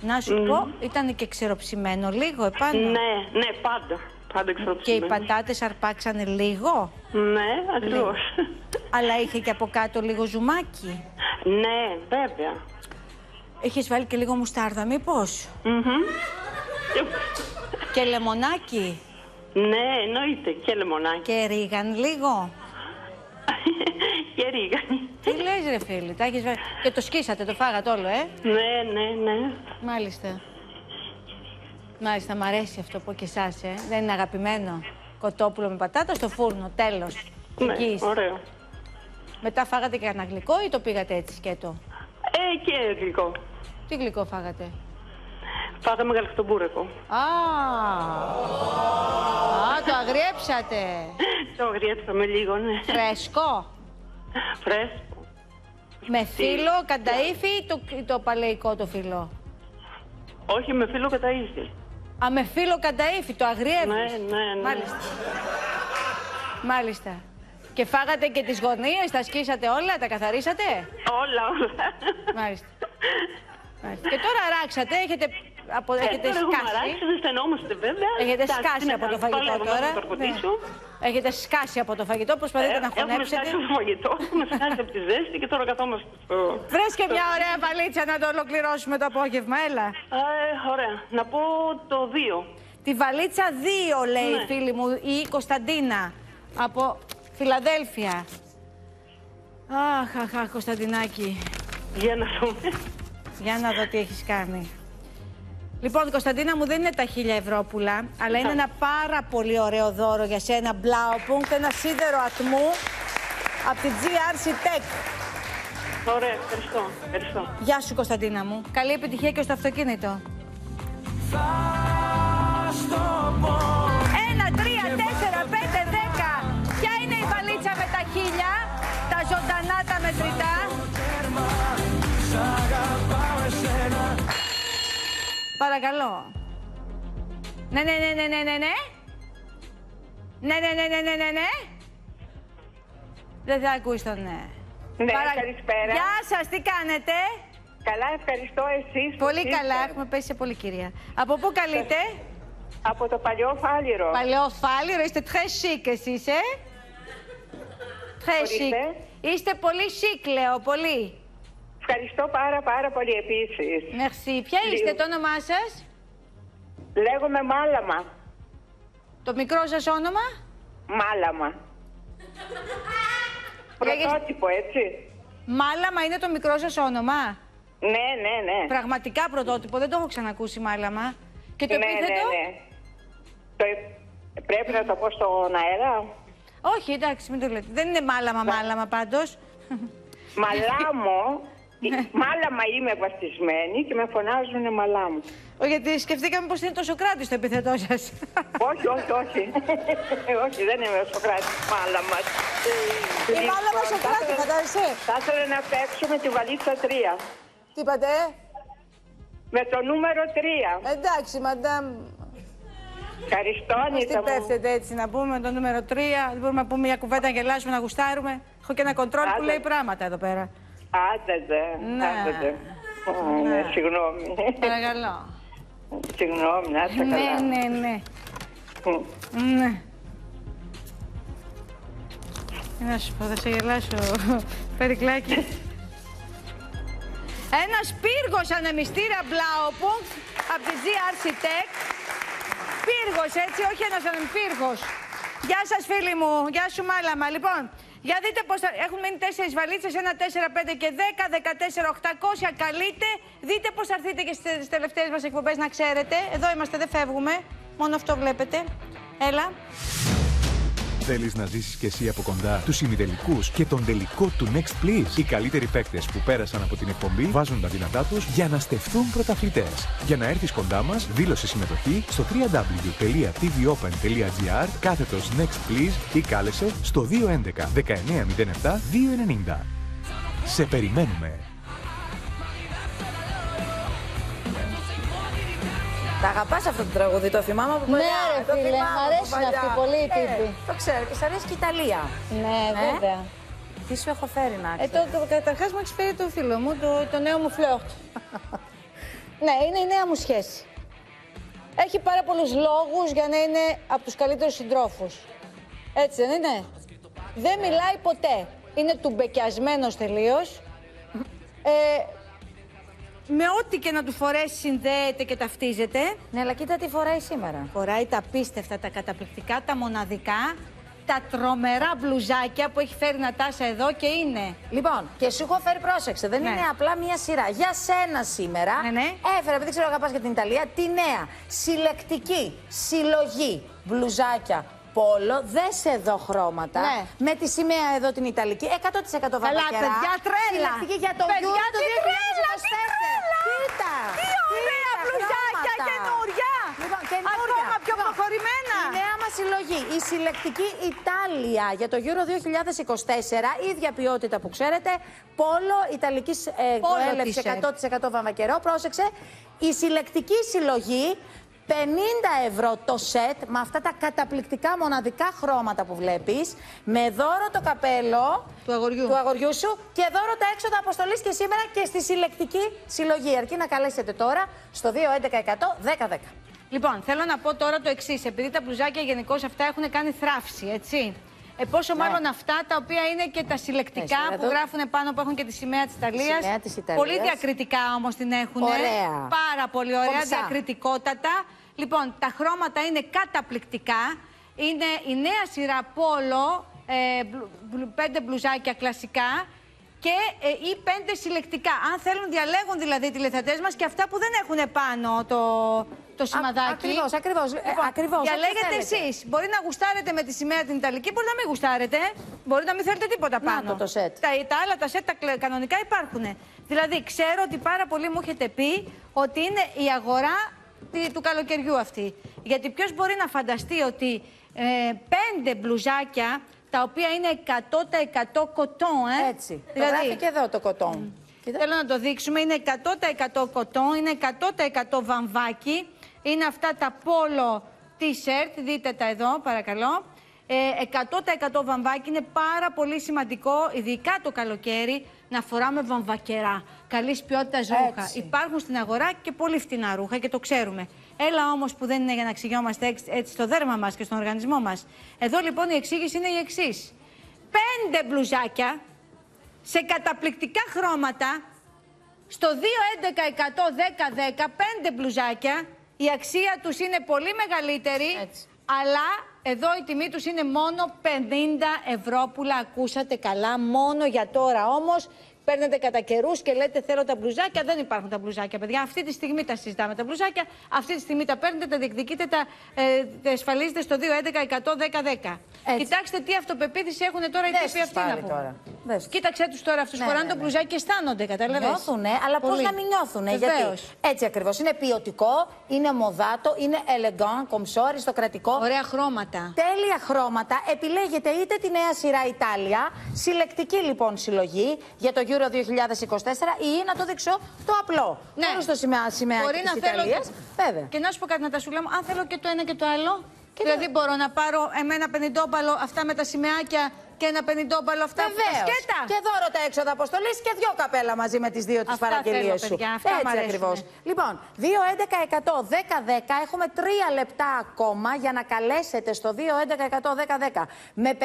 Να σου Μμμ. πω, ήταν και ξεροψημένο λίγο επάνω. Ναι, ναι, πάντα. Πάντα Και οι ξεροψημένο. πατάτες αρπάξανε λίγο; Ναι, ακριβώς. Αλλά είχε και από κάτω λίγο ζουμάκι; Ναι, βέβαια. Έχεις βάλει και λίγο μουστάρδα, μήπως; Και λεμονάκι; Ναι, εννοείται. Και λεμονάκι. Και ρίγαν λίγο; Και ρίγανη. Τι λες ρε φίλοι, τα έχεις βάλει. Και το σκίσατε, το φάγατε όλο, ε; Ναι, ναι, ναι. Μάλιστα. Μάλιστα, μ' αρέσει αυτό που και εσάς, ε. Δεν είναι αγαπημένο. Κοτόπουλο με πατάτα στο φούρνο, τέλος. Ναι, Εκεί. ωραίο. Μετά φάγατε και ένα γλυκό ή το πήγατε έτσι σκέτο; Ε, και γλυκό. Τι γλυκό φάγατε; Φάγαμε γαλακτομπούρεκο. Α, Α το αγριέψατε. Το αγριέψαμε λίγο, ναι. Φρέσκο. Φρέσκο. Με φύλλο, κανταήφι ή το, ή το παλαιικό το φύλλο. Όχι, με φύλλο καταΐφι. Α, με φύλλο κανταήφι, το αγριεύεις. Ναι, ναι, ναι. Μάλιστα. Μάλιστα. Και φάγατε και τις γωνίες, τα σκίσατε όλα, τα καθαρίσατε; Όλα, όλα. Μάλιστα. Μάλιστα. Και τώρα ράξατε, έχετε, απο, έχετε Ε, τώρα έχουμε σκάσει. αράξει, δεν στενόμαστε βέβαια. Έχετε Εντάξει, σκάσει τι να από το κάνουμε, φαγητό παλεύουμε τώρα. να το περπατήσω. Ναι. Έχετε σκάσει από το φαγητό, προσπαθείτε Ε, να Έχουμε χωνέψετε. σκάσει από το φαγητό, έχουμε σκάσει από τη ζέστη και τώρα καθόμαστε στο... Βρες και στο- μια ωραία βαλίτσα να το ολοκληρώσουμε το απόγευμα, έλα. Ε, ωραία. Να πω το 2. Τη βαλίτσα 2 λέει Ναι. η φίλη μου η Κωνσταντίνα από Φιλαδέλφια. Αχ, αχ, αχ, Κωνσταντινάκη. Για να δούμε. Για να δω τι έχεις κάνει. Λοιπόν, Κωνσταντίνα μου δεν είναι τα χίλια ευρώ αλλά είναι ένα πάρα πολύ ωραίο δώρο για σένα. Blaupunkt, ένα σίδερο ατμού από τη GRC Tech. Ωραία, ευχαριστώ. ευχαριστώ. Γεια σου Κωνσταντίνα μου. Καλή επιτυχία και στο αυτοκίνητο. Ένα, τρία, Παρακαλώ. Ναι, ναι, ναι, ναι, ναι, ναι, ναι. Ναι, ναι, ναι, ναι, ναι, ναι, ναι. Δεν θα ακούεις το ναι. Ναι, καλησπέρα. Γεια σας, τι κάνετε; Καλά, ευχαριστώ εσείς. Πολύ πώς καλά, είστε; έχουμε πέσει σε πολύ κυρία. Από πού καλείτε; Από το παλιό Φάληρο. Παλαιό φάληρο, είστε très chic εσείς, ε; Très Ορίστε. chic. Είστε πολύ chic, λέω, πολύ. Ευχαριστώ πάρα πάρα πολύ επίσης. Merci. Ποια είστε, το όνομά σας; Λέγομαι Μάλαμα. Το μικρό σας όνομα; Μάλαμα. Πρωτότυπο, έτσι. Μάλαμα είναι το μικρό σας όνομα; Ναι, ναι, ναι. Πραγματικά πρωτότυπο, δεν το έχω ξανακούσει Μάλαμα. Και το ναι, επίθετο; ναι, ναι. Το... ε- Πρέπει να το πω στον αέρα. Όχι, εντάξει, μην το λέτε. Δεν είναι μάλαμα, μάλαμα πάντως. Μαλάμο. Ναι. Μάλαμα είμαι βαστισμένη και με φωνάζουν μαλάμου. Ω, γιατί σκεφτήκαμε πως είναι το Σοκράτης το επιθετό σας. όχι, όχι, όχι. όχι, δεν είμαι ο Σοκράτης Μάλαμας. Η Μάλαμα Σοκράτη, φαντάζεσαι; Θα ήθελα να παίξουμε τη βαλίτσα 3. Τι είπατε; Με το νούμερο 3. Εντάξει, μαντάμ. Ευχαριστώ, Πώς Ανίτα την μου. πέφτετε έτσι να πούμε το νούμερο 3. Δεν μπορούμε να πούμε μια κουβέντα, να γελάσουμε, να γουστάρουμε. Έχω και ένα κοντρόλ που Άντε. λέει πράγματα εδώ πέρα. Άντε, δε. Ναι. Άντε, δε. Ω, ναι, συγγνώμη. Παρακαλώ. Συγγνώμη, να είστε Ναι, καλά. ναι, ναι. Ναι. Τι Να σου πω, θα σε γελάσω, Περικλάκι. Ένας πύργος ανεμιστήρα Blaupunkt από τη GRC Tech. Πύργος, έτσι, όχι ένας ανεμπύργος. Γεια σας φίλοι μου, γεια σου Μάλαμα. Λοιπόν, για δείτε πώς θα... έχουν μείνει τέσσερις βαλίτσες, ένα 4, 5 και 10, 14, 800. Καλείτε, δείτε πώς θα έρθετε και στις τελευταίες μας εκπομπές να ξέρετε. Εδώ είμαστε, δεν φεύγουμε. Μόνο αυτό βλέπετε. Έλα. Θέλεις να ζήσεις και εσύ από κοντά τους ημιτελικούς και τον τελικό του Next Please. Οι καλύτεροι παίκτες που πέρασαν από την εκπομπή βάζουν τα δυνατά τους για να στεφθούν πρωταθλητές. Για να έρθεις κοντά μας, δήλωσε συμμετοχή στο www.tvopen.gr κάθετος Next Please ή κάλεσε στο 211 1907 290. Σε περιμένουμε! Τα αγαπάς αυτό το τραγούδι, το θυμάμαι από Ναι, παλιά. ρε το φίλε, θυμάμαι μ' από αρέσουν παλιά. αυτοί πολύ οι Ε, τύποι. Το ξέρω και σ' αρέσει και η Ιταλία. Ναι, βέβαια. Τι σου έχω φέρει να Ε, ξέρεις. το, το, καταρχάς μου έχεις φέρει το φίλο μου, το, το νέο μου φλερτ. ναι, είναι η νέα μου σχέση. Έχει πάρα πολλούς λόγους για να είναι από τους καλύτερους συντρόφους. Έτσι δεν είναι; Δεν μιλάει ποτέ. Είναι τουμπεκιασμένος τελείως. Ε, Με ό,τι και να του φορέσει συνδέεται και ταυτίζεται. Ναι, αλλά κοίτα τι φοράει σήμερα. Φοράει τα απίστευτα, τα καταπληκτικά, τα μοναδικά, τα τρομερά μπλουζάκια που έχει φέρει η Νατάσα εδώ και είναι. Λοιπόν, και σου έχω φέρει, πρόσεξε, δεν Ναι. είναι απλά μία σειρά. Για σένα σήμερα Ναι, ναι. έφερα, επειδή ξέρω αγαπάς για την Ιταλία, τη νέα συλλεκτική συλλογή μπλουζάκια πόλο, δες εδώ χρώματα, Ναι. με τη σημαία εδώ την Ιταλική, 100% βαρβακερά. παιδιά, τρέλα. Συλλεκτική για το Παιδιά, Euro το τι 2024. Κοίτα. Τι ωραία κοίτα, μπλουζάκια, χρώματα. καινούρια. Λοιπόν, καινούρια. Ακόμα πιο Λοιπόν, προχωρημένα. Η νέα μας συλλογή, η συλλεκτική Ιτάλια για το Euro 2024, ίδια ποιότητα που ξέρετε, πόλο Ιταλικής Πόλο προέλευση t-shirt. 100% βαμβακερό. Πρόσεξε, η συλλεκτική συλλογή 50 ευρώ το σετ με αυτά τα καταπληκτικά μοναδικά χρώματα που βλέπεις με δώρο το καπέλο Του αγοριού. του αγοριού σου και δώρο τα έξοδα αποστολής και σήμερα και στη συλλεκτική συλλογή. Αρκεί να καλέσετε τώρα στο 211 1010. Λοιπόν, θέλω να πω τώρα το εξής. Επειδή τα μπλουζάκια γενικώς αυτά έχουν κάνει θράψη, έτσι. Ε, πόσο Ναι. μάλλον αυτά τα οποία είναι και τα συλλεκτικά Ναι, που εδώ- γράφουν πάνω που έχουν και τη σημαία της Ιταλίας. Σημαία της Ιταλίας. Πολύ διακριτικά όμως την έχουν. Ωραία. Πάρα πολύ ωραία, Κομψά. διακριτικότατα. Λοιπόν, τα χρώματα είναι καταπληκτικά. Είναι η νέα σειρά Πόλο, ε, μπλου- μπλου- πέντε μπλουζάκια κλασικά και ε, ή πέντε συλλεκτικά. Αν θέλουν, διαλέγουν δηλαδή οι τηλεθεατές μας και αυτά που δεν έχουν πάνω το, το σημαδάκι. ακριβώς, ακριβώς. Ε, ακριβώς, ό,τι Διαλέγετε θέλετε. εσείς. Μπορεί να γουστάρετε με τη σημαία την Ιταλική, μπορεί να μην γουστάρετε. Μπορεί να μην θέλετε τίποτα Να πάνω. το, το σετ. Τα, τα άλλα τα σετ τα κλε- κανονικά υπάρχουν. Δηλαδή, ξέρω ότι πάρα πολλοί μου έχετε πει ότι είναι η αγορά τη- του καλοκαιριού αυτή. Γιατί ποιος μπορεί να φανταστεί ότι ε, πέντε μπλουζάκια τα οποία είναι 100% κοτόν, ε. Έτσι. Το γράφει και εδώ το κοτόν. Θέλω να το δείξουμε. Είναι 100% κοτόν, είναι 100% βαμβάκι. Είναι αυτά τα πόλο t-shirt, δείτε τα εδώ παρακαλώ. Ε, 100% βαμβάκι είναι πάρα πολύ σημαντικό, ειδικά το καλοκαίρι, να φοράμε βαμβακερά. Καλής ποιότητας ρούχα. Έτσι. Υπάρχουν στην αγορά και πολύ φτηνά ρούχα και το ξέρουμε. Έλα όμως που δεν είναι για να ξυγιόμαστε έτσι- έτσι στο δέρμα μας και στον οργανισμό μας. Εδώ λοιπόν η εξήγηση είναι η εξής. Πέντε μπλουζάκια σε καταπληκτικά χρώματα στο 2-11-100-10-10, πέντε μπλουζάκια. Η αξία τους είναι πολύ μεγαλύτερη, αλλά εδώ η τιμή τους είναι μόνο 50 ευρώ που ακούσατε καλά, μόνο για τώρα όμως. Παίρνετε κατά καιρούς και λέτε θέλω τα μπλουζάκια. Δεν υπάρχουν τα μπλουζάκια, παιδιά. Αυτή τη στιγμή τα συζητάμε τα μπλουζάκια. Αυτή τη στιγμή τα παίρνετε, τα διεκδικείτε, τα, ε, τα ασφαλίζετε στο 2-11-100-10-10. Κοιτάξτε τι αυτοπεποίθηση έχουν τώρα οι Δες τύποι τους αυτοί να πάλι πούμε. τώρα. Δες τους. Κοίταξε τους τώρα αυτούς. Ναι, φοράνε ναι, το ναι. μπλουζάκι και αισθάνονται, κατάλαβε. Νιώθουνε, αλλά πώς να μην νιώθουνε. Βεβαίως. Γιατί έτσι ακριβώς. Είναι ποιοτικό, είναι μοδάτο, είναι elegant, κομψό, αριστοκρατικό. Ωραία χρώματα. Τέλεια χρώματα. Επιλέγετε είτε τη νέα σειρά Ιτάλια, συλλεκτική λοιπόν συλλογή για το Euro 2024 ή να το δείξω το απλό. Ναι. Χωρίς το σημαία, σημαία Μπορεί της να θέλω. Ιταλίας. Βέβαια. Και να σου πω κάτι, Νατασούλα μου, αν θέλω και το ένα και το άλλο. δηλαδή μπορώ να πάρω εμένα πενιντόμπαλο αυτά με τα σημαίακια και ένα πενιντόμπαλο αυτά με τα Βεβαίως. σκέτα. Και δώρο τα έξοδα αποστολής και δύο καπέλα μαζί με τις δύο τη Αυτά παραγγελίες θέλω, σου. παιδιά, αυτά μ' Έτσι αρέσουνε. ακριβώς. Λοιπόν, 2, 11, 100, 10, 10. Έχουμε τρία λεπτά ακόμα για να καλέσετε στο 2, 11, 100, 10, 10. Με 50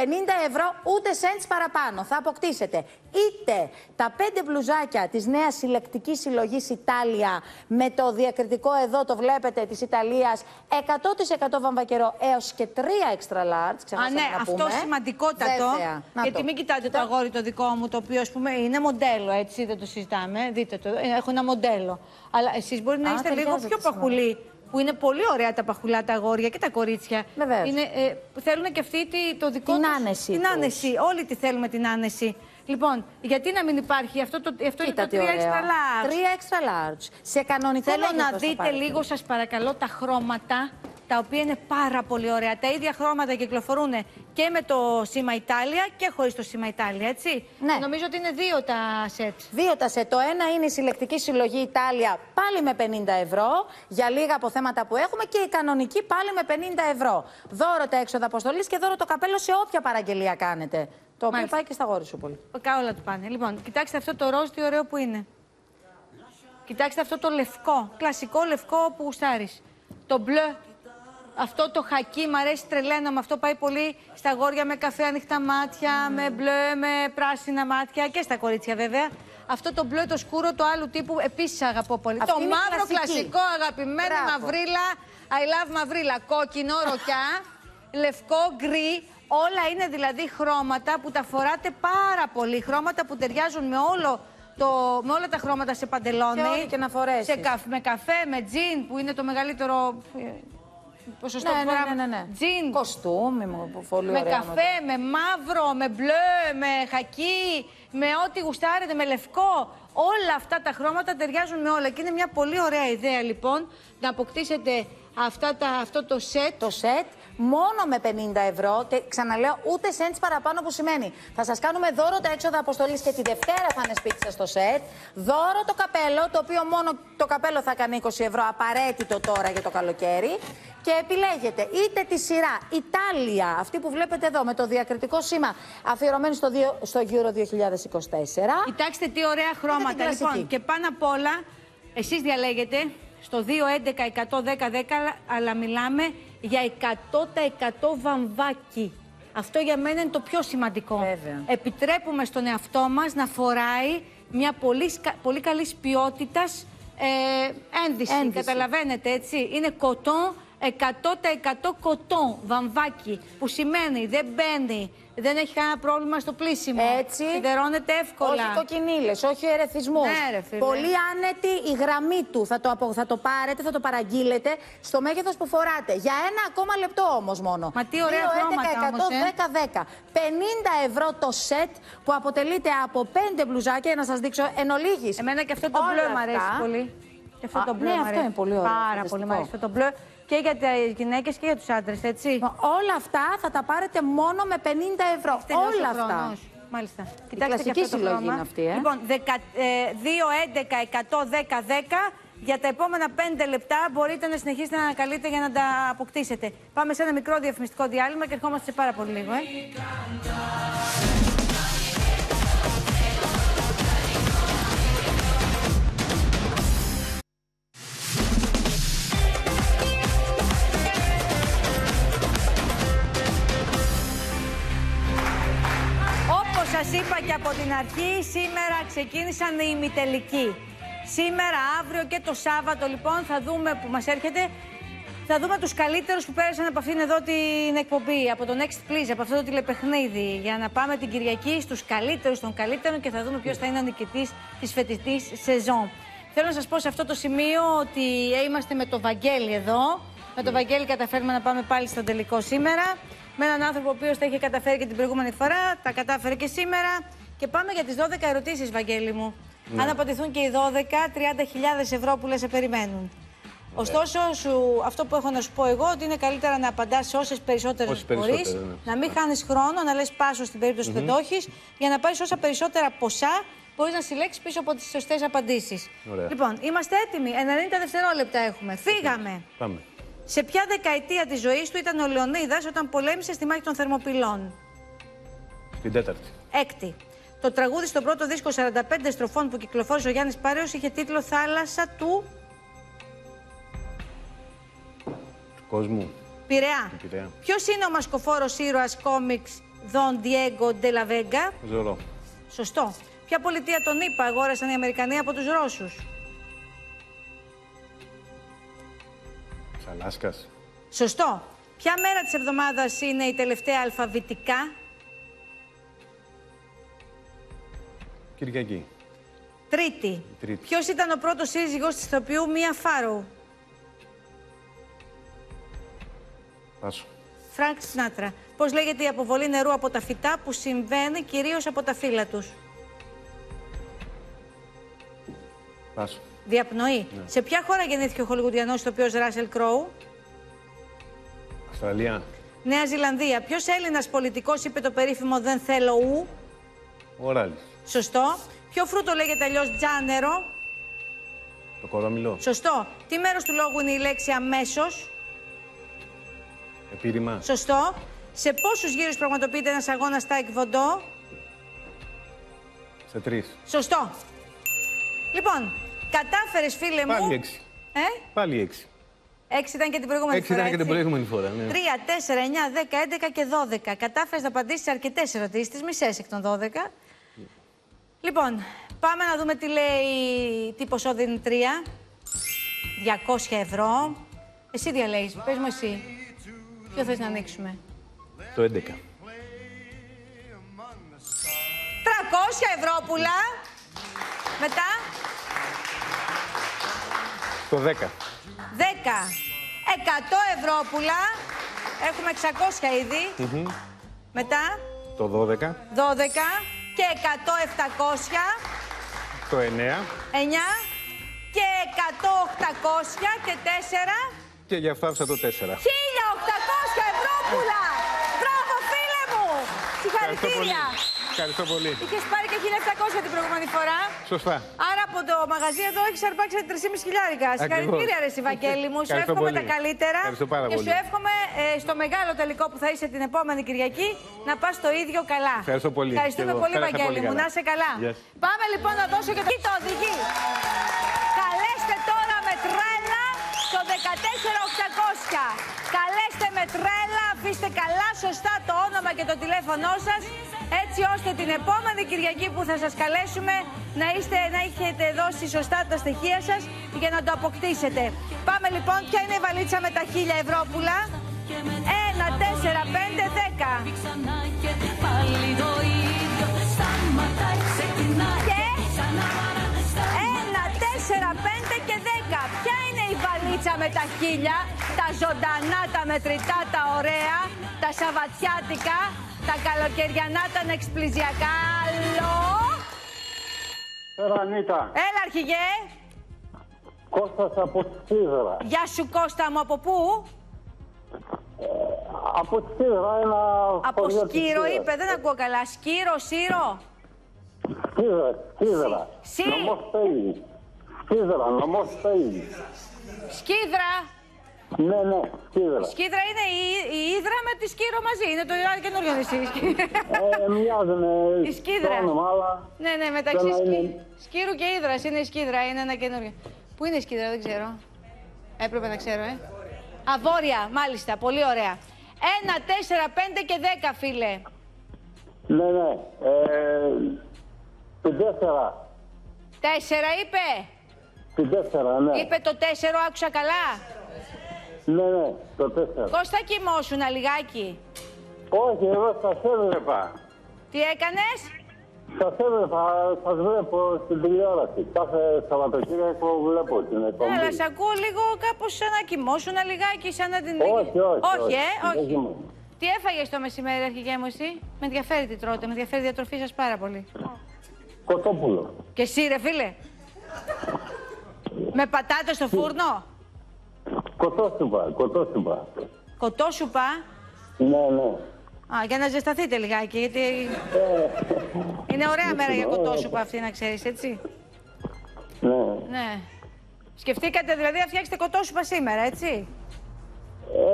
ευρώ ούτε cents παραπάνω. Θα αποκτήσετε είτε τα πέντε μπλουζάκια της νέας συλλεκτικής συλλογής Ιτάλια με το διακριτικό εδώ, το βλέπετε, της Ιταλίας 100% βαμβακερό έως και 3 extra large. Α, ξεχάσαμε ναι, να αυτό πούμε. σημαντικότατο. Βέβαια. Να γιατί το. μην κοιτάτε το αγόρι το δικό μου, το οποίο ας πούμε είναι μοντέλο, έτσι δεν το συζητάμε. Δείτε το, ε, έχω ένα μοντέλο. Αλλά εσείς μπορεί να Α, είστε λίγο ταιριάζετε πιο σήμερα. παχουλοί. Που είναι πολύ ωραία τα παχουλά τα αγόρια και τα κορίτσια. Βεβαίως. Είναι, ε, θέλουν και αυτοί τι- το δικό Την τους- άνεση Την τους. άνεση. Όλοι τη θέλουμε την άνεση. Λοιπόν, γιατί να μην υπάρχει αυτό το, αυτό είναι Κοίτα το τι 3 ωραίο. extra large; 3 extra large. Σε κανονικό Θέλω να μέγεθος θα δείτε πάρετε. λίγο, σας παρακαλώ, τα χρώματα. Τα οποία είναι πάρα πολύ ωραία. Τα ίδια χρώματα κυκλοφορούν και με το σήμα Ιτάλια και χωρίς το σήμα Ιτάλια, έτσι. Ναι. Νομίζω ότι είναι δύο τα σετς. Δύο τα σετ. Το ένα είναι η συλλεκτική συλλογή Ιτάλια πάλι με 50 ευρώ για λίγα αποθέματα που έχουμε και η κανονική πάλι με 50 ευρώ. Δώρο τα έξοδα αποστολής και δώρο το καπέλο σε όποια παραγγελία κάνετε. Το οποίο Μάλιστα. πάει και στα γόρι σου πολύ. Κα όλα του πάνε. Λοιπόν, κοιτάξτε αυτό το ροζ, τι ωραίο που είναι. Κοιτάξτε αυτό το λευκό, κλασικό λευκό που γουστάρεις. Το μπλε, αυτό το χακί, μ' αρέσει τρελαίνω, με αυτό πάει πολύ στα γόρια με καφέ ανοιχτά μάτια, με μπλε, με πράσινα μάτια και στα κορίτσια βέβαια. Αυτό το μπλε το σκούρο, το άλλου τύπου, επίσης αγαπώ πολύ. Αυτή το είναι η μαύρο κλασική. κλασικό, αγαπημένο, Μπράβο. μαυρίλα, I love μαυρίλα, κόκκινο, ροκιά, λευκό, γκρι. Όλα είναι δηλαδή χρώματα που τα φοράτε πάρα πολύ. Χρώματα που ταιριάζουν με, όλο το, με όλα τα χρώματα σε παντελόνι. Και ό,τι και να φορέσεις. Σε καφ, με καφέ, με τζιν που είναι το μεγαλύτερο ε, ποσοστό Ναι, που ναι, φοράμε. ναι, ναι, ναι. Τζιν. Κοστούμι μου, πολύ Με ωραία. καφέ, με μαύρο, με μπλε, με χακί, με ό,τι γουστάρετε, με λευκό. Όλα αυτά τα χρώματα ταιριάζουν με όλα. Και είναι μια πολύ ωραία ιδέα λοιπόν να αποκτήσετε αυτά τα, αυτό το σετ. Το σετ μόνο με 50 ευρώ. Τε, ξαναλέω, ούτε σέντς παραπάνω που σημαίνει. Θα σας κάνουμε δώρο τα έξοδα αποστολής και τη Δευτέρα θα είναι σπίτι σας το σετ. Δώρο το καπέλο, το οποίο μόνο το καπέλο θα κάνει 20 ευρώ, απαραίτητο τώρα για το καλοκαίρι. Και επιλέγετε είτε τη σειρά Ιτάλια, αυτή που βλέπετε εδώ με το διακριτικό σήμα, αφιερωμένη στο, δύο- στο Euro 2024. Κοιτάξτε τι ωραία χρώματα. την κλασική. Λοιπόν, και πάνω απ' όλα, εσείς διαλέγετε στο 2-11-110-10, αλλά μιλάμε για 100% βαμβάκι. Αυτό για μένα είναι το πιο σημαντικό. Βέβαια. Επιτρέπουμε στον εαυτό μας να φοράει μια πολύ, σκα- πολύ καλής ποιότητας ε, ένδυση. Ένδυση. Καταλαβαίνετε, έτσι. Είναι κοτόν, 100% κοτόν, βαμβάκι. Που σημαίνει δεν μπαίνει, δεν έχει κανένα πρόβλημα στο πλήσιμο. Έτσι. Σιδερώνεται εύκολα. Όχι κοκκινίλες, όχι ερεθισμούς. Ναι, ρε φίλε. Πολύ άνετη η γραμμή του. Θα το, απο- θα το πάρετε, θα το παραγγείλετε στο μέγεθος που φοράτε. Για ένα ακόμα λεπτό όμως μόνο. Μα τι ωραία 2, 11, χρώματα όμως, ε. 110, 10. 50 ευρώ το σετ που αποτελείται από 5 μπλουζάκια. Να σας δείξω εν ολίγης. Εμένα και αυτό το Όλα μπλε μου αρέσει αυτά. πολύ. Και αυτό Α, το μπλε ναι, μου αυτό αρέσει. είναι πολύ ωραίο, Πάρα φανταστικό. πολύ μου αρέσει αυτό το μπλε. Και για τι γυναίκες και για τους άντρες, έτσι. Όλα αυτά θα τα πάρετε μόνο με 50 ευρώ. Τελειώσει Όλα ο αυτά. χρόνος. Μάλιστα. Κοιτάξτε κλασική και αυτό το συλλογή χρώμα. είναι αυτή, ε. Λοιπόν, δεκα- ε, 2, 11, 110, 10. Για τα επόμενα 5 λεπτά μπορείτε να συνεχίσετε να ανακαλείτε για να τα αποκτήσετε. Πάμε σε ένα μικρό διαφημιστικό διάλειμμα και ερχόμαστε σε πάρα πολύ λίγο. Ε. σας είπα και από την αρχή, σήμερα ξεκίνησαν οι ημιτελικοί. Σήμερα, αύριο και το Σάββατο, λοιπόν, θα δούμε που μας έρχεται. Θα δούμε τους καλύτερους που πέρασαν από αυτήν εδώ την εκπομπή, από το Next Please, από αυτό το τηλεπαιχνίδι, για να πάμε την Κυριακή στους καλύτερους των καλύτερων και θα δούμε ποιος θα είναι ο νικητής της φετιτής σεζόν. Θέλω να σας πω σε αυτό το σημείο ότι είμαστε με το Βαγγέλη εδώ. Με το Βαγγέλη καταφέρουμε να πάμε πάλι στον τελικό σήμερα. Με έναν άνθρωπο ο οποίος τα είχε καταφέρει και την προηγούμενη φορά, τα κατάφερε και σήμερα. Και πάμε για τις 12 ερωτήσεις, Βαγγέλη μου. Ναι. Αν απαντηθούν και οι 12, 30.000 ευρώ που λες σε περιμένουν. Ωστόσο, σου, αυτό που έχω να σου πω εγώ, ότι είναι καλύτερα να απαντάς σε όσες περισσότερες Όσες μπορείς, περισσότερες, ναι. να μην χάνεις χρόνο, να λες πάσο στην περίπτωση που δεν το έχει, για να πάρεις όσα περισσότερα ποσά μπορείς να συλλέξεις πίσω από τις σωστές απαντήσεις. Ωραία. Λοιπόν, είμαστε έτοιμοι. 90 δευτερόλεπτα έχουμε. Φύγαμε. Πάμε. Σε ποια δεκαετία της ζωής του ήταν ο Λεωνίδας όταν πολέμησε στη μάχη των Θερμοπυλών; Στην τέταρτη. Έκτη. Το τραγούδι στο πρώτο δίσκο 45 στροφών που κυκλοφόρησε ο Γιάννης Πάρεος είχε τίτλο Θάλασσα του Του κόσμου. Πειραιά. Του Πειραιά. Ποιος είναι ο μασκοφόρος ήρωας κόμιξ Δον Diego de la Vega. Ζωρό. Σωστό. Ποια πολιτεία τον είπα αγόρασαν οι Αμερικανοί από τους Ρώσους; Της Αλάσκας. Σωστό. Ποια μέρα της εβδομάδας είναι η τελευταία αλφαβητικά; Κυριακή. Τρίτη. Τρίτη. Ποιος ήταν ο πρώτος σύζυγος της ηθοποιού Μία Φάροου. Πάσο. Φρανκ Σινάτρα. Πώς λέγεται η αποβολή νερού από τα φυτά που συμβαίνει κυρίως από τα φύλλα τους; Πάσο. Διαπνοή. Ναι. Σε ποια χώρα γεννήθηκε ο Χολιγουδιανός ηθοποιό Ράσελ Κρόου; Αυστραλία. Νέα Ζηλανδία. Ποιος Έλληνας πολιτικός είπε το περίφημο Δεν θέλω ου. Ο Ράλης. Σωστό. Ποιο φρούτο λέγεται αλλιώς τζάνερο. Το κορόμιλο. Σωστό. Τι μέρος του λόγου είναι η λέξη αμέσως. Επίρρημα. Σωστό. Σε πόσους γύρους πραγματοποιείται ένας αγώνας στα εκβοντό; Σε τρεις. Σωστό. Λοιπόν, κατάφερες, φίλε μου. Πάλι έξι. Ε; Πάλι έξι. Έξι ήταν και την προηγούμενη Έξι φορά. ήταν και την έτσι. προηγούμενη φορά. Ναι. 3, 4, 9, 10, 11 και 12. Κατάφερες να απαντήσεις αρκετές ερωτήσεις, τις μισές εκ των 12. Λοιπόν, πάμε να δούμε τι λέει, τι ποσό δίνει 3. 200 ευρώ. Εσύ διαλέγεις, πες μου εσύ. Ποιο θες να ανοίξουμε; Το 11. 300 ευρώ πουλά. Μετά, Το 10. 10. 100 ευρώ πουλά. Έχουμε 600 ήδη. Μμμ. Μετά, Το 12. 12 και 100, 700. Το 9. 9 και 100, 800 και 4. Και γι' αυτό άφησα το 4. 1800 ευρώ πουλά. Μπράβο φίλε μου. Συγχαρητήρια. Ευχαριστώ πολύ. Είχες πάρει και 1700 την προηγούμενη φορά. Σωστά. Άρα από το μαγαζί εδώ έχεις αρπάξει 3,5 χιλιάρικα. Συγχαρητήρια, ρε Σιβακέλη μου. Σου Ευχαριστώ εύχομαι πολύ. τα καλύτερα. Ευχαριστώ πάρα και πολύ. σου εύχομαι ε, στο μεγάλο τελικό που θα είσαι την επόμενη Κυριακή να πας το ίδιο καλά. Ευχαριστώ πολύ. Ευχαριστούμε Και εγώ. πολύ, Πέρασα Βαγγέλη πολύ μου. καλά. Να είσαι καλά. Γεια σας. Πάμε λοιπόν να δώσω και το. Τι το οδηγεί. Καλέστε τώρα με τρέλα το 14800. Καλέστε με τρέλα, αφήστε καλά σωστά το όνομα και το τηλέφωνό σας έτσι ώστε την επόμενη Κυριακή που θα σας καλέσουμε να, είστε, να έχετε δώσει σωστά τα στοιχεία σας για να το αποκτήσετε. Πάμε λοιπόν, ποια είναι η βαλίτσα με τα 1000 ευρώ πουλά; 1, 4, 5, 10. Πάλι το ίδιο σταματάει, ξεκινάει Και ξανά 1, 4, 5 και 10. Ποια είναι η βαλίτσα με τα χίλια, τα ζωντανά, τα μετρητά, τα ωραία, τα σαβατιάτικα, τα καλοκαιριανά, τα νεξπλιζιακά. Άλλο. Πέρα Ανίτα, Έλα αρχηγέ. Κώστας από τη Σίδερα. Γεια σου Κώστα μου, από πού; Από τη Σίδερα ένα Από χωριό της Σκύρο Σίδερας. είπε, δεν ακούω καλά. Σκύρο, Σύρο. Σίδερα, Σίδερα. Σι. Νομός Πέγη. Σίδερα, νομός Πέγη. Σκύδρα. Ναι, ναι, Σίδερα. Σκύδρα είναι η, η Ήδρα με τη Σκύρο μαζί. Είναι το καινούριο νησί. Ε, μοιάζουν Η Σκύδρα. το όνομα, αλλά... Ναι, ναι, μεταξύ Θέλω να σκύ... είναι- Σκύρου και Ήδρας είναι η Σκύδρα, είναι ένα καινούριο. Πού είναι η Σκύδρα, δεν ξέρω. Έπρεπε να ξέρω, ε. Αβόρια, μάλιστα, πολύ ωραία. Ένα, τέσσερα, πέντε και δέκα, φίλε. Ναι, ναι. Ε, την τέσσερα. Τέσσερα είπε. Την τέσσερα, ναι. Είπε το τέσσερο, άκουσα καλά. Ναι, ναι, το τέσσερα. Κώστα κοιμόσουνα λιγάκι; Όχι, εγώ σας έβλεπα. Τι έκανες; Σας έβλεπα, σας βλέπω στην τηλεόραση. Κάθε Σαββατοκύριακο βλέπω την εκπομπή. Αλλά σε ακούω λίγο κάπως σαν να κοιμόσουνα λιγάκι, σαν να την... Όχι, όχι. Όχι, ε, Δεν όχι. κοιμούμαι. Τι έφαγες το μεσημέρι, αρχηγέ μου, εσύ; Με ενδιαφέρει τι τρώτε, με ενδιαφέρει η διατροφή σας πάρα πολύ. Κοτόπουλο. Και εσύ, ρε φίλε; Με πατάτες στο φούρνο; Κοτόσουπα, κοτόσουπα. Κοτόσουπα; Ναι, ναι. Α, για να ζεσταθείτε λιγάκι, γιατί είναι ωραία μέρα για κοτόσουπα αυτή, να ξέρεις, έτσι. Ναι. Ναι. Σκεφτήκατε δηλαδή να φτιάξετε κοτόσουπα σήμερα, έτσι;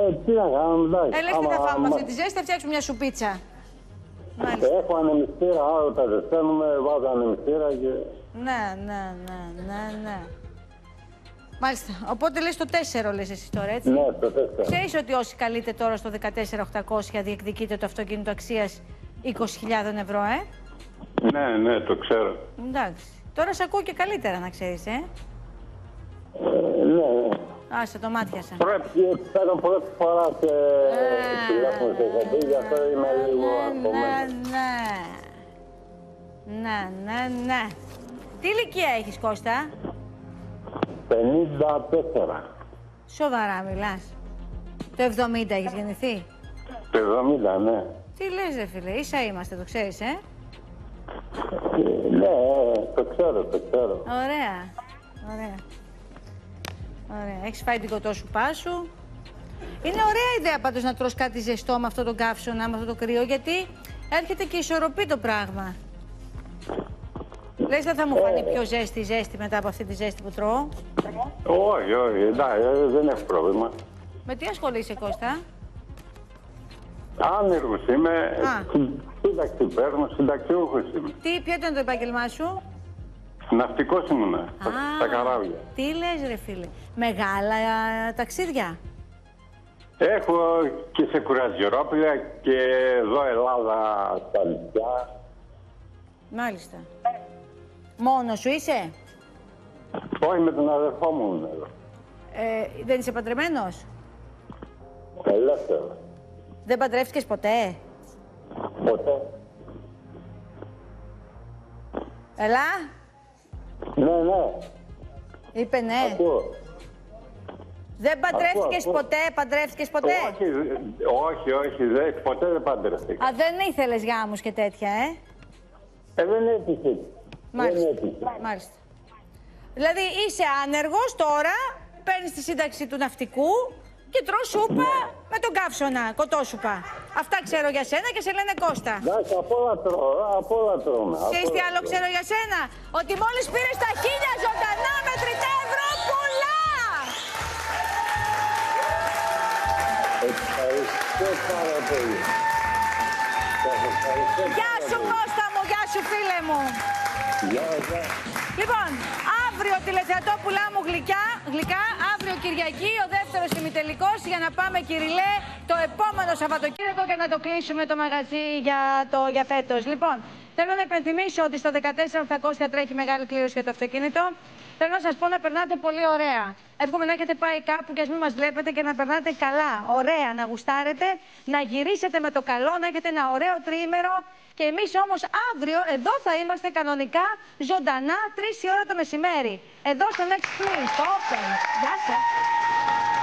Ε, τι να κάνουμε, εντάξει. Ε, λες τι θα Άμα- φάμε άμα- αυτή τη ζέστη, θα φτιάξουμε μια σουπίτσα. Έχω ανεμιστήρα, άλλο τα ζεσταίνουμε, βάζω ανεμιστήρα και... Ναι, ναι, ναι, ναι, ναι. Μάλιστα. Οπότε λες το 4 λες εσύ τώρα, έτσι. Ναι, το τέσσερα. Ξέρεις ότι όσοι καλείτε τώρα στο 14800 διεκδικείτε το αυτοκίνητο αξίας 20.000 ευρώ, ε; Ναι, ναι, το ξέρω. Εντάξει. Τώρα σε ακούω και καλύτερα να ξέρεις, ε. Ε, ναι, Άσε το μάτιασα. πρέπει, παίρνω πρώτη φορά σε τηλέφωνο σε εκπομπή, γι' αυτό είμαι λίγο Ναι, απομένος. ναι. Ναι, ναι, ναι. Τι ηλικία έχεις, Κώστα; 54. Σοβαρά μιλάς. Το 70 έχεις γεννηθεί; Το 70, ναι. Τι λες, ρε φίλε, ίσα είμαστε, το ξέρεις, ε. Ε, Ναι, το ξέρω, το ξέρω. Ωραία. Ωραία. Ωραία. Έχεις φάει την κοτόσουπά σου. Είναι ωραία ιδέα πάντως να τρως κάτι ζεστό με αυτό το καύσωνα, με αυτό το κρύο, γιατί έρχεται και ισορροπεί το πράγμα. Λες δεν θα μου φανεί πιο ζέστη ζέστη μετά από αυτή τη ζέστη που τρώω; Όχι, όχι, εντάξει, ε, δεν έχω πρόβλημα. Με τι ασχολείσαι Κώστα; Άνεργος είμαι, Α. σύνταξη παίρνω, συνταξιούχος είμαι. Τι, ποιο ήταν το επάγγελμά σου; Ναυτικός ήμουνα, στα- στα καράβια. Τι λες ρε φίλε. Μεγάλα α, ταξίδια; Έχω και σε κουραζιερόπλια και εδώ Ελλάδα στα νησιά. Μάλιστα. Μόνος σου είσαι; Όχι με τον αδερφό μου ήμουν εδώ. Ε, δεν είσαι παντρεμένος; Ελεύθερο. Δεν παντρεύτηκες ποτέ; Ποτέ. Ελά. Ναι, ναι. Είπε ναι. Ακούω. Δεν παντρεύτηκες ακούω. ποτέ, παντρεύτηκες ποτέ; Όχι, όχι, όχι, δεν, ποτέ δεν παντρευτήκα. Α, δεν ήθελες γάμους και τέτοια, ε; Ε, δεν έτυχε. Μάλιστα. Δεν έτυχε. Μάλιστα. Δηλαδή είσαι άνεργος τώρα, παίρνεις τη σύνταξη του ναυτικού και τρως σούπα με τον καύσωνα, κοτόσουπα. Αυτά ξέρω για σένα και σε λένε Κώστα. Εντάξει, απ' όλα τρώω, απ' όλα τρώμε. απ' Ξέρεις τι όλα άλλο τρώμε. ξέρω για σένα, ότι μόλις πήρες τα χίλια ζωντανά μετρητά ευρώ πολλά! Ευχαριστώ πάρα πολύ. Σας ευχαριστώ Γεια πάρα σου πολύ. Κώστα μου, γεια σου φίλε μου. Γεια, γεια. Λοιπόν, αύριο τηλεθεατόπουλά μου γλυκιά, γλυκά, αύριο Κυριακή, ο δεύτερος ημιτελικός για να πάμε Κυριλέ το επόμενο Σαββατοκύριακο και να το κλείσουμε το μαγαζί για, το, για φέτος. Λοιπόν, θέλω να υπενθυμίσω ότι στο 14.800 τρέχει μεγάλη κλήρωση για το αυτοκίνητο. Θέλω να σας πω να περνάτε πολύ ωραία. Εύχομαι να έχετε πάει κάπου και ας μην μας βλέπετε και να περνάτε καλά, ωραία, να γουστάρετε, να γυρίσετε με το καλό, να έχετε ένα ωραίο τριήμερο και εμείς όμως αύριο εδώ θα είμαστε κανονικά ζωντανά 3 η ώρα το μεσημέρι. Εδώ στο Next Please, στο Open. Γεια σας.